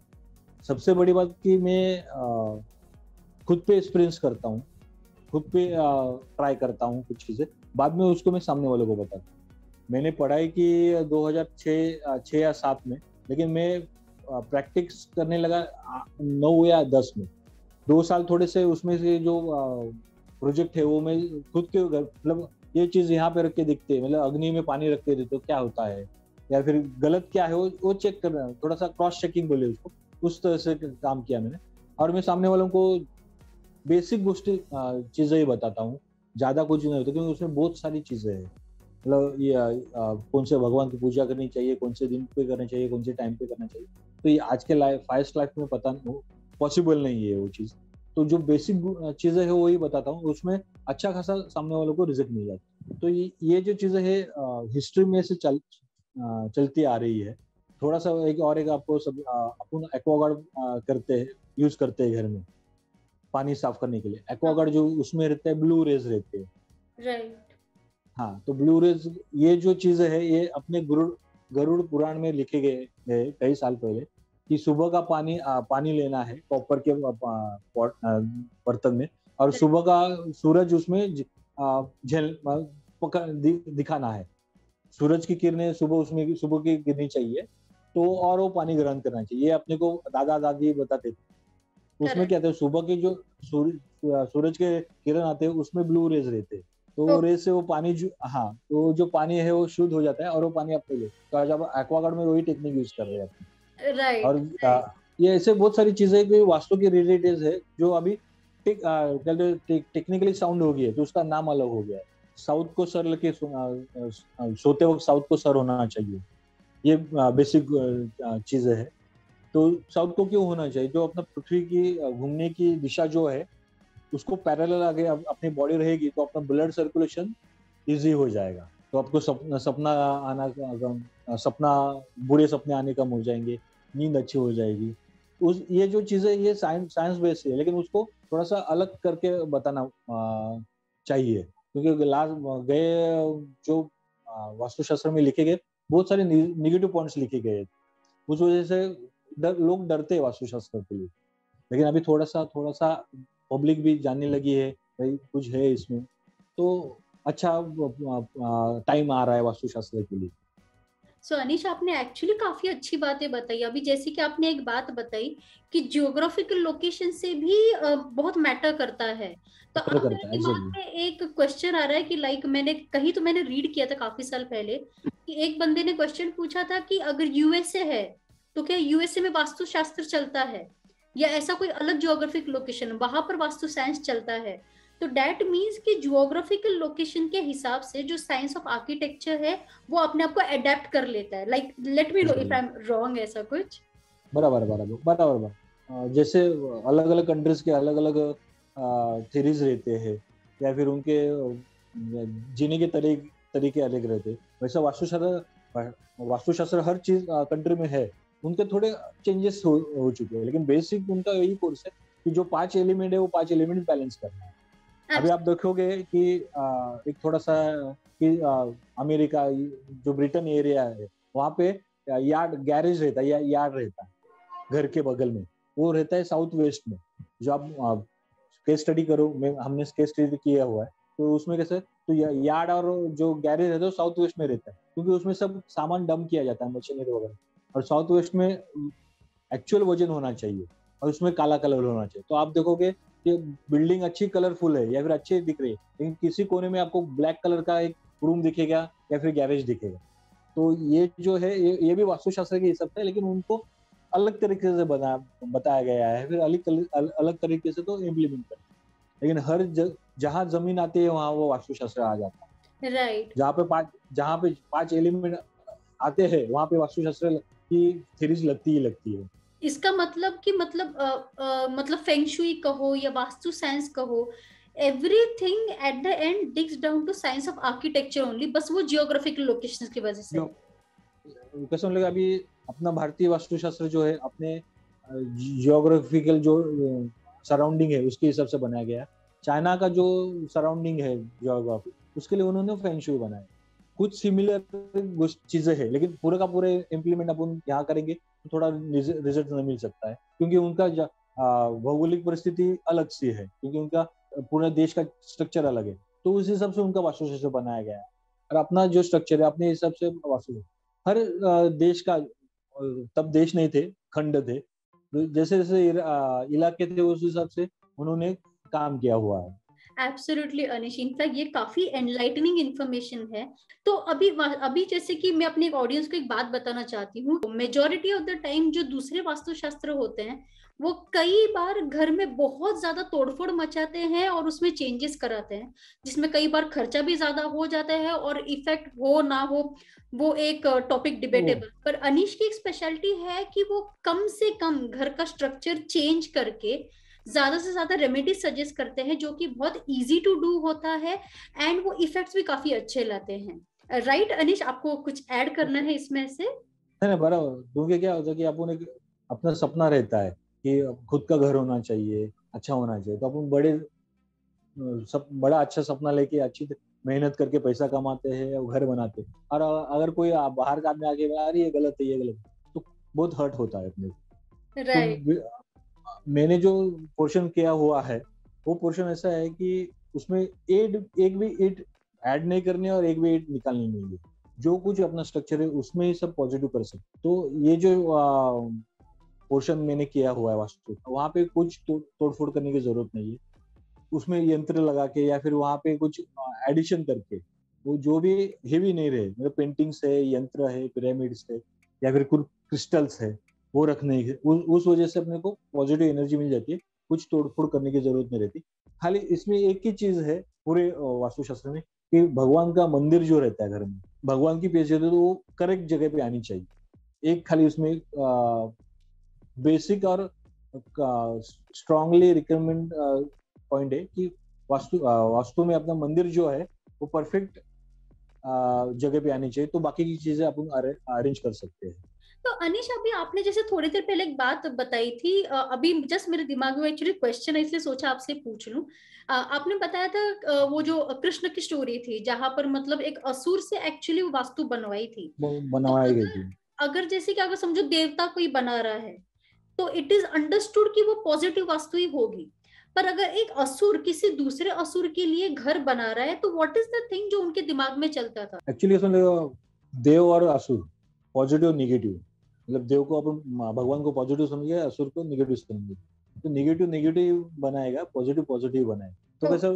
सबसे बड़ी बात कि मैं खुद पे एक्सपीरियंस करता हूँ, खुद पे ट्राई करता हूँ कुछ चीज़ें। बाद में उसको मैं सामने वालों को बताता हूँ। मैंने पढ़ाई की 2006 छः या सात में, लेकिन मैं प्रैक्टिस करने लगा नौ या दस में। दो साल थोड़े से उसमें से जो प्रोजेक्ट है वो मैं खुद के मतलब ये चीज़ यहाँ पे रख के दिखते हैं। मतलब अग्नि में पानी रखते देते तो क्या होता है? या फिर गलत क्या है, वो वो चेक करना थोड़ा सा क्रॉस चेकिंग बोले उसको। उस तरह से काम किया मैंने। और मैं सामने वालों को बेसिक गोष्टी चीज़ें ही बताता हूँ। ज़्यादा कुछ नहीं होता, क्योंकि उसमें बहुत सारी चीज़ें हैं। मतलब ये कौन से भगवान की पूजा करनी चाहिए, कौन से दिन पे करना चाहिए, कौन से टाइम पे करना चाहिए। तो ये आज के लाइफ फास्ट लाइफ में पता पॉसिबल नहीं है वो चीज़। तो जो बेसिक चीज़ें है वही बताता हूँ। उसमें अच्छा खासा सामने वालों को रिज़ल्ट मिल जाता है। तो ये ये जो चीज़ें है हिस्ट्री में से चल चलती आ रही है। थोड़ा सा एक और एक आपको सब अपन एक्वागार्ड करते हैं यूज़ करते हैं घर में पानी साफ़ करने के लिए। एक्वागार्ड जो उसमें रहते हैं ब्लू रेज रहते हैं। राइट हाँ तो ब्लू रेज ये जो चीज़ है ये अपने गरुड़ गरुड़ पुराण में लिखे गए है कई साल पहले। कि सुबह का पानी आ, पानी लेना है कॉपर के बर्तन में और सुबह का सूरज उसमें झेल दि, दिखाना है। सूरज की किरणें सुबह उसमें सुबह की गिरनी चाहिए तो और वो पानी ग्रहण करना चाहिए। ये अपने को दादा दादी बताते थे। उसमें क्या था सुबह के जो सूरज सूरज के किरण आते हैं उसमें ब्लू रेज रहते हैं। तो वो रेज से वो पानी जो हाँ तो जो पानी है वो शुद्ध हो जाता है और वो पानी आप ले तो आज आप एक्वागार्ड में वही टेक्निक यूज़ कर रहे हैं। राइट और ये ऐसे बहुत सारी चीज़ें कि वास्तु के रिलेटेड है जो अभी टेक्निकली साउंड हो गई है तो उसका नाम अलग हो गया है। साउथ को सर लेके सोते वक्त साउथ को सर होना चाहिए। ये बेसिक चीज़ है। तो साउथ को क्यों होना चाहिए? जो अपना पृथ्वी की घूमने की दिशा जो है उसको पैरेलल आगे अपनी बॉडी रहेगी तो अपना ब्लड सर्कुलेशन इजी हो जाएगा। तो आपको सपना सपना आना सपना बुरे सपने आने कम हो जाएँगे नींद अच्छी हो जाएगी। उस ये जो चीज़ें ये साइंस साइंस बेस्ड है लेकिन उसको थोड़ा सा अलग करके बताना आ, चाहिए। क्योंकि लास्ट गए जो वास्तुशास्त्र में लिखे गए बहुत सारे निगेटिव पॉइंट्स लिखे गए। उस वजह से डर लोग डरते हैं वास्तुशास्त्र के लिए। लेकिन अभी थोड़ा सा थोड़ा सा पब्लिक भी जानने लगी है भाई कुछ है इसमें। तो अच्छा टाइम आ रहा है वास्तुशास्त्र के लिए। सो so, अनिश आपने एक्चुअली काफ़ी अच्छी बातें बताई। अभी जैसे कि आपने एक बात बताई कि जियोग्राफिकल लोकेशन से भी बहुत मैटर करता है। तो अब मेरे दिमाग में एक क्वेश्चन आ रहा है कि लाइक मैंने कहीं तो मैंने रीड किया था काफ़ी साल पहले कि एक बंदे ने क्वेश्चन पूछा था कि अगर यूएसए है तो क्या यूएसए में वास्तुशास्त्र चलता है? या ऐसा कोई अलग जियोग्राफिक लोकेशन वहाँ पर वास्तु साइंस चलता है? तो डेट मीन्स कि जियोग्राफिकल लोकेशन के हिसाब से जो साइंस ऑफ़ आर्किटेक्चर है वो अपने आप को अडेप्ट कर लेता है। Like let me know if I am wrong ऐसा कुछ। बराबर बराबर बराबर बराबर। जैसे अलग अलग कंट्रीज़ के अलग अलग थेरीज रहते हैं या फिर उनके जीने के तरीके तरीके अलग रहते हैं। वैसा वास्तुशास्त्र वास्तुशास्त्र हर चीज़ कंट्री में है। उनके थोड़े चेंजेस हो, हो चुके हैं लेकिन बेसिक उनका यही कोर्स है कि जो पाँच एलिमेंट है वो पाँच एलिमेंट बैलेंस करना है। अभी आप देखोगे कि एक थोड़ा सा कि अमेरिका जो ब्रिटेन एरिया है वहाँ पे यार्ड गैरेज रहता है या यार्ड रहता है घर के बगल में। वो रहता है साउथ वेस्ट में। जो आप केस स्टडी करो मैं हमने केस स्टडी किया हुआ है तो उसमें कैसे तो यार्ड और जो गैरेज रहता है साउथ वेस्ट में रहता है। क्योंकि उसमें सब सामान डम किया जाता है मशीनरी वगैरह। और साउथ वेस्ट में एक्चुअल वज़न होना चाहिए और उसमें काला कलर होना चाहिए। तो आप देखोगे कि बिल्डिंग अच्छी कलरफुल है या फिर अच्छी दिख रही है लेकिन किसी कोने में आपको ब्लैक कलर का एक रूम दिखेगा या फिर गैरेज दिखेगा। तो ये जो है ये, ये भी वास्तुशास्त्र के हिसाब से लेकिन उनको अलग तरीके से बना बताया गया है फिर अलग अलग तरीके से तो इम्प्लीमेंट कर लेकिन हर जहाँ ज़मीन आती है वहाँ वो वास्तुशास्त्र आ जाता है। राइट जहाँ पे पाँच जहाँ पे पाँच एलिमेंट आते हैं वहाँ पे वास्तुशास्त्र की थेरीज लगती ही लगती है। इसका मतलब कि मतलब आ, आ, मतलब फेंगशुई कहो या वास्तु साइंस कहो everything at the end digs down to science of architecture only बस वो जियोग्राफिकल लोकेशंस की वजह से। कैसे हम अभी अपना भारतीय वास्तुशास्त्र जो है अपने जियोग्राफिकल जो सराउंडिंग है उसके हिसाब से बनाया गया चाइना का जो सराउंडिंग है जियोग्राफी उसके लिए उन्होंने फेंगशुई बनाया कुछ सिमिलर चीज़ें है लेकिन पूरे का पूरे इम्प्लीमेंट अपन यहाँ करेंगे। थोड़ा रिज़ल्ट नहीं मिल सकता है। क्योंकि उनका भौगोलिक परिस्थिति अलग सी है, क्योंकि उनका पूरा देश का स्ट्रक्चर अलग है। तो उस हिसाब से उनका वास्तुशास्त्र बनाया गया है। और अपना जो स्ट्रक्चर है, अपने हिसाब से वास्तु हर देश का तब देश नहीं थे, खंड थे। जैसे जैसे इलाके थे, उस हिसाब से उन्होंने काम किया हुआ है। एब्सोल्युटली अनिश इनफैक्ट ये काफ़ी एनलाइटनिंग इन्फॉर्मेशन है। तो अभी अभी जैसे कि मैं अपने ऑडियंस को एक बात बताना चाहती हूँ मेजोरिटी ऑफ़ द टाइम जो दूसरे वास्तुशास्त्र होते हैं वो कई बार घर में बहुत ज़्यादा तोड़फोड़ मचाते हैं और उसमें चेंजेस कराते हैं जिसमें कई बार खर्चा भी ज़्यादा हो जाता है और इफ़ेक्ट हो ना हो वो एक टॉपिक डिबेटेबल पर अनिश की एक स्पेशलिटी है कि वो कम से कम घर का स्ट्रक्चर चेंज करके ज़्यादा से ज़्यादा रेमेडी सजेस्ट करते हैं जो कि बहुत इजी टू डू होता है एंड वो इफेक्ट्स भी काफ़ी अच्छे लाते हैं। राइट right, अनिश आपको कुछ ऐड करना है इसमें से? नहीं बराबर क्योंकि क्या होता है कि अपन एक अपना सपना रहता है कि खुद का घर होना चाहिए अच्छा होना चाहिए। तो अपन बड़े सब बड़ा अच्छा सपना लेके अच्छी मेहनत करके पैसा कमाते हैं और घर बनाते हैं। और अगर कोई बाहर का आदमी आगे अरे ये गलत है ये गलत है तो बहुत हर्ट होता है अपने। राइट तो मैंने जो पोर्शन किया हुआ है वो पोर्शन ऐसा है कि उसमें एड एक भी ईट ऐड नहीं करनी और एक भी ईट निकालनी नहीं है जो कुछ अपना स्ट्रक्चर है उसमें ही सब पॉजिटिव कर सकते तो ये जो पोर्शन मैंने किया हुआ है वास्तु वहाँ पे कुछ तो, तोड़फोड़ करने की ज़रूरत नहीं है। उसमें यंत्र लगा के या फिर वहाँ पे कुछ एडिशन करके वो जो भी हेवी नहीं रहे मतलब पेंटिंग्स है यंत्र है पिरामिड्स है या फिर क्रिस्टल्स है वो रखने की उस वजह से अपने को पॉजिटिव एनर्जी मिल जाती है। कुछ तोड़फोड़ करने की ज़रूरत नहीं रहती। खाली इसमें एक ही चीज़ है पूरे वास्तुशास्त्र में कि भगवान का मंदिर जो रहता है घर में, भगवान की पेज तो वो करेक्ट जगह पे आनी चाहिए। एक खाली उसमें बेसिक और स्ट्रांगली रिकमेंड पॉइंट है कि वास्तु वास्तु में अपना मंदिर जो है, वो परफेक्ट जगह पे आनी चाहिए तो बाकी की चीज़ें अपन अरेंज कर सकते हैं। तो अनिश अभी आपने जैसे थोड़ी देर पहले एक बात बताई थी अभी जस्ट मेरे दिमाग में एक्चुअली क्वेश्चन है इसलिए सोचा आपसे पूछ लूँ। आपने बताया था वो जो कृष्ण की स्टोरी थी जहाँ पर मतलब एक असुर से एक्चुअली वास्तु बनवाई थी। बनवाई गई थी। अगर जैसे कि अगर समझो देवता कोई बना रहा है तो इट इज़ अंडरस्टूड कि वो पॉजिटिव वास्तु ही होगी। पर अगर एक असुर किसी दूसरे असुर के लिए घर बना रहा है तो व्हाट इज़ द थिंग जो उनके दिमाग में चलता था? एक्चुअली देव और असुर पॉजिटिव निगेटिव मतलब देव को अपन भगवान को पॉजिटिव समझिए असुर को निगेटिव समझिए तो निगेटिव निगेटिव बनाएगा पॉजिटिव पॉजिटिव बनाए तो कैसा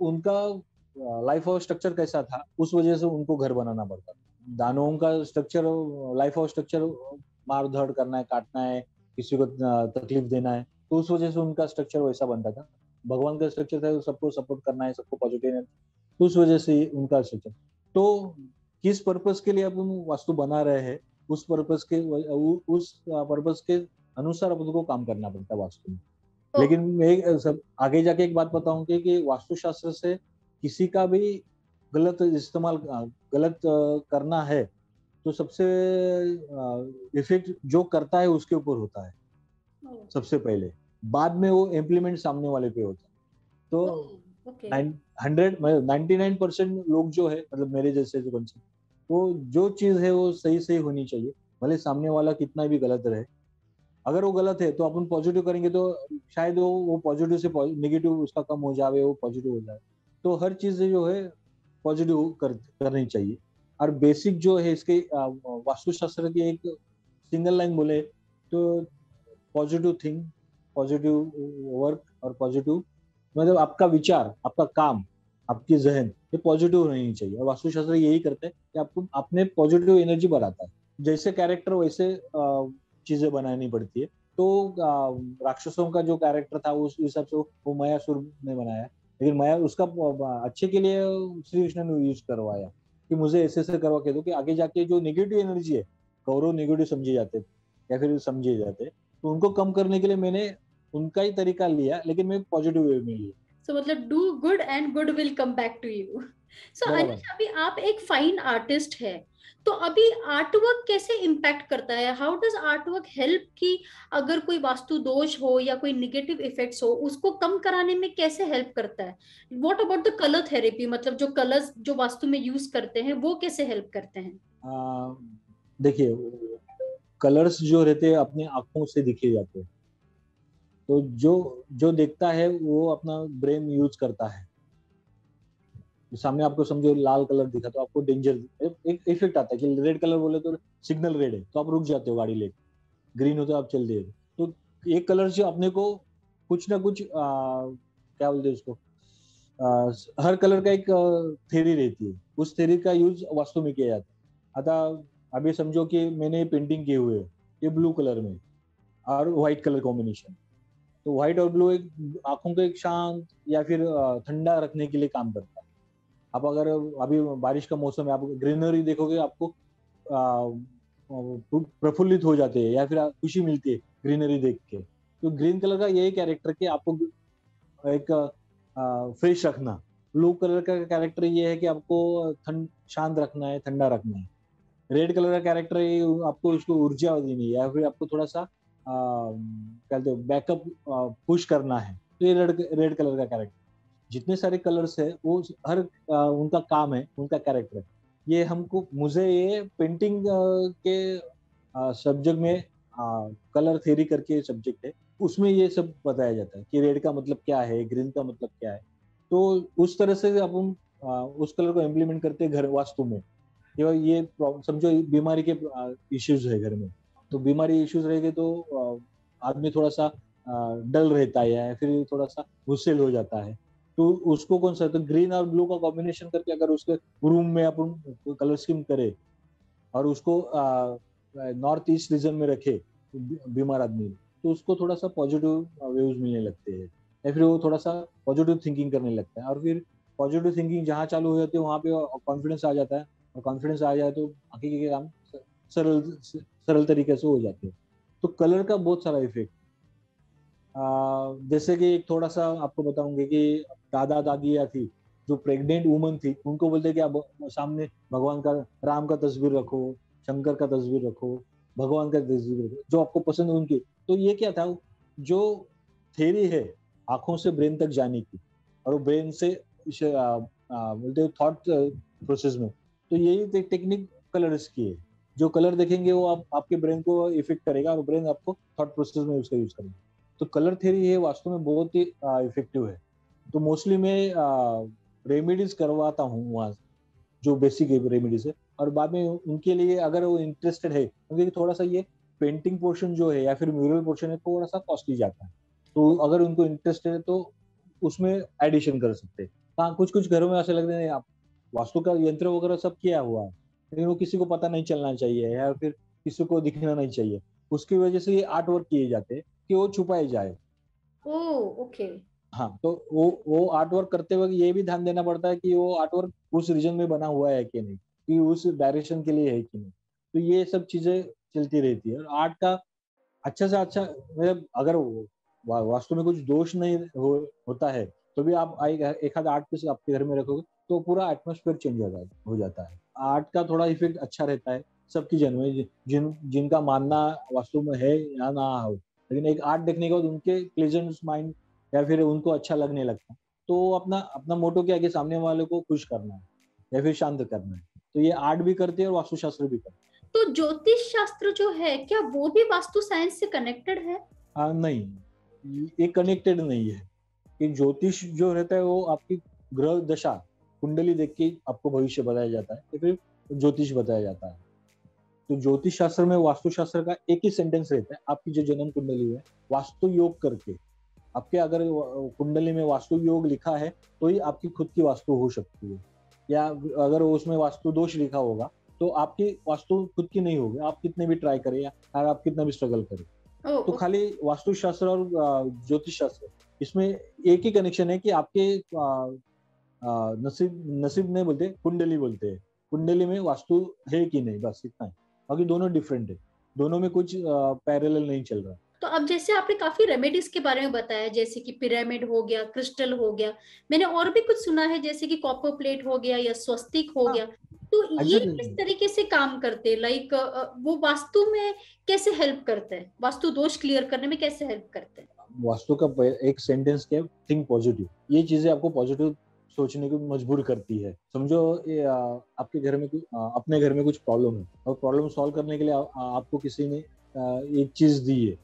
उनका लाइफ ऑफ़ स्ट्रक्चर कैसा था? उस वजह से उनको घर बनाना पड़ता दानवों का स्ट्रक्चर लाइफ ऑफ़ स्ट्रक्चर मार धड़ करना है काटना है किसी को तकलीफ़ देना है तो उस वजह से उनका स्ट्रक्चर वैसा बनता था। भगवान का स्ट्रक्चर था सबको सपोर्ट करना है सबको पॉजिटिव तो उस वजह से उनका स्ट्रक्चर तो किस पर्पज के लिए अपन वास्तु बना रहे हैं? उस पर्पज के उस पर्पज के अनुसार अपन को काम करना पड़ता है वास्तु में। तो, लेकिन मैं सब आगे जाके एक बात बताऊँगी कि वास्तुशास्त्र से किसी का भी गलत इस्तेमाल गलत करना है तो सबसे इफ़ेक्ट जो करता है उसके ऊपर होता है। सबसे पहले। बाद में वो इम्प्लीमेंट सामने वाले पे होता है। तो हंड्रेड नाइनटी नाइन परसेंट लोग जो है मतलब मेरे जैसे जो कंसेप्ट वो जो चीज़ है वो सही सही होनी चाहिए, भले सामने वाला कितना भी गलत रहे। अगर वो गलत है तो अपन पॉजिटिव करेंगे तो शायद वो वो पॉजिटिव से नेगेटिव उसका कम हो जाए वो पॉजिटिव हो जाए तो हर चीज़ जो है पॉजिटिव कर, करनी चाहिए। और बेसिक जो है इसके वास्तुशास्त्र की एक सिंगल लाइन बोले तो पॉजिटिव थिंग पॉजिटिव वर्क और पॉजिटिव मतलब आपका विचार, आपका काम आपकी जहन ये पॉजिटिव रहनी चाहिए। और वास्तुशास्त्र यही करते हैं कि आपको अपने पॉजिटिव एनर्जी बढ़ाता है। जैसे कैरेक्टर वैसे चीज़ें बनानी पड़ती है। तो राक्षसों का जो कैरेक्टर था, उस हिसाब से वो मयासुर ने बनाया। लेकिन माया, उसका अच्छे के लिए श्री कृष्ण ने यूज़ करवाया कि मुझे ऐसे ऐसे करवा के दो कि आगे जाके जो नेगेटिव एनर्जी है, कौरव नेगेटिव समझे जाते या फिर समझे जाते तो उनको कम करने के लिए मैंने उनका ही तरीका लिया, लेकिन मैं पॉजिटिव वे में लिया। सो मतलब do good and good will come back to you so Anish अभी आप एक फाइन आर्टिस्ट है। तो अभी आर्ट वर्क कैसे इम्पैक्ट करता है? How does art work help कि अगर कोई वास्तु दोष हो या कोई निगेटिव इफेक्ट्स हो उसको कम कराने में कैसे हेल्प करता है? What about the colour therapy मतलब जो कलर्स जो वास्तु में यूज़ करते हैं वो कैसे हेल्प करते हैं? देखिए कलर्स जो रहते हैं अपने आँखों से दिखे जाते हैं। तो जो जो देखता है वो अपना ब्रेन यूज़ करता है। सामने आपको समझो लाल कलर दिखा तो आपको डेंजर एक इफ़ेक्ट आता है कि रेड कलर बोले तो सिग्नल रेड है तो आप रुक जाते हो गाड़ी लेके। ग्रीन हो तो आप चल दे तो एक कलर से अपने को कुछ ना कुछ आ, क्या बोलते उसको आ, हर कलर का एक थेरी रहती है। उस थेरी का यूज़ वास्तु में किया जाता है। अतः अभी समझो कि मैंने पेंटिंग किए हुए ये ब्लू कलर में और व्हाइट कलर कॉम्बिनेशन तो व्हाइट और ब्लू एक आँखों को एक शांत या फिर ठंडा रखने के लिए काम करता है। आप अगर अभी बारिश का मौसम है, आप ग्रीनरी देखोगे, आपको प्रफुल्लित हो जाते हैं या फिर खुशी मिलती है ग्रीनरी देख के। तो ग्रीन कलर का यही कैरेक्टर कि आपको एक फ्रेश रखना। ब्लू कलर का कैरेक्टर ये है कि आपको ठंड शांत रखना है, ठंडा रखना है। रेड कलर का कैरेक्टर आपको उसको ऊर्जा देनी है या फिर आपको थोड़ा सा कहते हो बैकअप पुश करना है। तो ये रेड रेड कलर का कैरेक्टर जितने सारे कलर्स है वो हर आ, उनका काम है उनका कैरेक्टर है। ये हमको मुझे ये पेंटिंग के सब्जेक्ट में आ, कलर थेरी करके सब्जेक्ट है उसमें ये सब बताया जाता है कि रेड का मतलब क्या है ग्रीन का मतलब क्या है। तो उस तरह से अपन उस कलर को इम्प्लीमेंट करते हैं घर वास्तु में। ये समझो बीमारी के इश्यूज़ है घर में। तो बीमारी इश्यूज़ रहेंगे तो आदमी थोड़ा सा डल रहता है या फिर थोड़ा सा गुस्सेल हो जाता है। तो उसको कौन सा तो ग्रीन और ब्लू का कॉम्बिनेशन करके अगर उसके रूम में अपन कलर स्कीम करे और उसको नॉर्थ ईस्ट रीजन में रखे बीमार आदमी तो उसको थोड़ा सा पॉजिटिव व्यूज़ मिलने लगते हैं। या फिर वो थोड़ा सा पॉजिटिव थिंकिंग करने लगता है और फिर पॉजिटिव थिंकिंग जहाँ चालू हो जाती है, वहाँ पे कॉन्फिडेंस आ जाता है। और कॉन्फिडेंस आ जाए तो बाकी के काम सरल सरल तरीके से हो जाते हैं। तो कलर का बहुत सारा इफ़ेक्ट जैसे कि एक थोड़ा सा आपको बताऊँगे कि दादा दादी या थी, जो प्रेग्नेंट वुमन थी, उनको बोलते कि आप सामने भगवान का, राम का तस्वीर रखो, शंकर का तस्वीर रखो, भगवान का तस्वीर रखो, जो आपको पसंद है उनकी। तो ये क्या था, जो थेरी है, आँखों से ब्रेन तक जाने की, और वो ब्रेन से बोलते थॉट प्रोसेस में। तो यही टेक्निक कलर्स की है जो कलर देखेंगे वो आप, आपके ब्रेन को इफ़ेक्ट करेगा और ब्रेन आपको थॉट प्रोसेस में उसका यूज़ करेगा। तो कलर थेरी है वास्तव में बहुत ही इफ़ेक्टिव है। तो मोस्टली मैं रेमेडीज करवाता हूँ वहाँ जो बेसिक रेमेडीज है। और बाद में उनके लिए अगर वो इंटरेस्टेड है, क्योंकि थोड़ा सा ये पेंटिंग पोर्शन जो है या फिर म्यूरल पोर्शन है, थोड़ा सा कॉस्टली जाता है। तो अगर उनको इंटरेस्टेड है तो उसमें एडिशन कर सकते हैं। हाँ कुछ कुछ घरों में ऐसे लगते हैं, आप वास्तु का यंत्र वगैरह सब किया हुआ है। लेकिन वो किसी को पता नहीं चलना चाहिए या फिर किसी को दिखना नहीं चाहिए। उसकी वजह से ये आर्ट वर्क किए जाते हैं कि वो छुपाए जाए। Oh okay. हाँ तो वो वो आर्ट वर्क करते वक्त ये भी ध्यान देना पड़ता है कि वो आर्ट वर्क उस रीजन में बना हुआ है कि नहीं कि उस डायरेक्शन के लिए है कि नहीं। तो ये सब चीज़ें चलती रहती है और आर्ट का अच्छा से अच्छा मतलब अगर वास्तव में कुछ दोष नहीं हो, होता है तो भी आप एक आध आर्ट पीस आपके घर में रखोगे तो पूरा एटमोस्फेयर चेंज हो जाता है। आर्ट का थोड़ा इफ़ेक्ट अच्छा रहता है सबकी जन्म में जिन जिनका मानना वास्तु में है या ना हो। लेकिन एक आर्ट देखने के बाद उनके प्लेजेंट माइंड या फिर उनको अच्छा लगने लगता है। तो अपना अपना मोटो क्या कि सामने वाले को खुश करना है या फिर शांत करना है। तो ये आर्ट भी करते हैं और वास्तुशास्त्र भी करते हैं। तो ज्योतिष शास्त्र जो है क्या वो भी वास्तु साइंस से कनेक्टेड है? आ, नहीं। ये कनेक्टेड नहीं है। कि ज्योतिष जो रहता है वो आपकी ग्रह दशा कुंडली देख के आपको भविष्य बताया जाता है या फिर ज्योतिष बताया जाता है। तो ज्योतिष शास्त्र में वास्तु शास्त्र का एक ही सेंटेंस रहता है आपकी जो जन्म कुंडली है वास्तु योग करके। आपके अगर कुंडली में वास्तु योग लिखा है तो ही आपकी खुद की वास्तु हो सकती है। या अगर उसमें वास्तु दोष लिखा होगा तो आपकी वास्तु खुद की नहीं होगी आप कितने भी ट्राई करें या आप कितना भी स्ट्रगल करें। तो खाली वास्तु शास्त्र और ज्योतिष शास्त्र इसमें एक ही कनेक्शन है कि आपके नसीब नसीब नहीं बोलते कुंडली बोलते. हैं कुंडली में वास्तु है कि नहीं? बस इतना है. बाकी दोनों डिफरेंट है. दोनों में कुछ पैरेलल नहीं चल रहा. तो अब जैसे आपने काफ़ी रेमेडीज के बारे में बताया जैसे कि पिरामिड हो गया क्रिस्टल हो गया. मैंने और भी कुछ सुना है जैसे कि कॉपर प्लेट हो गया या स्वस्तिक हो हाँ, गया. तो ये किस तरीके से काम करते हैं? लाइक वो वास्तु में कैसे हेल्प करते हैं? वास्तु दोष क्लियर करने में कैसे हेल्प करते हैं? वास्तु का एक सेंटेंस क्या थिंक पॉजिटिव ये चीज़ें आपको पॉजिटिव सोचने को मजबूर करती है। समझो ये आपके घर में कुछ अपने घर में कुछ प्रॉब्लम है। और प्रॉब्लम सॉल्व करने के लिए आ, आ, आपको किसी ने एक चीज़ दी है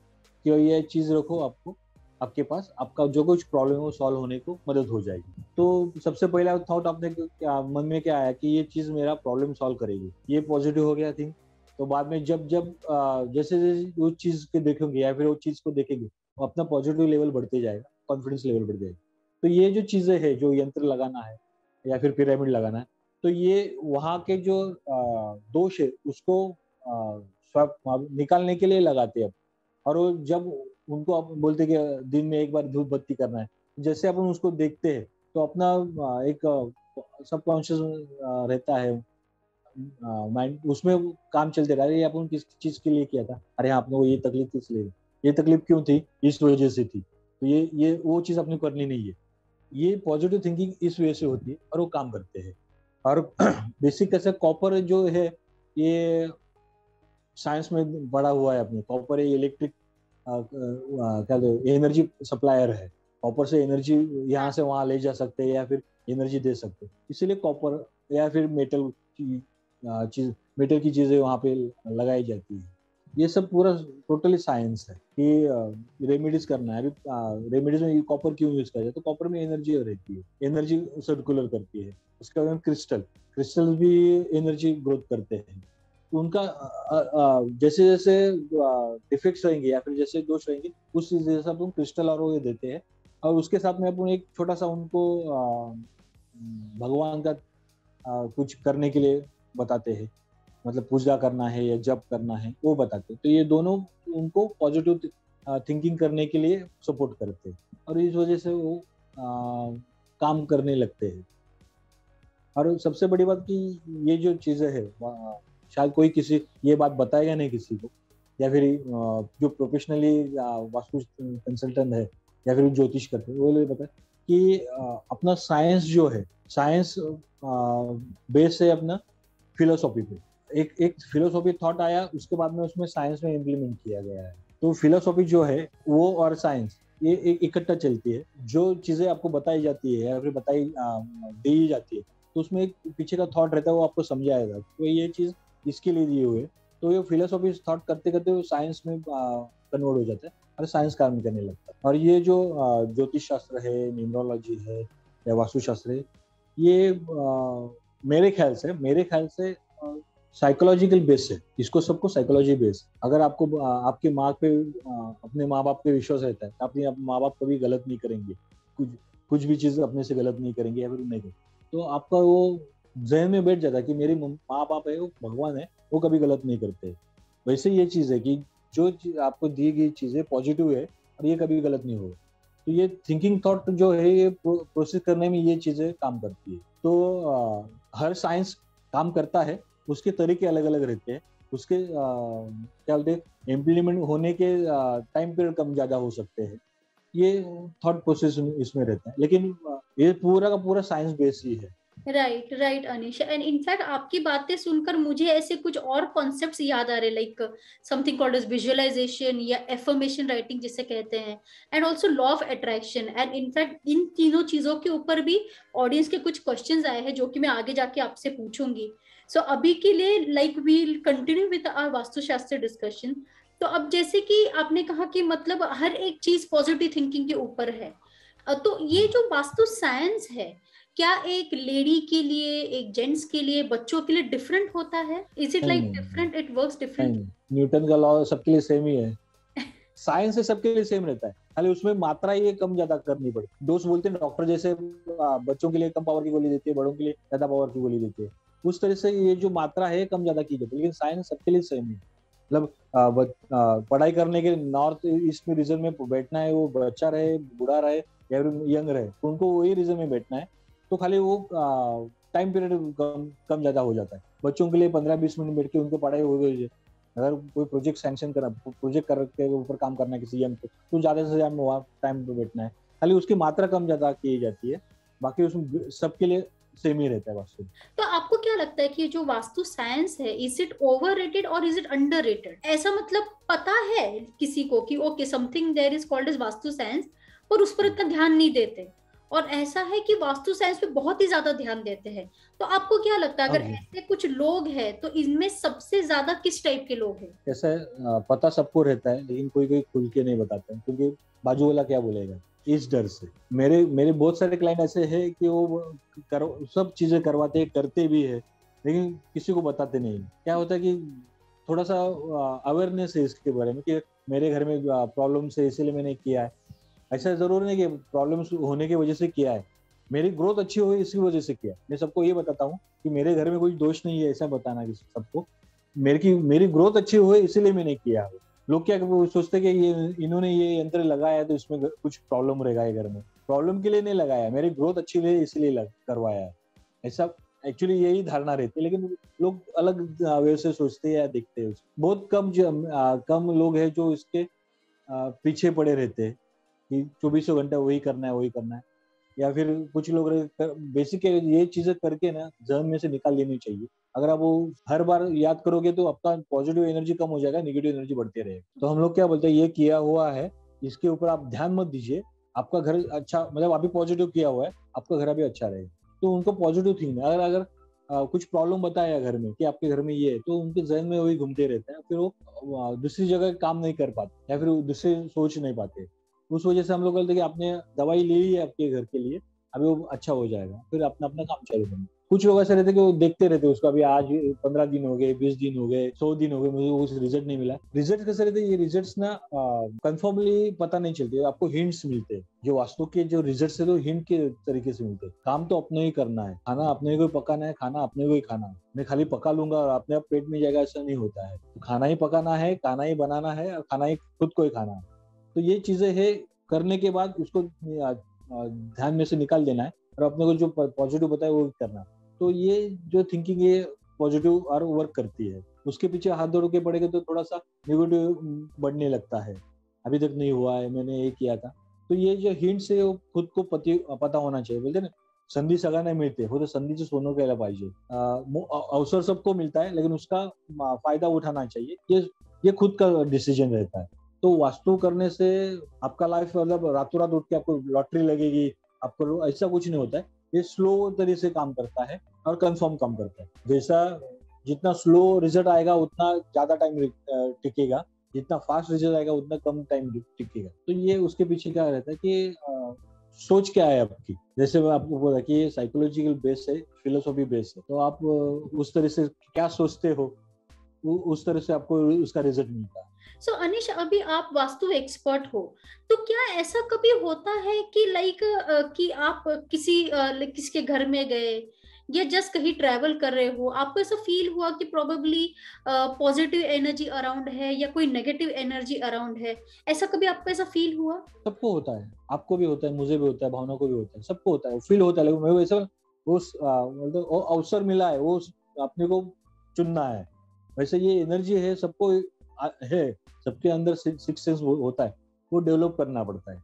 कि ये चीज़ रखो आपको आपके पास आपका जो कुछ प्रॉब्लम है वो सॉल्व होने को मदद हो जाएगी। तो सबसे पहला थॉट आपने क्या मन में क्या आया कि ये चीज़ मेरा प्रॉब्लम सॉल्व करेगी? ये पॉजिटिव हो गया थिंक तो बाद में जब जब जैसे जैसे उस चीज़ के देखेंगे या फिर उस चीज़ को देखेंगे अपना पॉजिटिव लेवल बढ़ते जाएगा कॉन्फिडेंस लेवल बढ़ जाएगा। तो ये जो चीज़ें है, जो यंत्र लगाना है या फिर पिरामिड लगाना है तो ये वहाँ के जो दोष है, उसको निकालने के लिए लगाते हैं और वो जब उनको आप बोलते कि दिन में एक बार धूप बत्ती करना है, जैसे अपन उसको देखते हैं तो अपना एक सबकॉन्शियस रहता है माइंड उसमें काम चलते रहा ये अपन किस चीज़ के लिए किया था? अरे हाँ आपने वो ये तकलीफ़ किस लिए? ये तकलीफ़ क्यों थी? इस वजह से थी। तो ये ये वो चीज़ अपनी करनी नहीं है। ये पॉजिटिव थिंकिंग इस वजह से होती है और वो काम करते हैं। और बेसिक कैसे कॉपर जो है, ये साइंस में बड़ा हुआ है अपने। कॉपर ये इलेक्ट्रिक क्या एनर्जी सप्लायर है। कॉपर से एनर्जी यहाँ से वहाँ ले जा सकते हैं या फिर एनर्जी दे सकते हैं। इसीलिए कॉपर या फिर मेटल की चीज़ मेटल की चीज़ें वहाँ पे लगाई जाती है। ये सब पूरा टोटली साइंस है कि रेमेडीज करना है। अभी रेमेडीज में कॉपर क्यों यूज़ किया जाए? तो कॉपर में एनर्जी रहती है। एनर्जी सर्कुलर करती है। उसके बाद क्रिस्टल क्रिस्टल भी एनर्जी ग्रोथ करते हैं। उनका जैसे जैसे डिफेक्ट्स रहेंगे या फिर जैसे दोष रहेंगे उस चीज़ जैसे अपन क्रिस्टल और वो देते हैं। और उसके साथ में अपन एक छोटा सा उनको आ, भगवान का कुछ करने के लिए बताते हैं। मतलब पूजा करना है या जप करना है वो बताते तो ये दोनों उनको पॉजिटिव थिंकिंग करने के लिए सपोर्ट करते हैं। और इस वजह से वो आ, काम करने लगते हैं। और सबसे बड़ी बात कि ये जो चीज़ें है शायद कोई किसी ये बात बताएगा नहीं किसी को। या फिर जो प्रोफेशनली वास्तु कंसल्टेंट है या फिर ज्योतिष करते हैं वो लोग बताए कि अपना साइंस जो है साइंस बेस है अपना फिलोसॉफी पे। एक एक फिलोसॉफी थॉट आया उसके बाद में उसमें साइंस में इम्प्लीमेंट किया गया है। तो फिलोसॉफी जो है वो और साइंस ये एक इकट्ठा चलती है। जो चीज़ें आपको बताई जाती है या फिर बताई दी जाती है तो उसमें एक पीछे का थॉट रहता है वो आपको समझाएगा। तो ये चीज़ इसके लिए दिए हुए तो ये फिलोसॉफी थॉट करते करते वो साइंस में कन्वर्ट हो जाता है और साइंस काम करने लगता है। और ये जो ज्योतिष शास्त्र है न्यूमरोलॉजी है या वास्तुशास्त्र है ये आ, मेरे ख्याल से मेरे ख्याल से साइकोलॉजिकल बेस है। इसको सबको साइकोलॉजी बेस अगर आपको आपके माँ पे अपने माँ बाप पे विश्वास रहता है अपने माँ बाप कभी गलत नहीं करेंगे। कुछ कुछ भी चीज़ अपने से गलत नहीं करेंगे या फिर नहीं करेंगे। तो आपका वो जहन में बैठ जाता है कि मेरे माँ बाप है वो भगवान है वो कभी गलत नहीं करते। वैसे ये चीज़ है कि जो आपको दी गई चीज़ें पॉजिटिव है और ये कभी गलत नहीं होगा। तो ये थिंकिंग थॉट जो है ये प्रोसेस करने में ये चीज़ें काम करती है। तो आ, हर साइंस काम करता है उसके तरीके अलग अलग रहते हैं। उसके क्या बोलते हैं इम्प्लीमेंट होने के टाइम पीरियड कम ज़्यादा हो सकते हैं। ये थॉट प्रोसेस इसमें रहता है। लेकिन ये पूरा का पूरा साइंस बेस ही है। Right right Anisha and in fact आपकी बातें सुनकर मुझे ऐसे कुछ और कॉन्सेप्ट्स याद आ रहे like something called as visualisation या एफर्मेशन राइटिंग जिसे कहते हैं and also law of attraction and in fact इन तीनों चीज़ों के ऊपर भी ऑडियंस के कुछ क्वेश्चंस आए हैं, जो कि मैं आगे जाके आपसे पूछूँगी। सो so, अभी के लिए like we'll continue with our Vastushastra discussion तो अब जैसे कि आपने कहा कि मतलब हर एक चीज़ पॉजिटिव थिंकिंग के ऊपर है। तो ये जो वास्तु साइंस है क्या एक लेडी के लिए एक जेंट्स के लिए बच्चों के लिए डिफरेंट होता है? Is it like different it works different Newton का लॉ सबके लिए सेम ही है। साइंस से सबके लिए सेम रहता है। खाली उसमें मात्रा ये कम ज़्यादा करनी पड़ती दोस्त बोलते हैं डॉक्टर जैसे बच्चों के लिए कम पावर की गोली देती है बड़ों के लिए ज़्यादा पावर की गोली देती है। उस तरह से ये जो मात्रा है कम ज़्यादा की जाती है। लेकिन साइंस सबके लिए सेम है। मतलब पढ़ाई करने के नॉर्थ ईस्ट में रीजन में बैठना है, वो बच्चा रहे, बूढ़ा रहे, या यंग रहे तो उनको वही रीजन में बैठना है। तो खाली वो टाइम पीरियड कम कम ज़्यादा हो जाता है। बच्चों के लिए पंद्रह बीस मिनट बैठ के उनको पढ़ाई हो गई अगर कोई प्रोजेक्ट सैंक्शन करा प्रोजेक्ट कर के ऊपर काम करना है किसी यंग पे तो ज़्यादा से ज़्यादा वहाँ टाइम बैठना है। खाली उसकी मात्रा कम ज़्यादा की जाती है। बाकी उसमें सबके लिए सेम ही रहता है वास्तु तो आपको क्या लगता है कि जो वास्तु साइंस है इज़ इट ओवर रेटेड और इज़ इट अंडर रेटेड ऐसा मतलब पता है किसी को कि okay something there is called is Vastu science पर उस पर इतना ध्यान नहीं देते। और ऐसा है कि वास्तु साइंस पे बहुत ही ज़्यादा ध्यान देते हैं। तो आपको क्या लगता है अगर हाँ ऐसे कुछ लोग हैं तो इनमें सबसे ज़्यादा किस टाइप के लोग हैं? ऐसा पता सबको रहता है लेकिन कोई कोई खुल के नहीं बताते क्योंकि बाजू वाला क्या बोलेगा? इस डर से। मेरे मेरे बहुत सारे क्लाइंट ऐसे हैं कि वो कर, सब चीज़ें करवाते करते भी है लेकिन किसी को बताते नहीं क्या होता है कि थोड़ा सा अवेयरनेस है इसके बारे में कि मेरे घर में प्रॉब्लम है इसीलिए मैंने किया है। ऐसा ज़रूर नहीं कि प्रॉब्लम्स होने की वजह से किया है। मेरी ग्रोथ अच्छी हुई इसकी वजह से किया मैं सबको ये बताता हूँ कि मेरे घर में कोई दोष नहीं है ऐसा बताना किसी सबको। मेरे की मेरी ग्रोथ अच्छी हुई इसीलिए मैंने किया है। लोग क्या सोचते कि ये इन्होंने ये यंत्र लगाया तो इसमें कुछ प्रॉब्लम रहेगा ये घर में। प्रॉब्लम के लिए नहीं लगाया मेरी ग्रोथ अच्छी हुई इसलिए करवाया है। ऐसा एक्चुअली यही धारणा रहती है लेकिन लोग अलग वे से सोचते हैं या देखते हैं बहुत कम आ, कम लोग हैं जो इसके आ, पीछे पड़े रहते हैं कि चौबीसों घंटे वही करना है वही करना है। या फिर कुछ लोग बेसिक ये चीज़ें करके ना जहन में से निकाल लेनी चाहिए। अगर आप वो हर बार याद करोगे तो आपका पॉजिटिव एनर्जी कम हो जाएगा निगेटिव एनर्जी बढ़ती रहेगी। तो हम लोग क्या बोलते हैं ये किया हुआ है इसके ऊपर आप ध्यान मत दीजिए। आपका घर अच्छा मतलब अभी पॉजिटिव किया हुआ है आपका घर अभी अच्छा रहेगा। तो उनको पॉजिटिव थिंक अगर अगर आ, कुछ प्रॉब्लम बताया घर में कि आपके घर में ये है तो उनके जहन में वही घूमते रहते हैं फिर वो दूसरी जगह काम नहीं कर पाते या फिर दूसरे सोच नहीं पाते। उस वजह से हम लोग बोलते कि आपने दवाई ले ली है आपके घर के लिए अभी वो अच्छा हो जाएगा फिर अपना अपना काम चालू करेंगे। कुछ लोग ऐसे रहते कि वो देखते रहते उसका, अभी आज पंद्रह दिन हो गए, बीस दिन हो गए, सौ दिन हो गए, मुझे उस रिज़ल्ट नहीं मिला। रिज़ल्ट कैसे रहते ये रिज़ल्ट ना कंफर्मली पता नहीं चलते, आपको हिंट्स मिलते हैं। जो वास्तु के जो रिज़ल्ट है तो हिंट के तरीके से मिलते हैं। काम तो अपने ही करना है। खाना अपने को ही पकाना है, खाना अपने को ही खाना है। मैं खाली पका लूँगा और अपने आप पेट में जाएगा, ऐसा नहीं होता है। खाना ही पकाना है, खाना ही बनाना है और खाना ही खुद को ही खाना है। तो ये चीज़ें है, करने के बाद उसको ध्यान में से निकाल देना है और अपने को जो पॉजिटिव बताए वो करना तो ये जो थिंकिंग ये पॉजिटिव और वर्क करती है, उसके पीछे हाथ धोड़ के पड़ेगा तो थोड़ा सा निगेटिव बढ़ने लगता है। अभी तक नहीं हुआ है, मैंने ये किया था। तो ये जो हिंट है, वो खुद को पति, पता होना चाहिए, बोलते ना, संधि सगळ्यांना मिळते हो तो संधि संधीचं सोनं केलं पाहिजे अवसर सबको मिलता है, लेकिन उसका फ़ायदा उठाना चाहिए। ये ये खुद का डिसीज़न रहता है। तो वास्तु करने से आपका लाइफ मतलब रातों रात उठ के आपको लॉटरी लगेगी, आपको ऐसा कुछ नहीं होता है। ये स्लो तरीके से काम करता है। और कंफर्म कम करता है। जैसा जितना स्लो रिज़ल्ट आएगा उतना ज़्यादा टाइम टिकेगा। जितना फास्ट रिज़ल्ट आएगा उतना कम टाइम टिकेगा। तो ये उसके पीछे क्या रहता है कि आ, सोच क्या है आपकी? जैसे मैं आपको बोला कि ये साइकोलॉजिकल बेस है फिलोसॉफी बेस है। तो आप उस तरह से क्या सोचते हो? उस तरह से आपको उसका रिज़ल्ट मिलता है। सो so, अनिश अभी आप वास्तु एक्सपर्ट हो तो क्या ऐसा कभी होता है कि लाइक कि आप किसी किसके घर में गए या जस्ट कहीं ट्रैवल कर रहे हो आपको ऐसा फील हुआ कि प्रोबेबली पॉजिटिव एनर्जी अराउंड है या कोई नेगेटिव एनर्जी अराउंड है? ऐसा कभी आपको ऐसा फील हुआ? सबको होता है आपको भी होता है मुझे भी होता है भावना को भी होता है सबको होता है फील होता है लेकिन वैसा उस मतलब अवसर मिला है वो अपने को चुनना है। वैसे ये एनर्जी है सबको है सबके अंदर सिक्स सेंस होता है वो डेवलप करना पड़ता है।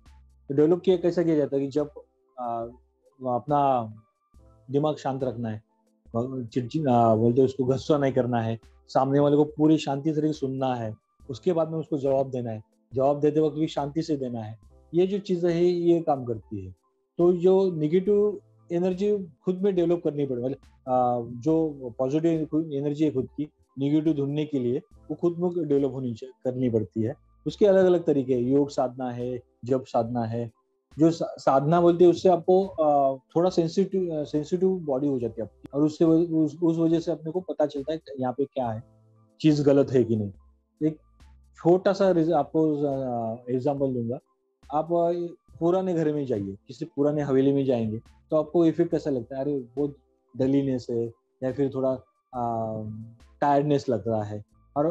तो डेवलप किया कैसा किया जाता है कि जब आ, अपना दिमाग शांत रखना है। चिड़चिड़ बोलते उसको गुस्सा नहीं करना है। सामने वाले को पूरी शांति से सुनना है। उसके बाद में उसको जवाब देना है। जवाब देते वक्त भी शांति से देना है। ये जो चीज़ें है, ये काम करती है। तो जो निगेटिव एनर्जी खुद में डेवलप करनी पड़े। मतलब जो पॉजिटिव एनर्जी है खुद की निगेटिव ढूँढने के लिए, वो खुद में डेवलप होनी करनी पड़ती है। उसके अलग अलग तरीके योग साधना है जब साधना है जो साधना बोलती है उससे आपको थोड़ा सेंसिटिव सेंसिटिव बॉडी हो जाती है आपकी। और उससे उस, उस वजह से अपने को पता चलता है यहाँ पे क्या है चीज़ गलत है कि नहीं। एक छोटा सा आपको एग्ज़ाम्पल दूँगा। आप पुराने घर में जाइए किसी पुराने हवेली में जाएँगे तो आपको इफ़ेक्ट कैसा लगता है अरे बहुत डलीनेस है या फिर थोड़ा टायर्डनेस लग रहा है। और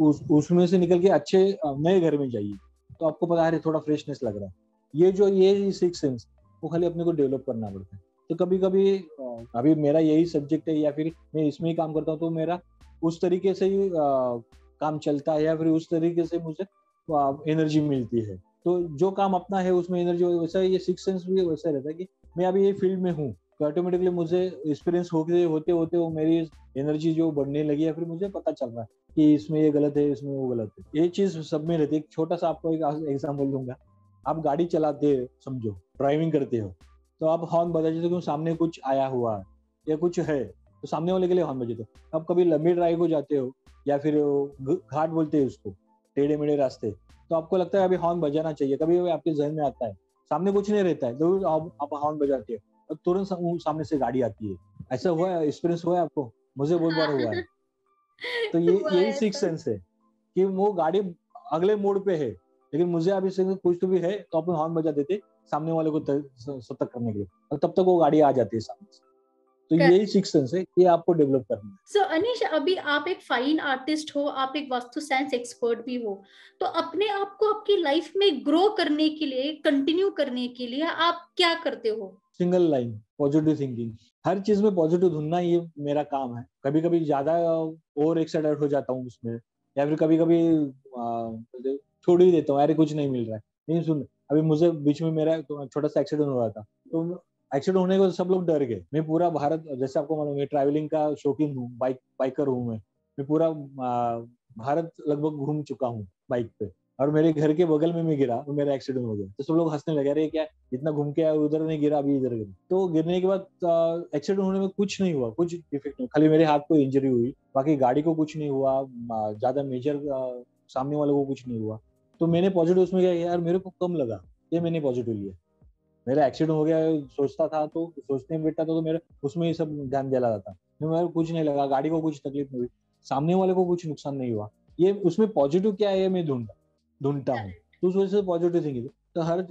उस उसमें से निकल के अच्छे नए घर में जाइए तो आपको पता है थोड़ा फ्रेशनेस लग रहा है। ये जो ये सिक्स सेंस वो खाली अपने को डेवलप करना पड़ता है। तो कभी कभी अभी मेरा यही सब्जेक्ट है या फिर मैं इसमें ही काम करता हूँ तो मेरा उस तरीके से ही काम चलता है या फिर उस तरीके से मुझे एनर्जी मिलती है। तो जो काम अपना है उसमें एनर्जी वैसा ये सिक्स सेंस भी वैसा रहता है कि मैं अभी ये फ़ील्ड में हूँ तो ऑटोमेटिकली मुझे एक्सपीरियंस होते होते होते वो मेरी एनर्जी जो बढ़ने लगी है फिर मुझे पता चल रहा है कि इसमें ये गलत है इसमें वो गलत है। ये चीज़ सब में रहती है। छोटा सा आपको एक एग्ज़ाम्पल दूँगा। आप गाड़ी चलाते हो समझो ड्राइविंग करते हो तो आप हॉर्न बजाते हो सामने कुछ आया हुआ है या कुछ है तो सामने वाले के लिए हॉर्न बजाते हो। अब कभी लंबी ड्राइव को जाते हो या फिर घाट बोलते हैं उसको टेढ़े मेढ़े रास्ते तो आपको लगता है अभी हॉर्न बजाना चाहिए कभी कभी आपके जहन में आता है सामने कुछ नहीं रहता है तो आप हॉर्न बजाते हो और तुरंत सामने से गाड़ी आती है। ऐसा हुआ है एक्सपीरियंस हुआ है आपको? मुझे बहुत बार हुआ है। तो ये यही सिक्स सेंस है कि वो गाड़ी अगले मोड़ पे है लेकिन मुझे अभी से कुछ तो भी है तो अपन हॉर्न बजा देते सामने वाले को सतर्क करने के लिए। और तब तक वो गाड़ी आ जाती है सामने से। तो यही सिक्स सेंस है ये आपको डेवलप करना है। सो so, अनिश अभी आप एक फाइन आर्टिस्ट हो आप एक वास्तु साइंस एक्सपर्ट भी हो तो अपने आप को आपकी लाइफ में ग्रो करने के लिए कंटिन्यू करने के लिए आप क्या करते हो? सिंगल लाइन पॉजिटिव थिंकिंग हर चीज़ में पॉजिटिव ढूंढना ये मेरा काम है। कभी कभी ज़्यादा ओवर एक्साइटेड हो जाता हूँ उसमें। या फिर कभी कभी छोड़ ही देता हूँ, अरे कुछ नहीं मिल रहा है। नहीं, सुन, अभी मुझे बीच में मेरा छोटा सा एक्सीडेंट हो रहा था। तो एक्सीडेंट होने को सब लोग डर गए। मैं पूरा भारत, जैसे आपको मालूम है ट्रैवलिंग का शौकीन हूँ बाइक बाइकर हूँ मैं। मैं पूरा भारत लगभग घूम चुका हूँ बाइक पे। और मेरे घर के बगल में मैं गिरा और मेरा एक्सीडेंट हो गया। तो सब लोग हंसने लगे, अरे क्या इतना घूम के आया, उधर नहीं गिरा, अभी इधर गिरा। तो गिरने के बाद एक्सीडेंट होने में कुछ नहीं हुआ, कुछ इफ़ेक्ट नहीं। खाली मेरे हाथ को इंजरी हुई, बाकी गाड़ी को कुछ नहीं हुआ ज़्यादा मेजर सामने वाले को कुछ नहीं हुआ। तो मैंने पॉजिटिव उसमें क्या यार मेरे को कम लगा। ये मैंने पॉजिटिव लिया। मेरा एक्सीडेंट हो गया सोचता था तो सोचने में बैठा था तो मेरे उसमें ही सब ध्यान दिया जाता तो मेरे कुछ नहीं लगा। गाड़ी को कुछ तकलीफ़ नहीं हुई। सामने वाले को कुछ नुकसान नहीं हुआ। ये उसमें पॉजिटिव क्या है मैं ढूंढता ढूंढता हूँ। तो उस वजह से पॉजिटिव थिंकिंग तो हर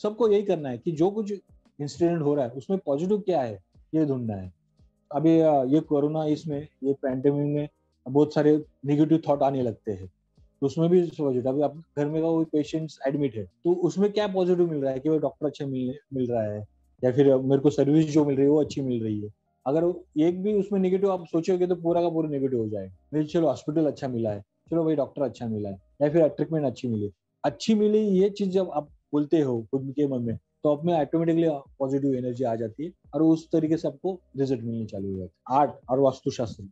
सबको यही करना है कि जो कुछ इंसिडेंट हो रहा है उसमें पॉजिटिव क्या है ये ढूंढना है। अभी ये कोरोना इसमें ये पैंडेमिक में बहुत सारे निगेटिव थॉट आने लगते हैं। उसमें भी पॉजिटिव अभी आप घर में कोई पेशेंट एडमिट है तो उसमें क्या पॉजिटिव मिल रहा है कि वो डॉक्टर अच्छा मिल मिल रहा है? या फिर मेरे को सर्विस जो मिल रही है, वो अच्छी मिल रही है? अगर एक भी उसमें निगेटिव आप सोचोगे तो पूरा का पूरा निगेटिव हो जाएगा। नहीं, चलो हॉस्पिटल अच्छा मिला है, चलो भाई डॉक्टर अच्छा मिला है, या फिर ट्रीटमेंट अच्छी मिली। अच्छी मिली ये चीज़ जब आप बोलते हो खुद के मन में तो आप में ऑटोमेटिकली पॉजिटिव एनर्जी आ जाती है और उस तरीके से आपको रिज़ल्ट मिलने चालू हो जाता है। आर्ट और वास्तुशास्त्र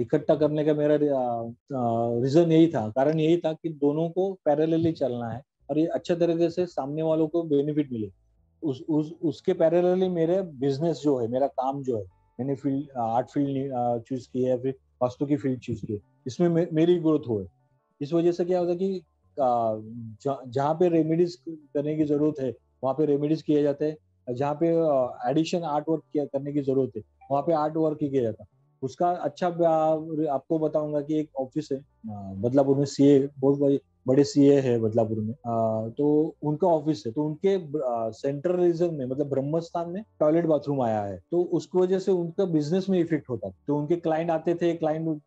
इकट्ठा करने का मेरा रीजन यही था। कारण यही था कि दोनों को पैरेलली चलना है और ये अच्छे तरीके से सामने वालों को बेनिफिट मिले। उस उस उसके पैरेलली मेरे बिज़नेस जो है मेरा काम जो है मैंने फ़ील्ड आर्ट फ़ील्ड चूज़ की है फिर वास्तु की फ़ील्ड चूज़ की इसमें मे, मेरी ग्रोथ हो। इस वजह से क्या होता है कि जहाँ पे रेमेडीज करने की ज़रूरत है वहाँ पे रेमेडीज किए जाते हैं जहाँ पे एडिशन आर्ट वर्क करने की ज़रूरत है, वहाँ पे आर्ट वर्क ही किया जाता है। उसका अच्छा आपको बताऊँगा कि एक ऑफ़िस है बदलापुर में सीए बहुत बड़े सीए है बदलापुर में तो उनका ऑफ़िस है तो उनके सेंट्रल रीजन में मतलब ब्रह्मस्थान में टॉयलेट बाथरूम आया है तो उसकी वजह से उनका बिज़नेस में इफ़ेक्ट होता तो उनके क्लाइंट आते थे क्लाइंट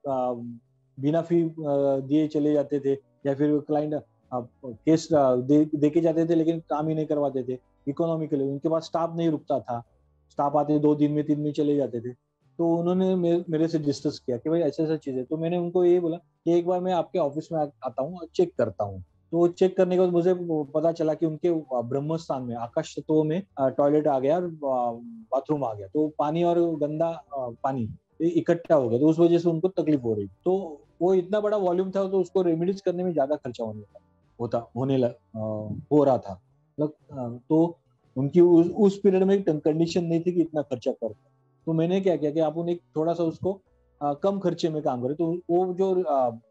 बिना फ़ी दिए चले जाते थे, या फिर क्लाइंट केस दे, दे के जाते थे लेकिन काम ही नहीं करवाते थे इकोनॉमिकली उनके पास स्टाफ नहीं रुकता था। स्टाफ आते दो दिन में तीन में चले जाते थे। तो उन्होंने मेरे से डिस्कस किया कि भाई ऐसा ऐसा चीज़। है तो मैंने उनको ये बोला कि एक बार मैं आपके ऑफ़िस में आता हूँ और चेक करता हूँ। तो चेक करने के बाद मुझे पता चला कि उनके ब्रह्म स्थान में आकाश तत्व में टॉयलेट आ गया और बाथरूम आ गया। तो पानी और गंदा पानी इकट्ठा हो गया। तो उस वजह से उनको तकलीफ़ हो रही तो वो इतना बड़ा वॉल्यूम था तो उसको रेमिडीज करने में ज़्यादा खर्चा होने लगा। होता होने लग, हो रहा था। लग, तो उनकी उस, उस पीरियड में कंडीशन नहीं थी कि इतना खर्चा कर तो मैंने क्या किया कि आप उन्हें थोड़ा सा उसको आ, कम खर्चे में काम करें। तो वो जो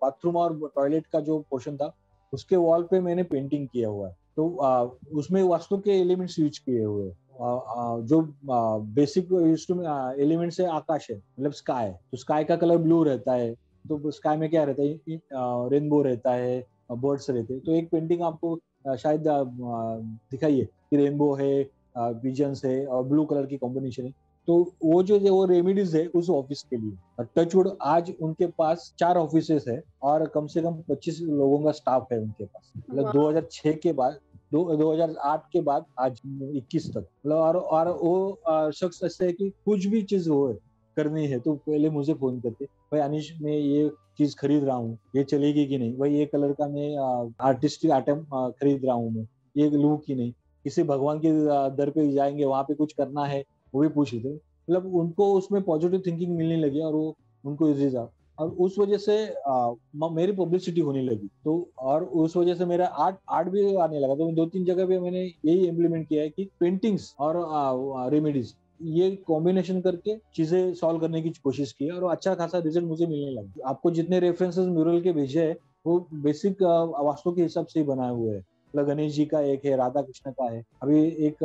बाथरूम और टॉयलेट का जो पोर्शन था उसके वॉल पे मैंने पेंटिंग किया हुआ है। तो आ, उसमें वास्तु के एलिमेंट्स यूज़ किए हुए जो बेसिक एलिमेंट्स है आकाश है मतलब स्काई तो स्काई का कलर ब्लू रहता है। तो स्काई में क्या रहता है? रेनबो रहता है। बर्ड्स रहते हैं। तो एक पेंटिंग आपको शायद दिखाइए कि रेनबो है विजन्स है और ब्लू कलर की कॉम्बिनेशन है। तो वो जो है वो रेमिडीज है उस ऑफ़िस के लिए। टचवुड आज उनके पास चार ऑफ़िस है और कम से कम 25 लोगों का स्टाफ है उनके पास। मतलब 2006 के बाद दो 2008 के बाद आज 21 तक। मतलब और और वो शख्स ऐसे है कि कुछ भी चीज़ हो करनी है तो पहले मुझे फ़ोन करते। भाई अनिश मैं ये चीज़ खरीद रहा हूँ ये चलेगी कि नहीं? भाई ये कलर का मैं आर्टिस्टिक आइटम खरीद रहा हूँ मैं ये लू की नहीं? किसी भगवान के दर पे जाएँगे वहाँ पे कुछ करना है वो भी पूछ रहे मतलब उनको उसमें पॉजिटिव थिंकिंग मिलने लगी और वो उनको इजी था। और उस वजह से आ, मेरी पब्लिसिटी होने लगी। तो और उस वजह से मेरा आर्ट आर्ट भी आने लगा। तो दो तीन जगह पे मैंने यही इम्प्लीमेंट किया है कि पेंटिंग्स और रेमेडीज ये कॉम्बिनेशन करके चीज़ें सॉल्व करने की कोशिश की और अच्छा खासा रिज़ल्ट मुझे मिलने लगा। आपको जितने रेफरेंसेस म्यूरल के भेजे है, वो बेसिक वास्तु के हिसाब से ही बनाए हुए हैं। मतलब गणेश जी का एक है, राधा कृष्ण का है। अभी एक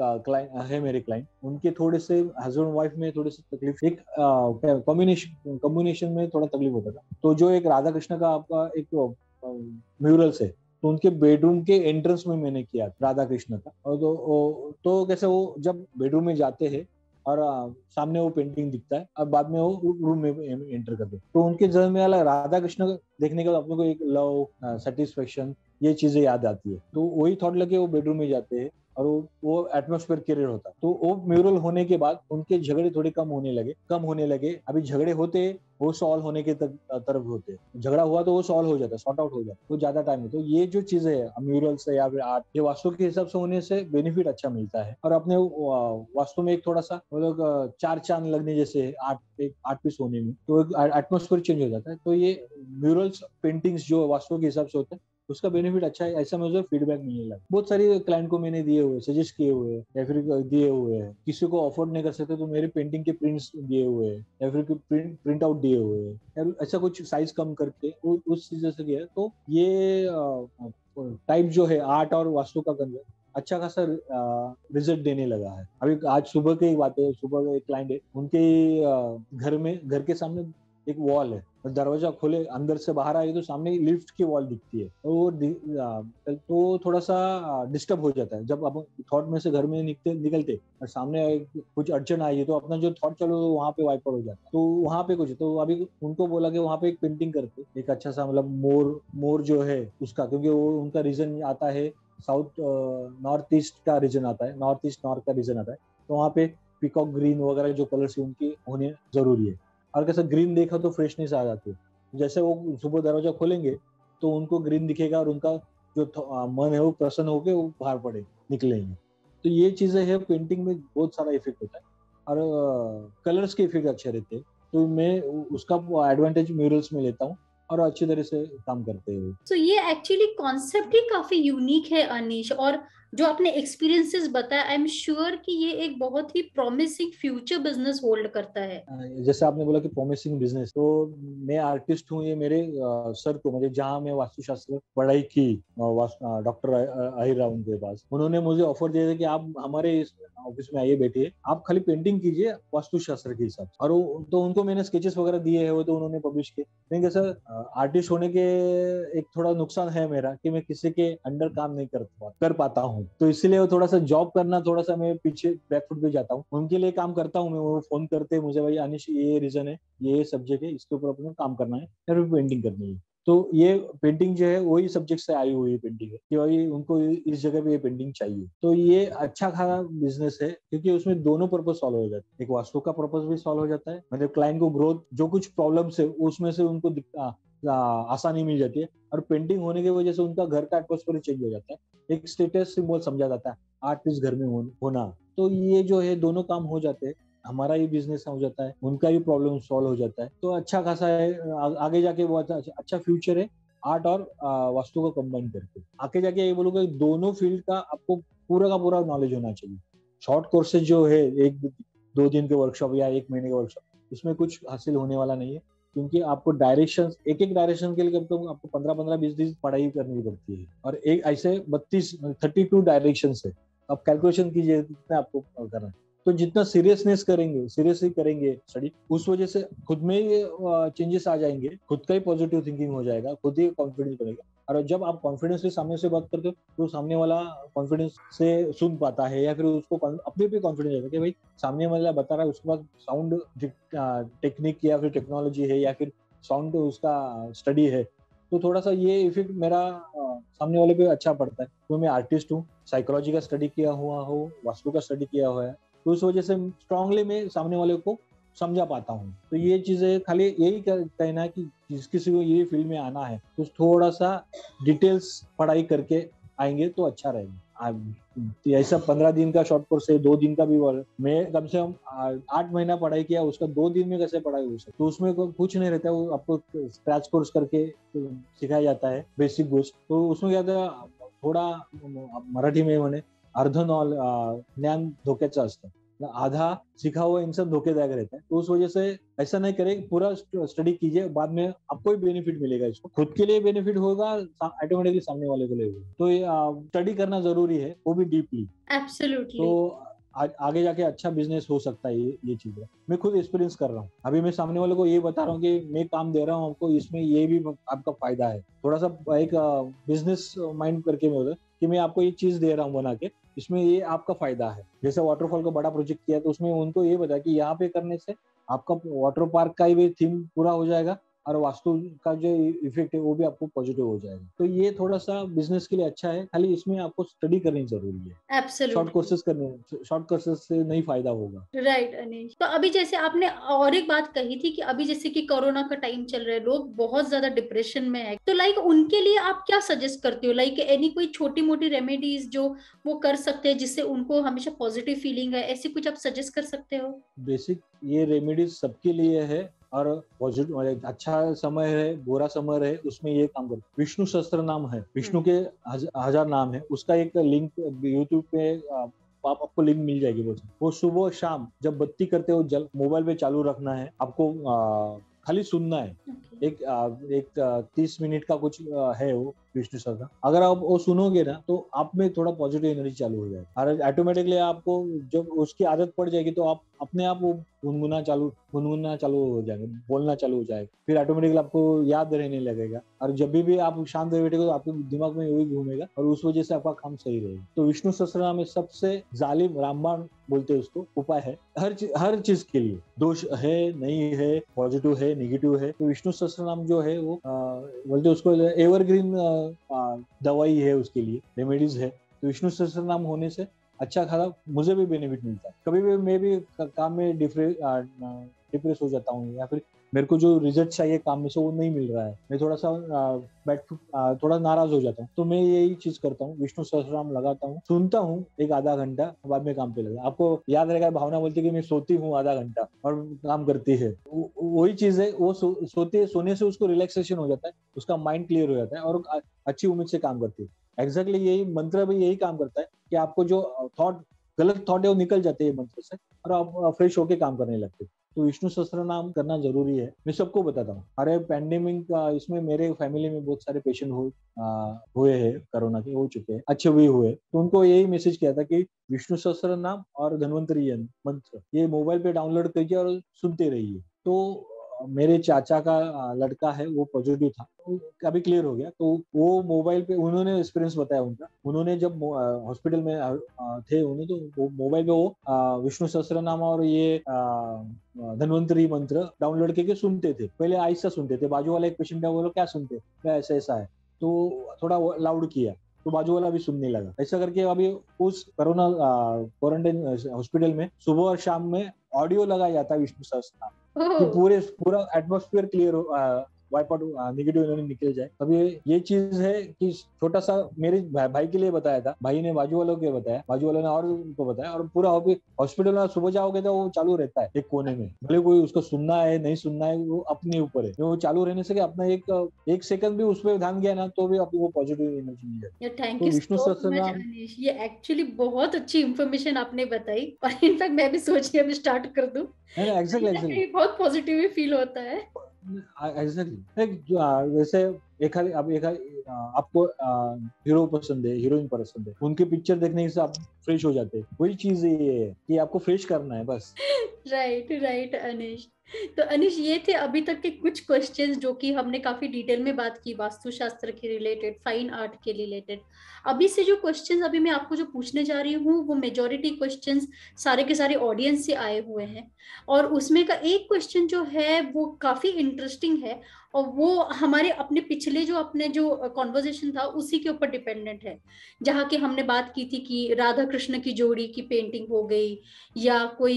क्लाइंट है मेरे क्लाइंट उनके थोड़े से हस्बैंड वाइफ में थोड़े से तकलीफ़, एक कॉम्बिनेशन कॉम्बिनेशन में थोड़ा तकलीफ़ होता था। तो जो एक राधा कृष्ण का आपका एक म्यूरल्स है तो उनके बेडरूम के एंट्रेंस में मैंने किया राधा कृष्ण का। और तो तो कैसे वो जब बेडरूम में जाते हैं और सामने वो पेंटिंग दिखता है और बाद में वो रूम में एंटर करते हैं। तो उनके जन्म में अलग राधा कृष्ण देखने के बाद अपने को एक लव सेटिस्फेक्शन ये चीज़ें याद आती है। तो वही थॉट लगे वो बेडरूम में जाते हैं। और वो वो एटमोस्फेयर क्रिएट होता। तो वो म्यूरल होने के बाद उनके झगड़े थोड़े कम होने लगे, कम होने लगे। अभी झगड़े होते, वो सॉल्व होने के तरफ़ होते। झगड़ा हुआ तो वो सॉल्व हो जाता है सॉर्ट आउट हो जाता तो ज़्यादा टाइम तो ये जो चीज़ें है म्यूरल से या फिर आर्ट ये वास्तु के हिसाब से होने से बेनिफिट अच्छा मिलता है। और अपने वास्तु में एक थोड़ा सा मतलब चार चाँद लगने जैसे आर्ट एक आर्ट पीस होने में तो एटमोस्फेयर चेंज हो जाता है। तो ये म्यूरल्स पेंटिंग्स जो वास्तु के हिसाब से होते हैं उसका बेनिफिट अच्छा है, ऐसा मुझे फीडबैक मिलने लगा। बहुत सारी क्लाइंट को मैंने दिए हुए सजेस्ट किए हुए, या फिर दिए हुए हैं। किसी को अफोर्ड नहीं कर सकते तो मेरे पेंटिंग के प्रिंट्स दिए हुए या फिर प्रिंट प्रिंट आउट दिए हुए हैं। ऐसा कुछ साइज़ कम करके उस चीज़ से किया। तो ये टाइप जो है आर्ट और वास्तु का कंजर अच्छा खासा रिज़ल्ट देने लगा है। अभी आज सुबह की बात है, सुबह का एक क्लाइंट है, उनके घर में, घर के सामने एक वॉल है दरवाज़ा खोले, अंदर से बाहर आए तो सामने लिफ्ट की वॉल दिखती है। तो वो तो थोड़ा सा डिस्टर्ब हो जाता है। जब अब थॉट में से घर में निकलते निकलते और सामने कुछ अड़चन आई है तो अपना जो थॉट चलो वहाँ पे वाइपर हो जाता है। तो वहाँ पे कुछ तो अभी उनको बोला कि वहाँ पे एक पेंटिंग करते एक अच्छा सा मतलब मोर मोर जो है उसका, क्योंकि वो उनका रीजन आता है साउथ नॉर्थ ईस्ट का रीजन आता है। नॉर्थ ईस्ट नॉर्थ का रीजन आता है। तो वहाँ पे पिकॉक ग्रीन वगैरह जो कलर्स उनके होने ज़रूरी है। और कैसे ग्रीन देखा तो फ्रेशनेस आ जाती है। जैसे वो सुबह दरवाज़ा खोलेंगे तो उनको ग्रीन दिखेगा और उनका जो मन है वो प्रसन्न होकर वो बाहर पड़े निकलेंगे। तो ये चीज़ें है पेंटिंग में बहुत सारा इफ़ेक्ट होता है। और कलर्स के इफ़ेक्ट अच्छे रहते हैं। तो मैं उसका एडवांटेज म्यूरल्स में लेता हूँ और अच्छी तरह से काम करते हैं। तो so, ये एक्चुअली कॉन्सेप्ट ही काफ़ी यूनिक है अनिश और जो आपने एक्सपीरियंसेस बताया आई एम श्योर कि ये एक बहुत ही प्रॉमिसिंग फ्यूचर बिज़नेस होल्ड करता है। जैसे आपने बोला कि प्रॉमिसिंग बिज़नेस तो मैं आर्टिस्ट हूँ, ये मेरे सर को, मुझे जहाँ मैं वास्तुशास्त्र पढ़ाई की डॉक्टर अहिर राव उनके पास, उन्होंने मुझे ऑफ़र दिया था कि आप हमारे ऑफ़िस में आइए, बैठिए, आप खाली पेंटिंग कीजिए वास्तुशास्त्र के हिसाब से। और तो उनको मैंने स्केचेस वगैरह दिए हैं, वो तो उन्होंने पब्लिश किए। लेकिन सर आर्टिस्ट होने के एक थोड़ा नुकसान है मेरा कि मैं किसी के अंडर काम नहीं कर पाता हूँ। हूँ तो इसीलिए वो थोड़ा सा जॉब करना, थोड़ा सा मैं पीछे बैकफुट पे जाता हूँ। उनके लिए काम करता हूँ मैं, वो फ़ोन करते मुझे, भाई अनिश, ये रीजन है, ये सब्जेक्ट है, इसके ऊपर अपने काम करना है फिर पेंटिंग करनी है। तो ये पेंटिंग जो है, वही सब्जेक्ट से आई हुई पेंटिंग है कि भाई उनको इस जगह पे ये पेंटिंग चाहिए। तो ये अच्छा खासा बिज़नेस है, क्योंकि उसमें दोनों पर्पज सॉल्व हो जाते हैं। एक वास्तु का पर्पज भी सॉल्व हो जाता है मतलब क्लाइंट को ग्रोथ जो कुछ प्रॉब्लम्स है, उसमें से उनको आसानी मिल जाती है। और पेंटिंग होने की वजह से उनका घर का एटमोस्फेयर चेंज हो जाता है। एक स्टेटस सिंबल समझा जाता है आर्टिस्ट घर में होना तो ये जो है दोनों काम हो जाते हैं। हमारा भी बिज़नेस हो जाता है उनका भी प्रॉब्लम सॉल्व हो जाता है। तो अच्छा खासा है आगे जाके बहुत अच्छा, अच्छा फ्यूचर है। आर्ट और वास्तु को कंबाइन करके। आगे जाके ये बोलूँगा दोनों फ़ील्ड का आपको पूरा का पूरा नॉलेज होना चाहिए। शॉर्ट कोर्सेज जो है एक दो दिन के वर्कशॉप या एक महीने के वर्कशॉप उसमें कुछ हासिल होने वाला नहीं है। क्योंकि आपको डायरेक्शन एक एक डायरेक्शन के लिए कम कम आपको पंद्रह पंद्रह बीस बीस पढ़ाई करनी पड़ती है। और एक, ऐसे बत्तीस थर्टी टू डायरेक्शन है। आप कैलकुलेशन कीजिए कितना आपको करना है। तो जितना सीरियसनेस करेंगे सीरियसली करेंगे स्टडी उस वजह से खुद में ही चेंजेस आ जाएँगे। खुद का ही पॉजिटिव थिंकिंग हो जाएगा, खुद ही कॉन्फिडेंस बनेगा। और जब आप कॉन्फिडेंस से सामने से बात करते हो तो सामने वाला कॉन्फिडेंस से सुन पाता है या फिर उसको अपने पे कॉन्फिडेंस रहता है कि भाई, सामने वाला बता रहा है, उसके बाद साउंड टेक्निक या फिर टेक्नोलॉजी है या फिर साउंड उसका स्टडी है तो थोड़ा सा ये इफ़ेक्ट मेरा सामने वाले पे अच्छा पड़ता है। तो मैं आर्टिस्ट हूँ साइकोलॉजी का स्टडी किया हुआ हो, वास्तु का स्टडी किया हुआ है। तो उस वजह से स्ट्रांगली मैं सामने वाले को समझा पाता हूँ। तो ये चीज़ें खाली यही कहना है कि जिस किसी को ये फ़ील्ड में आना है तो थोड़ा सा डिटेल्स पढ़ाई करके आएँगे तो अच्छा रहेगा। ऐसा पंद्रह दिन का शॉर्ट कोर्स है, दो दिन का भी मैं कम से कम आठ महीना पढ़ाई किया, उसका दो दिन में कैसे पढ़ाई हो सकती तो उसमें कुछ नहीं रहता, वो आपको स्क्रैच कोर्स करके सिखाया जाता है, बेसिक गोष्ट तो उसमें क्या था, थोडा मराठी में म्हणे अर्ध नॉल ज्ञान धोक्याचं असतं आधा सीखा हुआ इंसान धोखेदायक रहता है तो उस वजह से ऐसा नहीं करे पूरा स्टडी कीजिए बाद में आपको ही बेनिफिट मिलेगा इसको। खुद के लिए बेनिफिट होगा ऑटोमेटिकली सामने वाले को लेगा। तो स्टडी करना ज़रूरी है वो भी डीपली एब्सोल्युटली तो आ, आगे जाके अच्छा बिज़नेस हो सकता है ये ये चीज़ है। मैं खुद एक्सपीरियंस कर रहा हूँ। अभी मैं सामने वाले को ये बता रहा हूँ कि मैं काम दे रहा हूँ आपको इसमें ये भी आपका फ़ायदा है। थोड़ा सा एक बिज़नेस माइंड करके मैं कि मैं आपको ये चीज़ दे रहा हूँ बना के इसमें ये आपका फ़ायदा है। जैसे वाटरफॉल का बड़ा प्रोजेक्ट किया तो उसमें उनको ये बताया कि यहाँ पे करने से आपका वाटर पार्क का भी थीम पूरा हो जाएगा। और वास्तु का जो इफ़ेक्ट है वो भी आपको पॉजिटिव हो जाएगा। तो ये थोड़ा सा बिज़नेस के लिए अच्छा है। खाली इसमें आपको स्टडी करनी ज़रूरी है। शॉर्ट कोर्सेज करने शॉर्ट कोर्सेज से नहीं फ़ायदा होगा। राइट right, अनिश तो अभी जैसे आपने और एक बात कही थी कि अभी जैसे कि कोरोना का टाइम चल रहा है लोग बहुत ज़्यादा डिप्रेशन में है। तो लाइक उनके लिए आप क्या सजेस्ट करते हो? लाइक एनी कोई छोटी मोटी रेमेडीज जो वो कर सकते हैं जिससे उनको हमेशा पॉजिटिव फीलिंग है? ऐसी कुछ आप सजेस्ट कर सकते हो? बेसिक ये रेमेडीज सबके लिए है। और पॉजिटिव अच्छा समय है बुरा समय है उसमें ये काम करो। विष्णु शस्त्र नाम है विष्णु के के हज़ार नाम है उसका एक लिंक यूट्यूब पे आप आपको लिंक मिल जाएगी वो। वो सुबह शाम जब बत्ती करते हो जल मोबाइल पे चालू रखना है आपको आ, खाली सुनना है। एक एक तीस मिनट का कुछ है वो विष्णु सहस्त्र अगर आप वो सुनोगे ना तो आप में थोड़ा पॉजिटिव एनर्जी चालू हो जाएगी। और ऑटोमेटिकली आपको जब उसकी आदत पड़ जाएगी तो आप अपने आप वो गुनगुना चालू गुनगुना चालू हो जाएँगे बोलना चालू हो जाएगा। फिर ऑटोमेटिकली आपको याद रहने लगेगा। और जब भी, भी आप शांत बैठेगा तो आपके दिमाग में वही घूमेगा और उस वजह से आपका काम सही रहेगा। तो विष्णु सहस्त्र में सबसे जालिम रामबाण बोलते हैं उसको उपाय है हर हर चीज़ के लिए। दोष है नहीं है पॉजिटिव है निगेटिव है। तो विष्णु नाम जो है वो बोलते उसको एवरग्रीन दवाई है उसके लिए रेमेडीज है। तो विष्णु सहस्त्र नाम होने से अच्छा खासा मुझे भी बेनिफिट मिलता है। कभी भी मैं भी काम में डिप्रेस हो जाता हूँ या फिर मेरे को जो रिज़ल्ट चाहिए काम में से वो नहीं मिल रहा है। मैं थोड़ा सा बैठ थोड़ा नाराज़ हो जाता हूँ। तो मैं यही चीज़ करता हूँ विष्णु सहस्राम लगाता हूँ। सुनता हूँ एक आधा घंटा बाद में काम पे लगा आपको याद रहेगा भावना बोलती है कि मैं सोती हूँ आधा घंटा और काम करती है। वही चीज़ है वो सो, सोते सोने से उसको रिलैक्सेशन हो जाता है उसका माइंड क्लियर हो जाता है और अच्छी उम्मीद से काम करती है। एग्जैक्टली यही मंत्र भी यही काम करता है कि आपको जो थॉट गलत थॉट है वो निकल जाते हैं मंत्र से और आप फ्रेश होके काम करने लगते तो विष्णु सहस्त्र नाम करना ज़रूरी है। मैं सबको बताता हूँ। अरे पैंडेमिक इसमें मेरे फैमिली में बहुत सारे पेशेंट हो हुए हैं कोरोना के, हो चुके हैं, अच्छे भी हुए। तो उनको यही मैसेज किया था कि विष्णु सहस्त्र नाम और धनवंतरी मंत्र, ये मोबाइल पे डाउनलोड करिए और सुनते रहिए। तो मेरे चाचा का लड़का है, वो पॉजिटिव था तो अभी क्लियर हो गया। तो वो मोबाइल पे, उन्होंने एक्सपीरियंस बताया उनका। उन्होंने जब हॉस्पिटल में थे उन्हें तो वो मोबाइल पे वो विष्णु सहस्त्र नाम और ये धनवंतरी मंत्र डाउनलोड करके सुनते थे। पहले आहिस्ता सुनते थे, बाजू वाला एक पेशेंट है वो क्या सुनते ऐसा ऐसा है। तो थोड़ा लाउड किया तो बाजू वाला भी सुनने लगा। ऐसा करके अभी उस कोरोना क्वारंटाइन हॉस्पिटल में सुबह और शाम में ऑडियो लगाया जाता है विष्णु सहस्त्र नाम कि पूरे पूरा एटमोस्फियर क्लियर हो वाइप आउट निगेटिव एनर्जी निकल जाए। अब ये ये चीज़ है कि छोटा सा मेरे भाई के लिए बताया था। भाई ने बाजू वालों के बताया। बाजू वालों ने और उनको बताया और पूरा हॉस्पिटल में सुबह जाओगे तो वो चालू रहता है एक कोने में। भले कोई उसको सुनना है नहीं सुनना है वो अपने ऊपर है। वो चालू रहने से अपना एक एक सेकंड भी उस पर ध्यान गया ना तो भी अपनी वो पॉजिटिव एनर्जी मिल जाए तो विष्णु सहस्त्र ये एक्चुअली बहुत अच्छी इन्फॉर्मेशन आपने बताई। और इनफैक्ट मैं भी सोच रही स्टार्ट कर दूँ। एग्जैक्टली बहुत पॉजिटिव फील होता है। एग्जैक्टली वैसे एक अब एक आपको हीरो पसंद है हीरोइन पसंद है, उनके पिक्चर देखने से आप फ्रेश हो जाते हैं। वही चीज़ ये है कि आपको फ्रेश करना है, बस। राइट राइट अनिश तो अनिश, ये थे अभी तक के कुछ क्वेश्चंस जो कि हमने काफ़ी डिटेल में बात की, वास्तुशास्त्र के रिलेटेड फाइन आर्ट के रिलेटेड अभी से जो क्वेश्चंस अभी मैं आपको जो पूछने जा रही हूँ, वो मेजोरिटी क्वेश्चंस सारे के सारे ऑडियंस से आए हुए हैं। और उसमें का एक क्वेश्चन जो है, वो काफ़ी इंटरेस्टिंग है और वो हमारे अपने पिछले जो अपने जो कॉन्वर्जेशन था, उसी के ऊपर डिपेंडेंट है। जहाँ की हमने बात की थी कि राधा कृष्ण की जोड़ी की पेंटिंग हो गई, या कोई,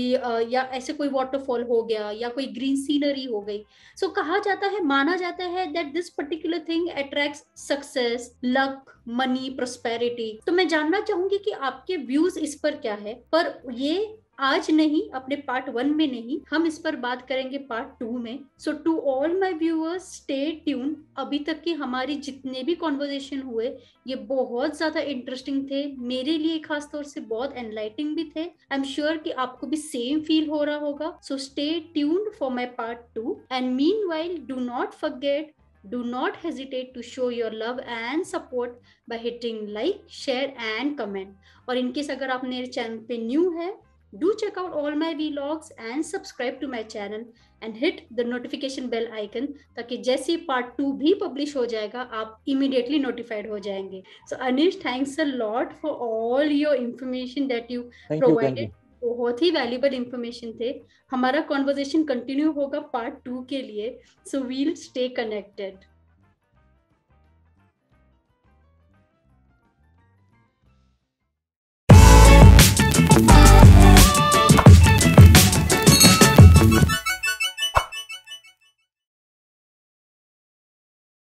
या ऐसे कोई वाटरफॉल हो गया, या कोई कोई ग्रीन सीनरी हो गई। सो so, कहा जाता है माना जाता है that this particular thing attract success luck money prosperity तो मैं जानना चाहूँगी कि आपके व्यूज़ इस पर क्या है? पर ये आज नहीं, अपने पार्ट वन में नहीं, हम इस पर बात करेंगे पार्ट टू में। So to all my viewers stay tune अभी तक की हमारी जितने भी कॉन्वर्जेशन हुए, ये बहुत ज़्यादा इंटरेस्टिंग थे। मेरे लिए खास तौर से बहुत एनलाइटिंग भी थे। आई एम श्योर कि आपको भी सेम फील हो रहा होगा। So stay tune for my part two and meanwhile do not forget do not hesitate to show your love and support by hitting like, share and comment और in case अगर आप मेरे चैनल पे new है Do check out all my vlogs and subscribe to my channel and hit the notification bell icon ताकि जैसे part two भी publish हो जाएगा आप इमीडिएटली नोटिफाइड हो जाएँगे। So Anish thanks a lot for all your information that you provided बहुत ही वैल्यूबल इंफॉर्मेशन थे। हमारा कॉन्वर्जेशन कंटिन्यू होगा पार्ट टू के लिए। So we'll stay connected